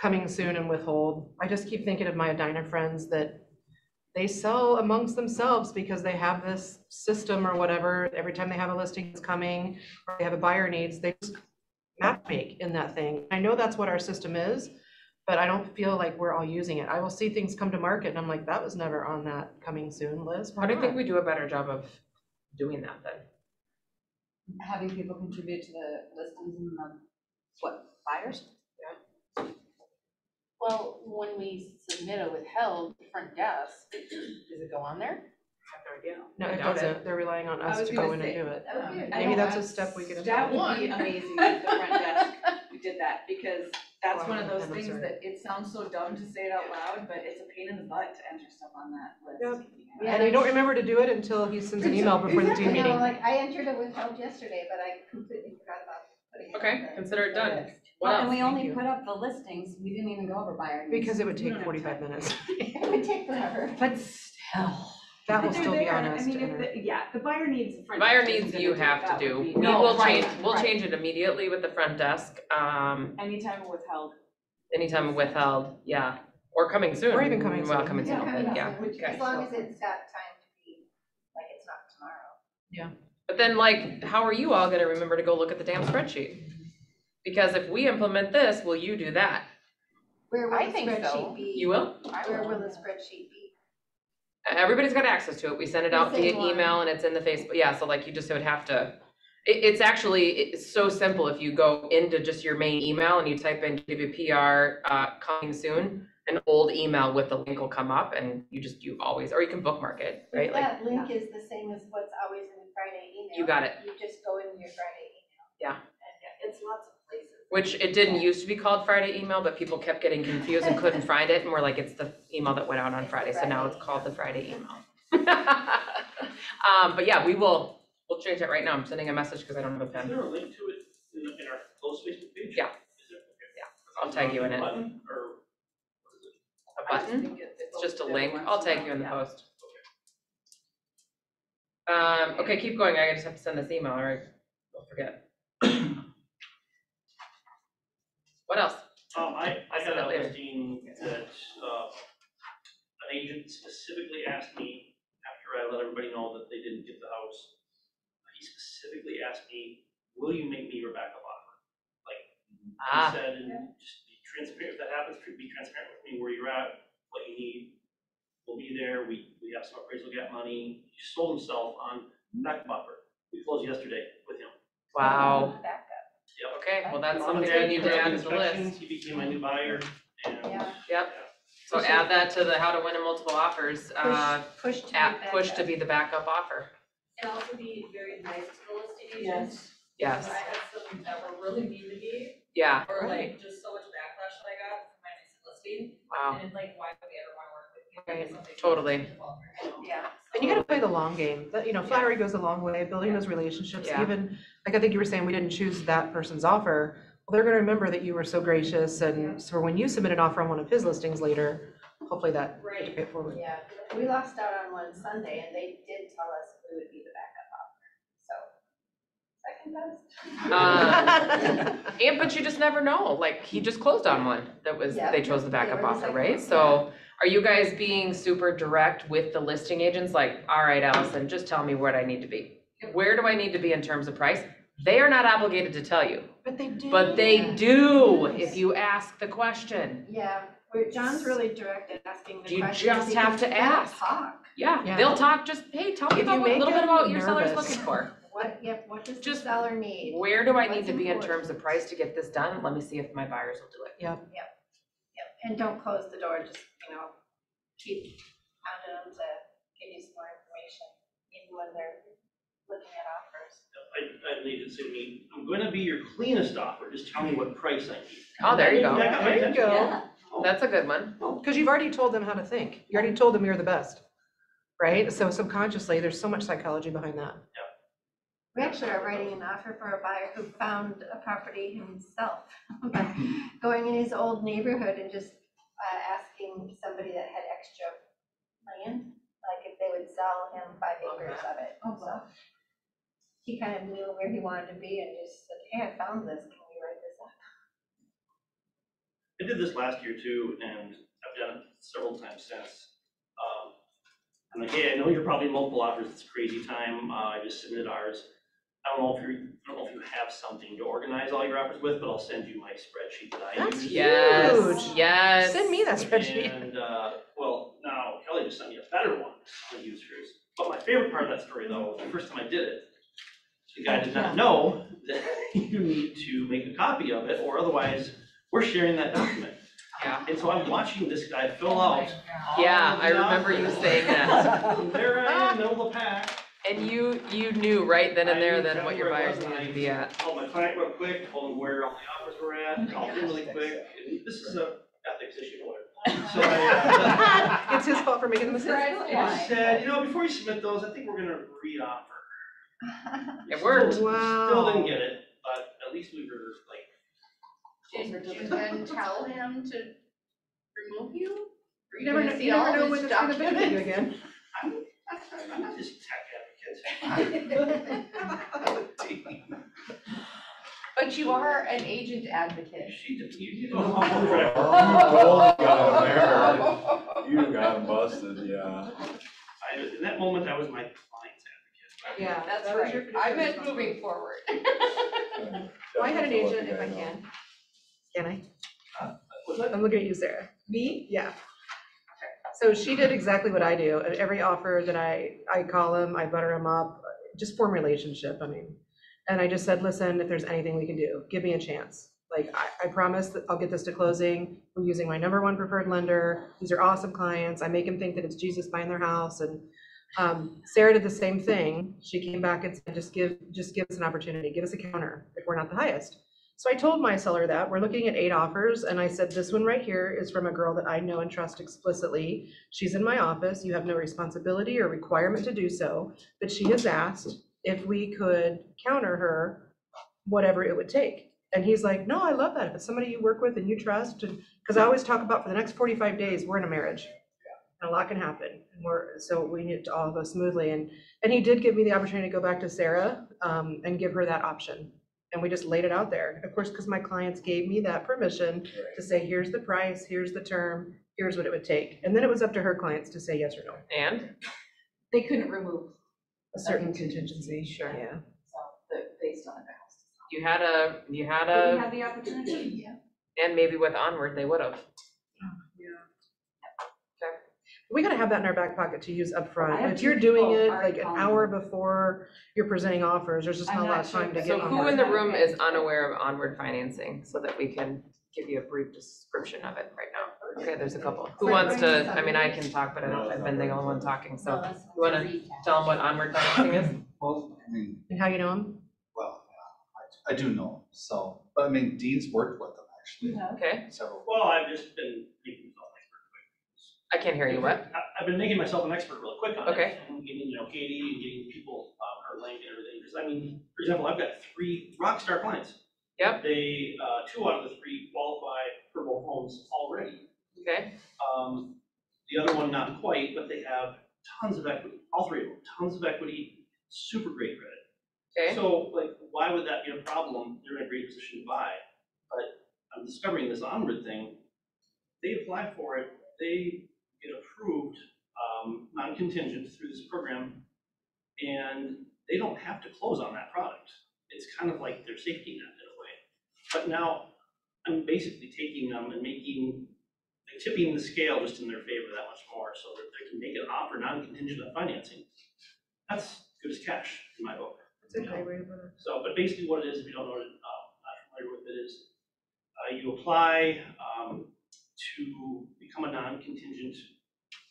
coming soon and withhold. I just keep thinking of my Edina friends that they sell amongst themselves because they have this system or whatever. Every time they have a listing that's coming, or they have a buyer needs, they just map make in that thing. I know that's what our system is, but I don't feel like we're all using it. I will see things come to market and I'm like, that was never on that coming soon list. How do you think we do a better job of doing that then? Having people contribute to the listings and the, what, buyers? Yeah. Well, when we submit a withheld front desk, does it go on there? No, I it doubt it. doesn't. They're relying on us was to gonna go in and say, do it. that would be- Maybe that's a step we could. That implement. would be amazing if the front desk did that, because that's one of those I'm things sorry. that it sounds so dumb to say it out loud, but it's a pain in the butt to enter stuff on that list. And you don't remember to do it until he sends an email before the team You know, meeting. like, I entered a withheld yesterday, but I completely forgot about putting it on Okay, the- consider it done. list. What Well, and else? we only put up the listings, we didn't even go over buyer needs. Because it would We take don't have forty-five minutes. It would take forever. But still. That will But they're still be on there. us I mean, to if enter. the, yeah, the buyer needs. the front Buyer desk isn't needs gonna you do it, have to that do. would we No, will right, change, we'll right. change it immediately with the front desk, um, Anytime withheld. anytime withheld, yeah, or coming soon. Or even coming Well, soon. coming soon, Yeah, coming yeah, soon, okay. As long as it's got time to be, like, it's not tomorrow. Yeah. But then like, how are you all gonna remember to go look at the damn spreadsheet? Because if we implement this, will you do that? Where will I the think so. spreadsheet be? You will? Where will the spreadsheet be? Everybody's got access to it. We send it out via same one. email and it's in the Facebook, yeah, so like you just would have to. It, it's actually, it's so simple. If you go into just your main email and you type in KWPR, uh, coming soon, an old email with the link will come up and you just, you always, or you can bookmark it, right? Like, That link is the same as what's always in the Friday email. You got it. You just go in your Friday email. Yeah. And it's lots of places. Which it didn't used to be called Friday email, but people kept getting confused and couldn't find it and we're like, it's the email that went out on Friday, so now it's called the Friday email. Um, but yeah, we will, we'll change it right now. I'm sending a message because I don't have a Is pen. there a link to it in, the- in our closed Facebook page? Yeah. Is there? Okay. I'll tag you in it. Button or? A button? It's just a link. I'll tag you in the post. Um, okay, keep going. I just have to send this email or I'll forget. What else? Um, I, I got it a listing that, uh, an agent specifically asked me, after I let everybody know that they didn't get the house, he specifically asked me, will you make me your backup offer? Like, Ah. he said, and just be transparent, if that happens, be transparent with me where you're at, what you need. We'll be there, we, we have some appraisal gap money, he sold himself on backup offer. We closed yesterday with him. Wow. Yep. Okay, well, that's something the we need to add to the list. He became my new buyer and. Yep. So add that to the how to win in multiple offers, uh, Push to app, be push to be the backup offer. And also be very nice to the listing agents. Yes. I had some that were really mean to me. Yeah. Or like, just so much backlash that I got from my recent listing. Wow. And it's like, why would we ever wanna work with you? Right. Totally. Yeah. And you gotta play the long game. That, you know, flattery goes a long way, building those relationships, Yeah. even, like I think you were saying, we didn't choose that person's offer. Well, they're gonna remember that you were so gracious and so when you submit an offer on one of his listings later, hopefully that Right. to pay it forward. Yeah, we lost out on one Sunday and they did tell us we would be the backup offer, so. Second best. Uh, And, but you just never know, like, he just closed on one that was, Yeah, they chose the backup were the offer, second right? one, So are you guys being super direct with the listing agents, like, all right, Allison, just tell me what I need to be? Where do I need to be in terms of price? They are not obligated to tell you, But they do. but they do if you ask the question. Yeah, where John's really direct at asking the You question. just have because to they don't ask. Talk. Yeah, Yeah. they'll talk, just, hey, tell me If about you a make little bit them about your seller's nervous. looking for. What, yep, what does the seller need? Where do I need What's to be in terms of price to get this done? Let me see if my buyers will do it. Yep. Yep, yep, and don't close the door, just, you know, keep pounding them to give you some more information, even when they're looking at offers. I, I need to say to me, I'm gonna be your cleanest offer, just tell me what price I need. Oh, there you go. That got my There you attention. go. That's a good one. Because you've already told them how to think. You already told them you're the best. Right? So subconsciously, there's so much psychology behind that. We actually are writing an offer for a buyer who found a property himself, going in his old neighborhood and just uh, asking somebody that had extra land, like if they would sell him five acres of it. So He kind of knew where he wanted to be and just said, hey, I found this, can we write this up? I did this last year too, and I've done it several times since. Um, I'm like, hey, I know you're probably multiple offers, it's crazy time, uh, I just submitted ours. I don't know if you're, I don't know if you have something to organize all your offers with, but I'll send you my spreadsheet that I That's use. Yes, Huge. yes. Send me that spreadsheet. And, uh, well, now Kelly just sent me a better one, I use hers. But my favorite part of that story though, was the first time I did it, the guy did not know that you need to make a copy of it, or otherwise, we're sharing that document. Yeah. And so I'm watching this guy fill out. all Yeah, of I remember you offers. saying that. And There I am, middle of the pack. And you, you knew right then and there then what your buyers was, and needed to be at. Called my client real quick, told him where all the offers were at, called him really quick, this is a ethics issue, whatever. So I, uh, It's his fault for making the mistake. I said, you know, before you submit those, I think we're gonna re-offer. It worked. Still- Wow. Still didn't get it, but at least we were like. Did you then tell him to remove you? Or You never know, gonna see you never know when it's gonna benefit you again. I'm not this tech advocate. But you are an agent advocate. She did, you, you Oh. You totally got him there. You got him busted, yeah. I, in that moment, I was my client's advocate. Yeah. That's that was your right. I meant fiduciary moving forward. I had an agent, if I can. Can I? I'm looking at you, Sarah. Me? Yeah. So she did exactly what I do. Every offer that I, I call them, I butter them up, just form relationship, I mean. And I just said, listen, if there's anything we can do, give me a chance. Like, I, I promise that I'll get this to closing. I'm using my number one preferred lender. These are awesome clients. I make them think that it's Jesus buying their house and um, Sarah did the same thing. She came back and said, just give, just give us an opportunity, give us a counter if we're not the highest. So I told my seller that, we're looking at eight offers, and I said, this one right here is from a girl that I know and trust explicitly. She's in my office, you have no responsibility or requirement to do so, but she has asked if we could counter her, whatever it would take. And he's like, no, I love that, if it's somebody you work with and you trust, and, because I always talk about for the next forty-five days, we're in a marriage. And a lot can happen, and we're, so we need it to all go smoothly, and, and he did give me the opportunity to go back to Sarah, um, and give her that option. And we just laid it out there, of course, because my clients gave me that permission to say, here's the price, here's the term, here's what it would take. And then it was up to her clients to say yes or no, And? They couldn't remove a certain contingency, sure, yeah. the, based on the house. You had a, you had But we a, had the opportunity, yeah. and maybe with Onward, they would have. We gotta have that in our back pocket to use I upfront. have If you're doing people it already like an calling hour before you're presenting offers, there's just I'm not a lot not of time sure. to get So on who board. in the room is unaware of Onward financing, so that we can give you a brief description of it right now? Okay, there's a couple. Who wants to, I mean, I can talk, but I- I've been the only one talking, so you wanna tell them what Onward financing is? Well, I mean, And how you know them? well, yeah, I, I do know, so, but I mean, Dean's worked with them actually. Okay, Several. Well, I've just been making myself an expert. I can't hear you, what? I, I've been making myself an expert real quick on it. Okay. And getting, you know, Katie and getting people, um, her link and everything, because I mean, for example, I've got three rockstar clients. Yep. They, uh, two out of the three qualify for both homes already. Okay, Um, The other one, not quite, but they have tons of equity, all three of them, tons of equity, super great credit. Okay. So like, why would that be a problem? They're in a great position to buy. But I'm discovering this onward thing. They apply for it, they get approved, um, non-contingent through this program. And they don't have to close on that product. It's kind of like their safety net in a way. But now I'm basically taking them and making, like tipping the scale just in their favor that much more so that they can make an offer non-contingent on financing. That's good as cash in my book. That's a great way to put it. So, but basically what it is, if you don't know, it, uh, not familiar with it, is uh, you apply um, to become a non-contingent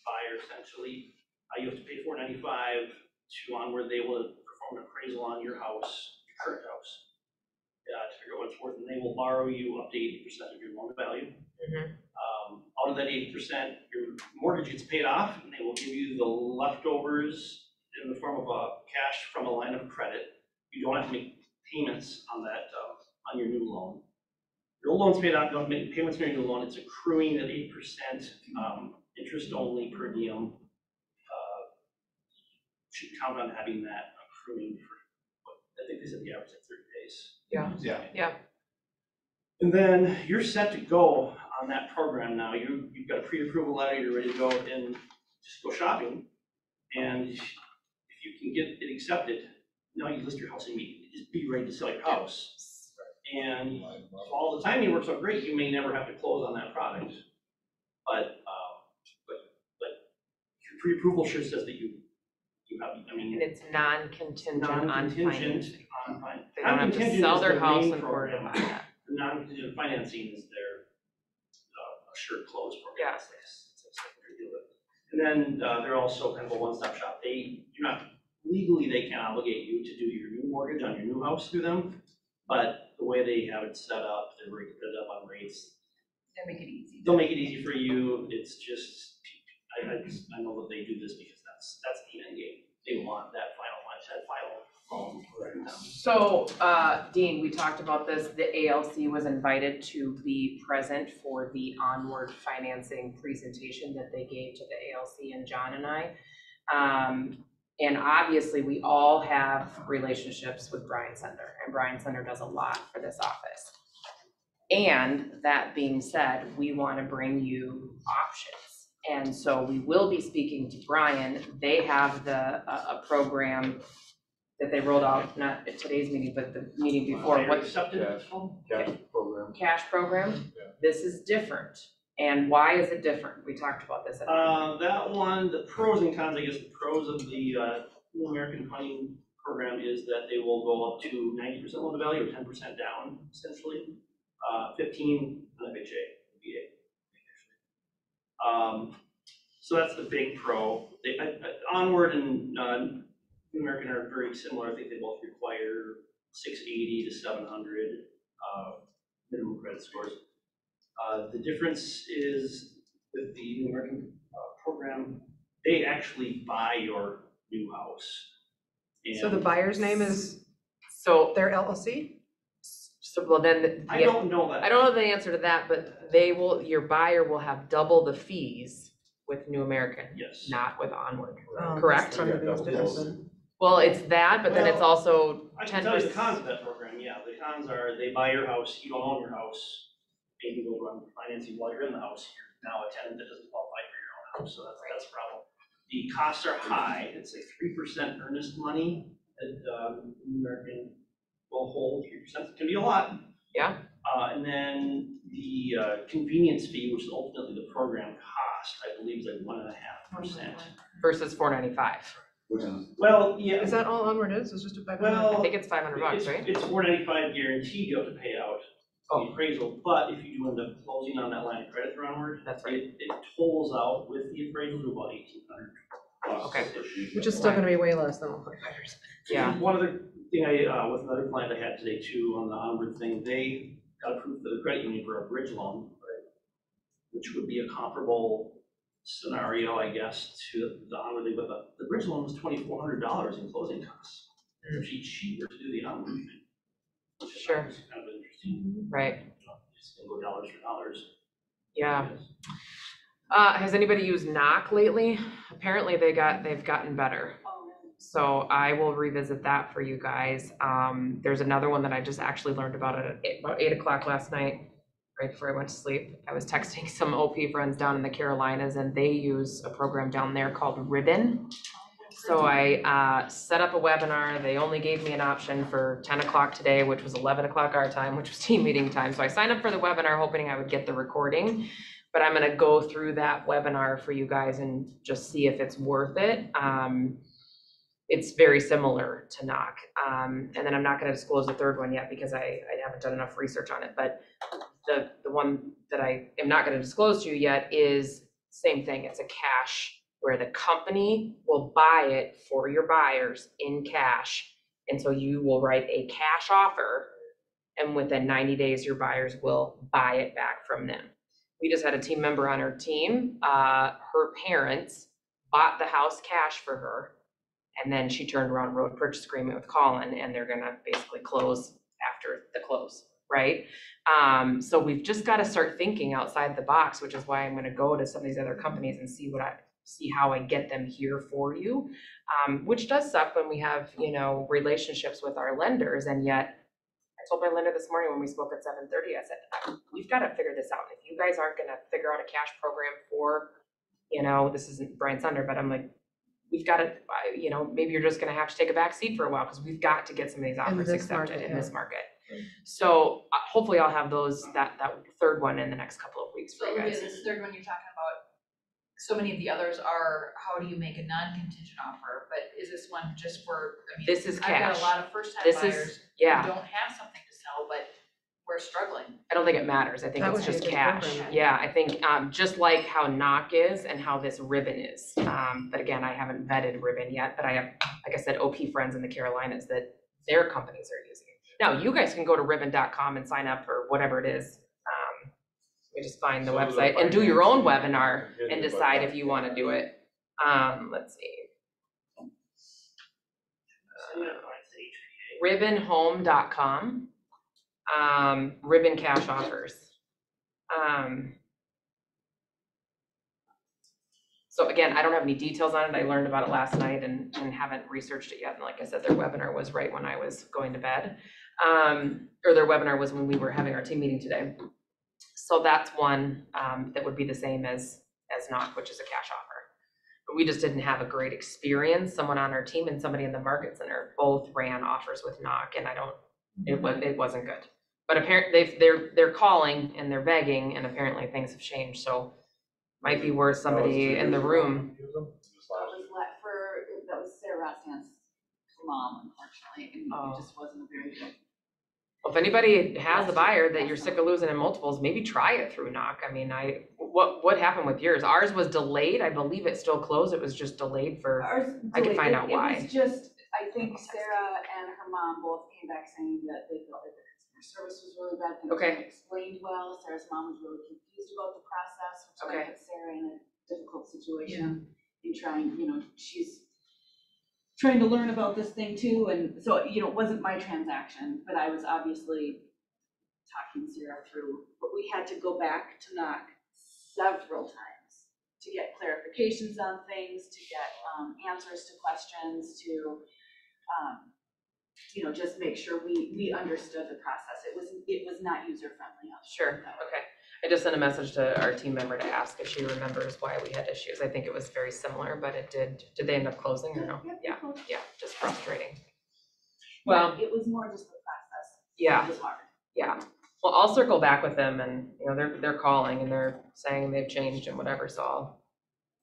buyer essentially. Uh, you have to pay four ninety-five to onward, they will perform an appraisal on your house, your current house. Uh, to figure out what it's worth, and they will borrow you up to eighty percent of your loan value. Um, out of that eighty percent, your mortgage gets paid off, and they will give you the leftovers in the form of a cash from a line of credit. You don't have to make payments on that, um, on your new loan. Your old loan's paid off, you don't make payments on your new loan, it's accruing at eight percent, um, interest only per diem. Uh, Should count on having that accruing for, what, I think they said the average at thirty days. Yeah. Yeah. Yeah. And then you're set to go on that program now. You, you've got a pre-approval letter, you're ready to go and just go shopping. And if you can get it accepted, now you list your house immediately, just be ready to sell your house. And all the timing works out great, you may never have to close on that product. But, um, but, but your pre-approval sure says that you, you have, I mean. And it's non-contingent on Non-contingent financing. on fin- They don't have to non-contingent sell is their house main in order to program. buy that. The non-contingent financing is their, uh, assured close program. Yeah. It's like- it's like secondary deal with. And then, uh, they're also kind of a one-stop shop. They, you're not, legally, they can't obligate you to do your new mortgage on your new house through them. But the way they have it set up, they're very good up on rates. They make it easy. They'll make it easy for you. It's just, I, I just, I know that they do this because that's, that's the end game. They want that final, that final loan. So, uh, Dean, we talked about this, the ALC was invited to be present for the onward financing presentation that they gave to the ALC and John and I. Um, and obviously, we all have relationships with Brian Sender, and Brian Sender does a lot for this office. And that being said, we wanna bring you options. And so we will be speaking to Brian, they have the, a, a program that they rolled out, not at today's meeting, but the meeting before, Buyer what, accepted, it's called? Cash program. cash program? This is different, and why is it different? We talked about this at. Uh, that one, the pros and cons, I guess the pros of the, uh, American Funding Program is that they will go up to ninety percent loan to value or ten percent down essentially. Uh, fifteen on FHA, VA. Um, so that's the big pro. They, I, I- Onward and, uh, American are very similar. I think they both require six eighty to seven hundred, uh, minimum credit scores. Uh, the difference is with the New American, uh, program, they actually buy your new house. So the And buyer's name is So, their LLC? so, well, then. the- I don't know that. I don't know the answer to that, but they will, your buyer will have double the fees with New American, Yes. not with Onward, Oh, correct? that's probably the biggest difference then. Well, it's that, but then it's also I ten can tell you the percent. cons of that program, yeah, the cons are they buy your house, you don't own your house. Maybe go run financing while you're in the house, you're now a tenant that doesn't qualify for your own house, so that's, that's a problem. The costs are high, it's like three percent earnest money that, um, American will hold, three percent can be a lot. Yeah. Uh, and then the, uh, convenience fee, which is ultimately the program cost, I believe is like one and a half percent. Versus four ninety-five. Which is, Well, yeah. Is that all Onward is? It's just a five Well, I think it's five hundred bucks, It's- right? It's four ninety-five guaranteed you have to pay out the appraisal, but if you do end up closing on that line of credit for onward. That's right. It, it tolls out with the appraisal to about eighteen hundred bucks. Okay. Which is still gonna be way less than all buyers. Yeah. One other thing I, uh, with another client I had today too, on the onward thing, they got approved for the credit union for a bridge loan. Which would be a comparable scenario, I guess, to the onward thing, but the, the bridge loan was twenty-four hundred dollars in closing costs. It's actually cheaper to do the onward thing. which I Sure. Kind of interesting. Right, Just single dollars for dollars. yeah. Uh, has anybody used Knock lately? Apparently they got, they've gotten better. So I will revisit that for you guys. Um, there's another one that I just actually learned about at eight, about eight o'clock last night, right before I went to sleep. I was texting some OP friends down in the Carolinas and they use a program down there called Ribbon. So I, uh, set up a webinar. They only gave me an option for ten o'clock today, which was eleven o'clock our time, which was team meeting time. So I signed up for the webinar hoping I would get the recording. But I'm gonna go through that webinar for you guys and just see if it's worth it. Um, it's very similar to knock. Um, and then I'm not gonna disclose the third one yet because I, I haven't done enough research on it, but the, the one that I am not gonna disclose to you yet is same thing, it's a cash where the company will buy it for your buyers in cash. And so you will write a cash offer and within ninety days, your buyers will buy it back from them. We just had a team member on our team, uh, her parents bought the house cash for her. And then she turned around, wrote a purchase agreement with Colin, and they're gonna basically close after the close, right? Um, so we've just gotta start thinking outside the box, which is why I'm gonna go to some of these other companies and see what I, see how I get them here for you. Um, which does suck when we have, you know, relationships with our lenders, and yet I told my lender this morning when we spoke at seven thirty, I said, we've gotta figure this out. If you guys aren't gonna figure out a cash program for, you know, this isn't Brian Sunder, but I'm like, we've gotta, you know, maybe you're just gonna have to take a back seat for a while, cause we've got to get some of these offers this accepted market, in this market. So uh, hopefully I'll have those, that, that third one in the next couple of weeks for So you Olivia, guys. this third one you're talking about, so many of the others are, how do you make a non-contingent offer, but is this one just for, I mean, This is I've got cash. a lot of first-time This is- buyers who yeah. don't have something to sell, but we're struggling. I don't think it matters. I think That it's would be a just good cash. program. Yeah, I think, um, just like how knock is and how this ribbon is. Um, but again, I haven't vetted ribbon yet, but I have, like I said, OP friends in the Carolinas that their companies are using it. Now, you guys can go to ribbon.com and sign up or whatever it is. Just find the So website and do your own webinar yeah, and decide if you wanna do it. Um, let's see. ribbonhome.com, um, ribbon cash offers. Um, so again, I don't have any details on it. I learned about it last night and, and haven't researched it yet. And like I said, their webinar was right when I was going to bed. Um, or their webinar was when we were having our team meeting today. So that's one, um, that would be the same as, as knock, which is a cash offer. But we just didn't have a great experience. Someone on our team and somebody in the market center both ran offers with knock and I don't, it was, it wasn't good. But apparently, they've, they're, they're calling and they're begging and apparently things have changed, so might be worth somebody in the room. Use them? Just That was let for, that was Sarah Rossant's mom, unfortunately, and Oh. it just wasn't a very good. If anybody has a buyer that you're sick of losing in multiples, maybe try it through knock. I mean, I, what, what happened with yours? Ours was delayed. I believe it still closed. It was just delayed for, Ours I can delayed. find It- out why. It was just, I think Sarah and her mom both came back saying that they felt like the customer service was really bad, things Okay. weren't explained well, Sarah's mom was really confused about the process, which Okay. might put Sarah in a difficult situation in trying, you know, she's trying to learn about this thing too, and so, you know, it wasn't my transaction, but I was obviously talking Sarah through, but we had to go back to knock several times to get clarifications on things, to get, um, answers to questions, to, um, you know, just make sure we, we understood the process. It was, it was not just put Sure, it that way. okay. I just sent a message to our team member to ask if she remembers why we had issues. I think it was very similar, but it did, did they end up closing or no? Yeah, yeah, just frustrating. Well, Yeah, It was more just the process. Yeah. It was hard. Yeah, well, I'll circle back with them and, you know, they're, they're calling and they're saying they've changed and whatever, so I'll,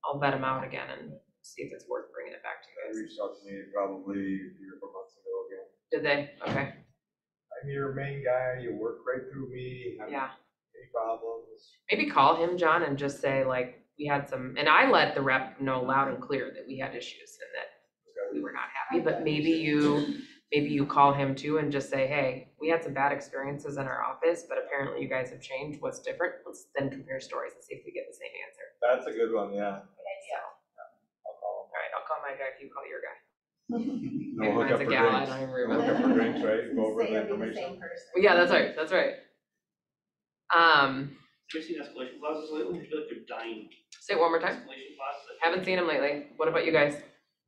I'll vet them out again and see if it's worth bringing it back to They you guys. reached out to me probably three or four months ago again. Did they? Okay, I'm your main guy, you work right through me, have yeah. Any problems? Maybe call him, John, and just say like, we had some, and I let the rep know loud and clear that we had issues and that we were not happy, but maybe you, maybe you call him too and just say, hey, we had some bad experiences in our office, but apparently you guys have changed, what's different? Let's then compare stories and see if we get the same answer. That's a good one, yeah. I'll call him. All right, I'll call my guy if you call your guy. No Maybe hookup mine's a for gal, I drinks. don't even No remember. hookup for drinks, right? Go over Say the it'd be the information. same person. Well, Yeah, that's right, that's right. Um, Have you seen escalation clauses lately? I feel like they're dying. Say it one more time. Escalation clauses. Haven't seen them lately. What about you guys?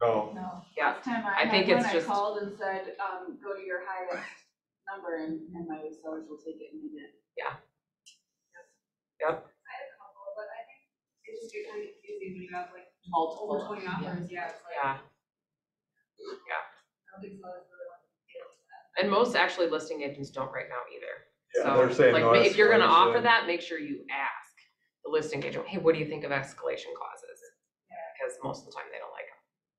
No. No. Yeah. Last time I I think had it's one, I just- called and said, um, go to your highest number and, and my sellers will take it and they did. Yeah. Yep. I had a couple, but I think it just kind of confusing when you have like Multiple. twenty offers, yeah, it's like. Yeah. I don't think sellers really want to deal with that. And most actually listing agents don't right now either. Yeah, they're So, saying like, no ma- if you're gonna offer escalation. that, make sure you ask the listing agent, hey, what do you think of escalation clauses? Because most of the time they don't like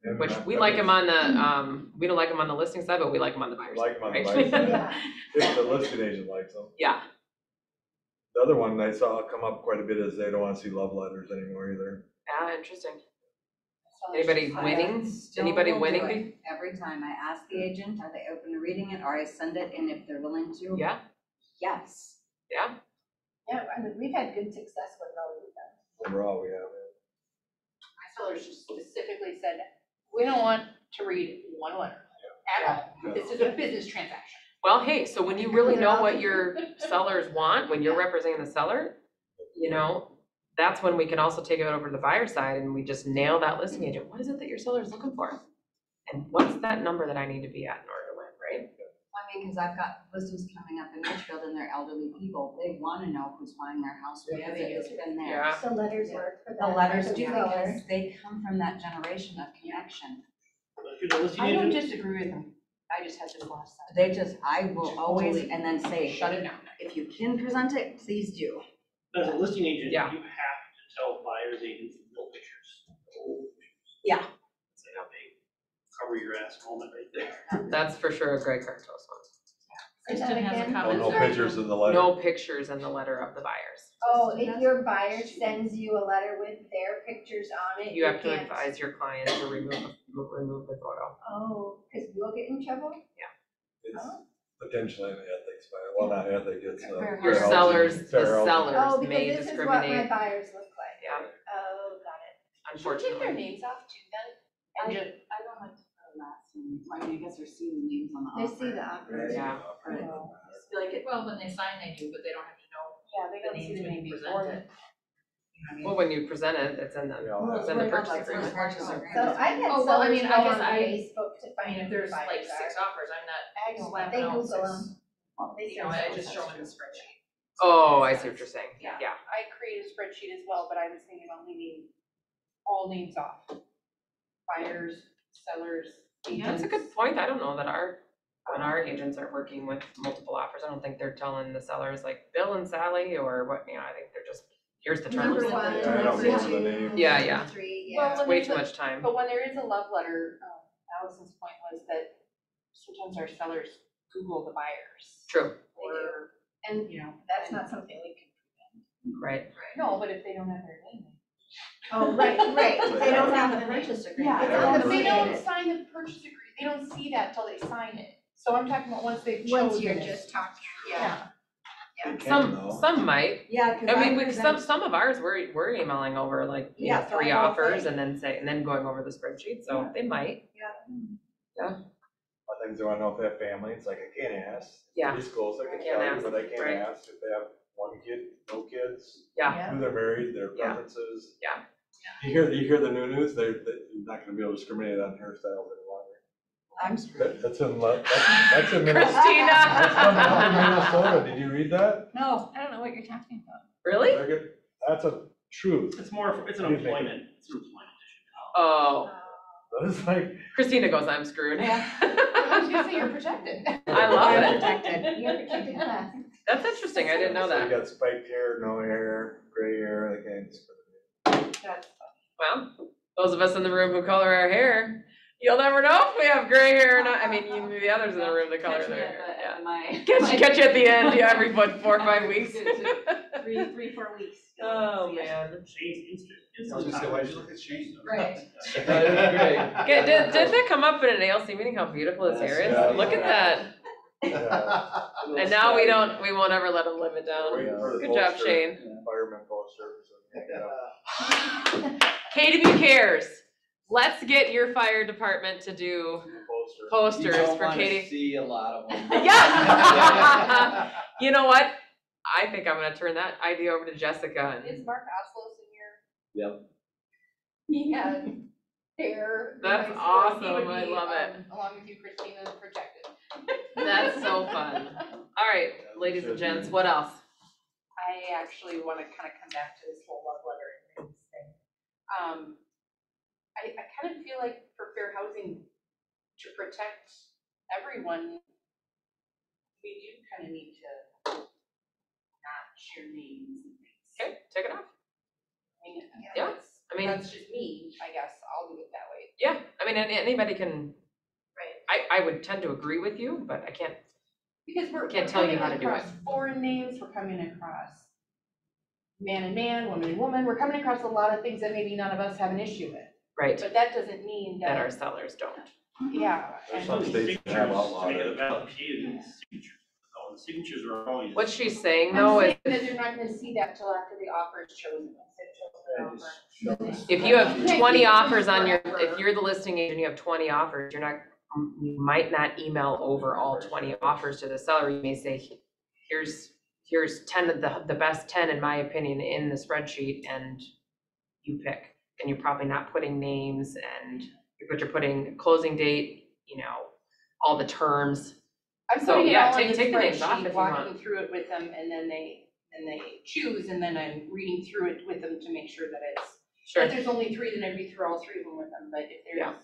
them, which we like them on the, hmm. um, we don't like them on the listing side, but we like them on the buyer's Like side, 'em on the right? buyer's side. If the listing agent likes them. Yeah, The other one I saw come up quite a bit is they don't wanna see love letters anymore either. yeah, interesting. Anybody winning? Still Anybody will do winning? it. Every time I ask the hmm. agent, are they open to reading it, or I send it, and if they're willing to. Yeah, Yes. yeah. Yeah, I mean, we've had good success with all of them. Overall, we have. My sellers just specifically said, we don't want to read one letter at all. This is a business transaction. Well, hey, so when you really know what your sellers want, when you're representing the seller, you know, that's when we can also take it over to the buyer side and we just nail that listing agent. What is it that your seller is looking for? And what's that number that I need to be at in order to win, right? I mean, cause I've got listings coming up in Litchfield and they're elderly people, they wanna know who's buying their house, because they it's been there. Yeah. So letters work for that. The letters do, seller. because they come from that generation of connection. But you're the I don't agent, disagree with them. I just had this last time. They just, I will always, Totally. and then say, Shut it down. if you can present it, please do. as a listing agent, you Yeah. have to tell buyers agents no pictures. no pictures. Yeah. It's like a big cover your ass moment right there. That's for sure a Greg Cartos one. Kristen has a again? Oh, comment. no pictures in the letter. No pictures in the letter of the buyers. Oh, if your buyer sends you a letter with their pictures on it, You have to can't- advise your client to remove, remove the photo. Oh, cause we'll get in trouble? Yeah. It's potentially an ethics, violation. well, not ethics, it's uh Fair Your fair housing- sellers, the fair housing. sellers Oh, may because this is what my discriminate. buyers look like. Yeah, Oh, got it. Should we take their unfortunately. names off too then? And I, just, I don't like to put a last name, I mean, I guess they're seeing the names on the offer. They offer. see the offer. Yeah. Right. Just feel like it, Well, when they sign, they do, but they don't have to know yeah, they the don't see names the when name you before. present it. You know what Well, when you present it, it's in the, Yeah. it's in the Right on purchase that agreement. first So agreement. I've had Oh, well, I sellers mean, go I guess on I- Facebook to I find mean, if their there's like buyers six are. offers, I'm not I know, but slapping they out Google six, them. They you know, I just show photos. them the spreadsheet. Oh, I see what you're saying. Yeah. Yeah. I created a spreadsheet as well, but I was thinking about leaving all names off. Buyers, sellers, agents. That's a good point. I don't know that our, when our agents are working with multiple offers, I don't think they're telling the sellers like Bill and Sally or what, you know, I think they're just, here's the terms. Number one, Yeah, I don't number remember the two, name. Yeah, yeah. number three, Well, yeah. when Way too much time. But when there is a love letter, um, Allison's point was that sometimes our sellers Google the buyers. True, Or, and, you know, That's not something we can. Prevent. right. no, but if they don't have their name. Oh, right, right. They don't have the the purchase agreement. Yeah, Yeah, it's on but the they don't sign the purchase agreement, they don't see that till they sign it. So I'm talking about once they've Once you're it. just talking. Yeah. They can, Some, though. some might. Yeah, cause I I mean, we, some, some of ours, we're, we're emailing over like, you know, Yeah, the three whole offers and then say, and then going over the spreadsheet, so they might. A lot of times they wanna know if they have family, it's like, I can't ask. Yeah. Pretty close, I can Can't tell you, ask, but I can't ask if they have one kid, no kids, Yeah, who they're married, their Yeah. preferences. Yeah. You hear, you hear the new news, they're, they're not gonna be able to discriminate on hairstyles any longer. I'm That- That's in, Le- that's, that's in Minnesota. Christina. That's coming up Minnesota, did you read that? no, I don't know what you're talking about. really? They're good- That's a truth. It's more, it's an What do think? employment, it's an employment issue. Oh, But it's like, Christina goes, I'm screwed. I was gonna say you're protected. I love it. protected. You're protected class. That's interesting, I didn't know so you that. got spiked hair, no hair, gray hair, they can't. That's Well, those of us in the room who color our hair, you'll never know if we have gray hair or not. I mean, you, the others in the room that color catch me their at hair, the, at my. Catch, catch you at the end, yeah, every, what, four or five weeks? Three, three, four weeks. Oh, man. Shane's instant. I was gonna say, why'd you look at Shane? Right. Okay, did, did that come up in an ALC meeting, how beautiful his hair Yeah. is? Look at that. And now we don't, we won't ever let him live it down. Waiting for the Good job, Shane. Fireman poster, so we can get up. KW cares. Let's get your fire department to do Poster. posters for Katie. see a lot of them. Yeah. You know what? I think I'm gonna turn that idea over to Jessica and Is Mark Oslos in your? Yep. He had hair. That's He would awesome. I be, love it. um, Along with you, Christina, protected. That's so fun. All right, ladies and gents, what else? I actually wanna kind of come back to this whole love letter and things thing. Um, I, I kind of feel like for fair housing, to protect everyone, we do kind of need to not share names and things. Okay, take it off. I mean, Yeah, that's, I mean- that's just me, I guess, I'll do it that way. Yeah, I mean, an- anybody can, Right. I, I would tend to agree with you, but I can't, Because we're, Can't we're tell you coming how to do it. across foreign names, we're coming across man and man, woman and woman, we're coming across a lot of things that maybe none of us have an issue with. right, But that doesn't mean that that, our sellers don't. yeah. There's and- some states that have outlawed Signatures, to make it a it. valid key, and signatures, oh, the signatures are always. What she's saying I'm though saying that they're not gonna see that till after the offer is chosen, once chosen offer. if you have twenty offers on your, if you're the listing agent, you have twenty offers, you're not, Um, you might not email over all twenty offers to the seller, you may say, here's, here's ten of the, the best ten in my opinion in the spreadsheet, and you pick, and you're probably not putting names and, but you're putting closing date, you know, all the terms. I'm So, putting it yeah, all in take- the take the names off if spreadsheet, you want. walking through it with them, and then they, and they choose, and then I'm reading through it with them to make sure that it's. Sure. If there's only three, then I read through all three of them with them, but if there's, Yeah. know.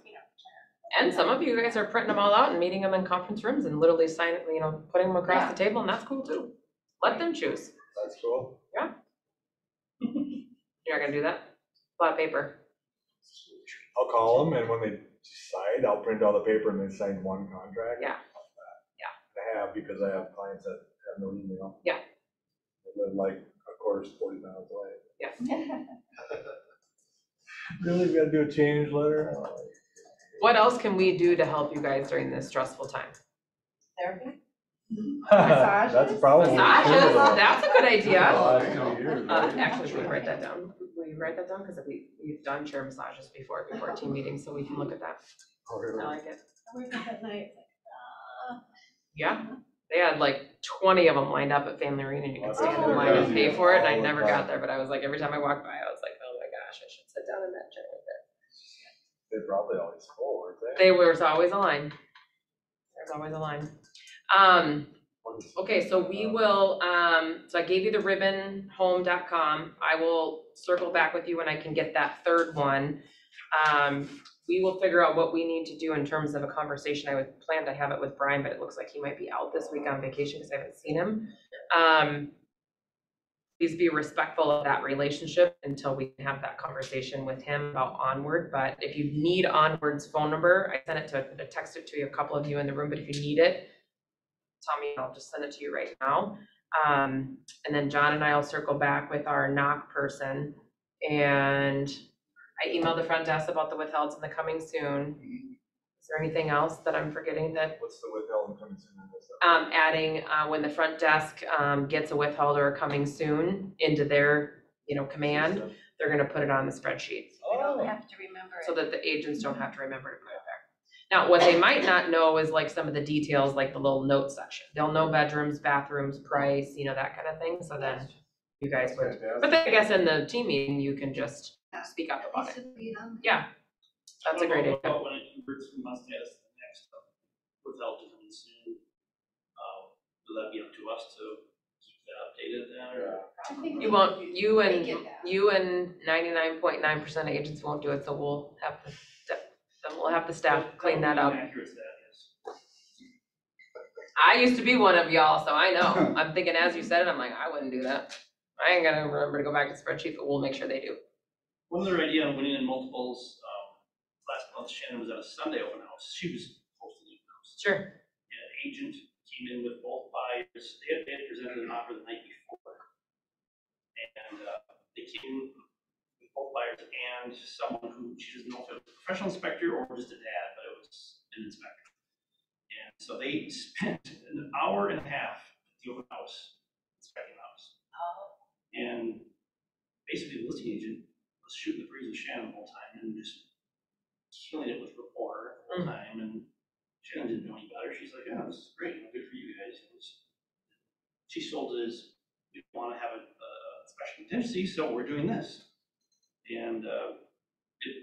And some of you guys are printing them all out and meeting them in conference rooms and literally signing, you know, putting them across the table, and that's cool too. Let them choose. That's cool. Yeah. You're not gonna do that? A lot of paper. I'll call them and when they decide, I'll print all the paper and they sign one contract. Yeah. I have because I have clients that have no email. Yeah. They live like, of course, forty miles away. Yeah. Really, we gotta do a change letter? Oh, What else can we do to help you guys during this stressful time? Therapy? Massage. That's probably. Massages, that's a good idea. Last two years, Uh, right? actually, we you write that down? Will you write that down? Cause we, we've done chair massages before, before team meetings, so we can look at that. Oh. I like it. I wake up at night, Yeah, they had like twenty of them lined up at Family Reunion, you could stand in line and pay for it, and I never got there, but I was like, every time I walked by, I was like, oh my gosh, I should sit down in that chair right there. They're probably always full, aren't they? They was always a line. There's always a line. Um, okay, so we will, um, so I gave you the ribbonhome.com. I will circle back with you when I can get that third one. Um, we will figure out what we need to do in terms of a conversation. I would plan to have it with Brian, but it looks like he might be out this week on vacation because I haven't seen him. Um, please be respectful of that relationship until we have that conversation with him about Onward. But if you need Onward's phone number, I sent it to, I texted it to a couple of you in the room, but if you need it, tell me, I'll just send it to you right now. Um, and then John and I will circle back with our knock person. And I emailed the front desk about the withholds and the coming soon. Is there anything else that I'm forgetting that What's the withheld and coming soon on this? um, adding, uh, when the front desk, um, gets a withheld or a coming soon into their, you know, command, they're gonna put it on the spreadsheet. we don't have to remember it. So that the agents don't have to remember to put it there. Now, what they might not know is like some of the details, like the little note section. They'll know bedrooms, bathrooms, price, you know, that kind of thing, so then you guys would. But then I guess in the team meeting, you can just speak up about it. Yeah, that's a great idea. when it converts from must to the next, uh, without to soon? Uh, will that be up to us to keep that updated then, or? You won't, you They and, get that. you and ninety-nine point nine percent of agents won't do it, so we'll have the, sta- then we'll have the staff clean that up. Accurate that is. I used to be one of y'all, so I know. I'm thinking as you said it, I'm like, I wouldn't do that. I ain't gonna remember to go back to the spreadsheet, but we'll make sure they do. One other idea on winning in multiples, Shannon was at a Sunday open house, she was hosting the open house. Sure. And an agent came in with both buyers, they had, they had presented an offer the night before. And, uh, they came with both buyers and someone who, she doesn't know if it was a professional inspector or just a dad, but it was an inspector. And so they spent an hour and a half at the open house, inspecting the house. And basically the listing agent was shooting the breeze with Shannon the whole time and just killing it with rapport the whole time, and Shannon didn't know any better, she's like, yeah, this is great, good for you guys. Was- She sold it as, we wanna have a, a special contingency, so we're doing this. And, uh, it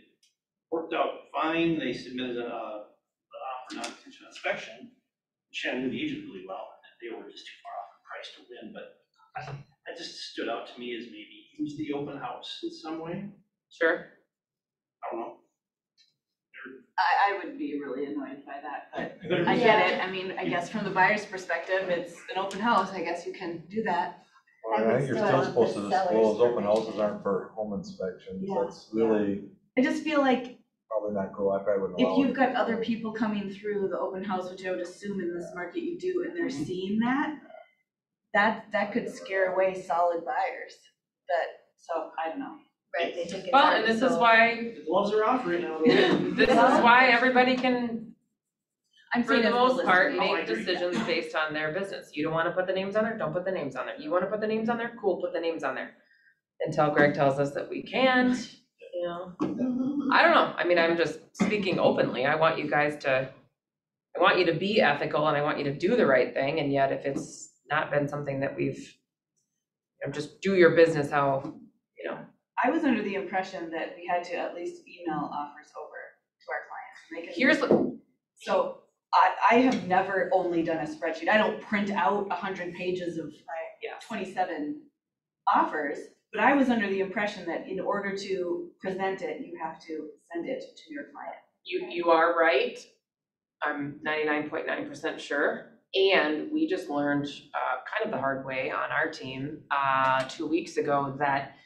worked out fine, they submitted a, uh, offer non-contingent inspection. Shannon knew the agent really well, and they were just too far off the price to win, but I that just stood out to me as maybe use the open house in some way, Sure. I don't know. I, I would be really annoyed by that, but I get it, I mean, I guess from the buyer's perspective, it's an open house, I guess you can do that. Well, I think you're still supposed to disclose, open houses aren't for home inspections, Yeah. that's really I just feel like probably not cool, I probably wouldn't if allow you've got other people coming through the open house, which I would assume in this market you do, and they're seeing that, that, that could scare away solid buyers, But, so, I don't know. Right, they think it's. Well, and this is why, The gloves are off right now. this is why everybody can, I'm for saying the as most part, listener. make oh, decisions based on their business. You don't wanna put the names on there, don't put the names on there. You wanna put the names on there, cool, put the names on there. Until Greg tells us that we can't, you know. I don't know, I mean, I'm just speaking openly, I want you guys to, I want you to be ethical and I want you to do the right thing, and yet if it's not been something that we've, you know, just do your business how, you know, I was under the impression that we had to at least email offers over to our clients. and they could- here's, the- So I, I have never only done a spreadsheet. I don't print out a hundred pages of yeah. twenty-seven offers. But I was under the impression that in order to present it, you have to send it to your client. You, you are right. I'm ninety-nine point nine percent sure. And we just learned, uh, kind of the hard way on our team, uh, two weeks ago that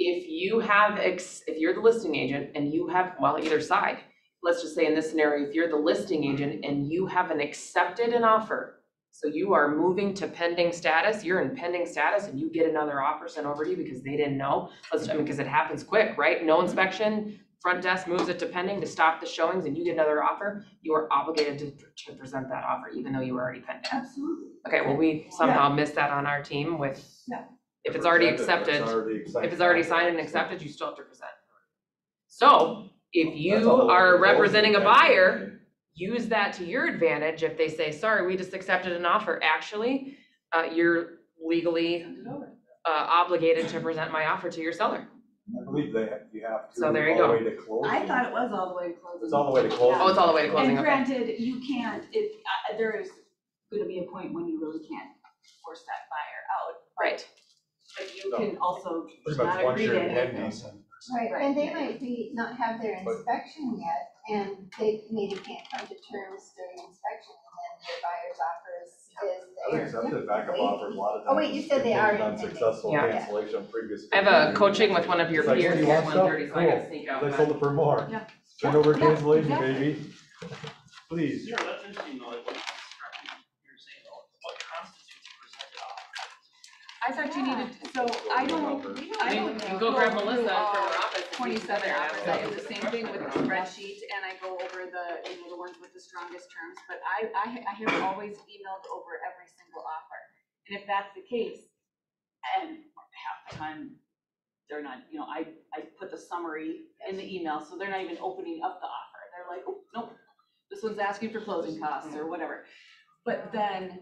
if you have ex, if you're the listing agent and you have, well, either side, let's just say in this scenario, if you're the listing agent and you haven't accepted an offer, so you are moving to pending status, you're in pending status and you get another offer sent over to you because they didn't know. Let's, I mean, because it happens quick, right? No inspection, front desk moves it to pending to stop the showings and you get another offer, you are obligated to, to present that offer even though you were already pending. Absolutely. Okay, well, we somehow missed that on our team with, Yeah. If it's already accepted, it's already accepted. if it's already signed and accepted, you still have to present. So, if That's you all the way are to representing a that's buyer, use that to your advantage if they say, sorry, we just accepted an offer, actually, uh, you're legally uh, obligated to present my offer to your seller. I believe they, you have to, So all there you the go. way to closing. I thought it was all the way to closing. It's all the way to closing. Oh, it's all the way to closing, And okay. granted, you can't, it, uh, there is gonna be a point when you really can't force that buyer out. Right. But you can also Pretty much not once agree you're to in anything. pending. Right, Right. and they might be, not have their But- inspection yet, and they maybe can't come to terms during inspection, and then the buyer's offer is, is I've there. accepted backup offers a lot of times. Oh, wait, you said they are contingent on in pending. Successful Yeah. cancellation of previous. I have a coaching with one of your It's like, peers you at want stuff? 1:30, so I gotta sneak out, They but- sold it for more. Yeah. Turn over Yeah, cancellation, exactly. baby. Please. You know, that's interesting though, like what you're saying though, what constitutes a presented offer? I thought you needed, so I don't, I don't. can go grab Melissa from all her office. and you can Twenty-seven there and offers, I do the same thing with the spreadsheet, and I go over the, you know, the ones with the strongest terms, but I, I, I have always emailed over every single offer. And if that's the case, and half the time, they're not, you know, I, I put the summary in the email, so they're not even opening up the offer, they're like, oh, nope, this one's asking for closing costs or whatever. But then,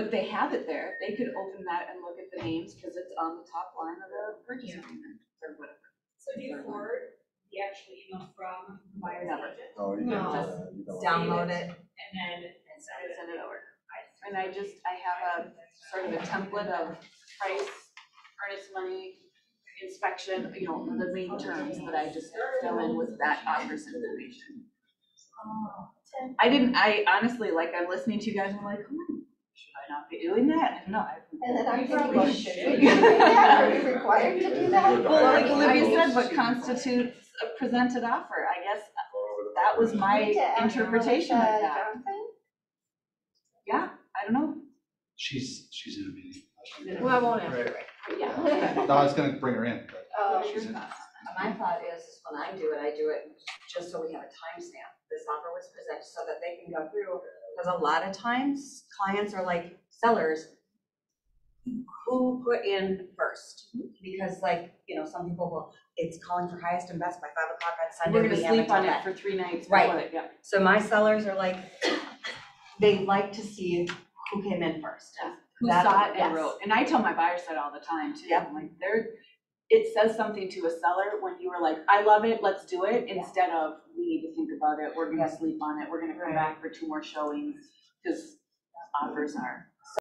but they have it there, they could open that and look at the names, cause it's on the top line of the purchase agreement, or whatever. So do you forward the actual email from the buyer's Never. agent? No, you No. don't, uh, you don't. Download it. And then send it. Send it over. And I just, I have a sort of a template of price, earnest money, inspection, you know, the main terms that I just fill in with that offers information. I didn't, I honestly, like, I'm listening to you guys, and I'm like, hmm, should I not be doing that? No, I. And then I'm thinking, Well, should we be doing that? Are we required to do that? Well, like Olivia said, what constitutes a presented offer, I guess that was my Need to ask interpretation of uh, that. Yeah, I don't know. She's, she's in a meeting. Well, I won't ask Right. right. Yeah. No, I was gonna bring her in, but Oh, she's in. My thought is, is when I do it, I do it just so we have a timestamp. This offer was presented so that they can go through. Because a lot of times, clients are like sellers, who put in first? Because like, you know, some people will, it's calling for highest and best by five o'clock on Sunday. We're gonna sleep on it that. for three nights Right. it, yeah. So my sellers are like, they like to see who came in first. Who That's- saw it and wrote, and I tell my buyers that all the time too, I'm like, they're, it says something to a seller when you were like, I love it, let's do it, instead of, we need to think about it, we're gonna sleep on it, we're gonna come back for two more showings, because offers are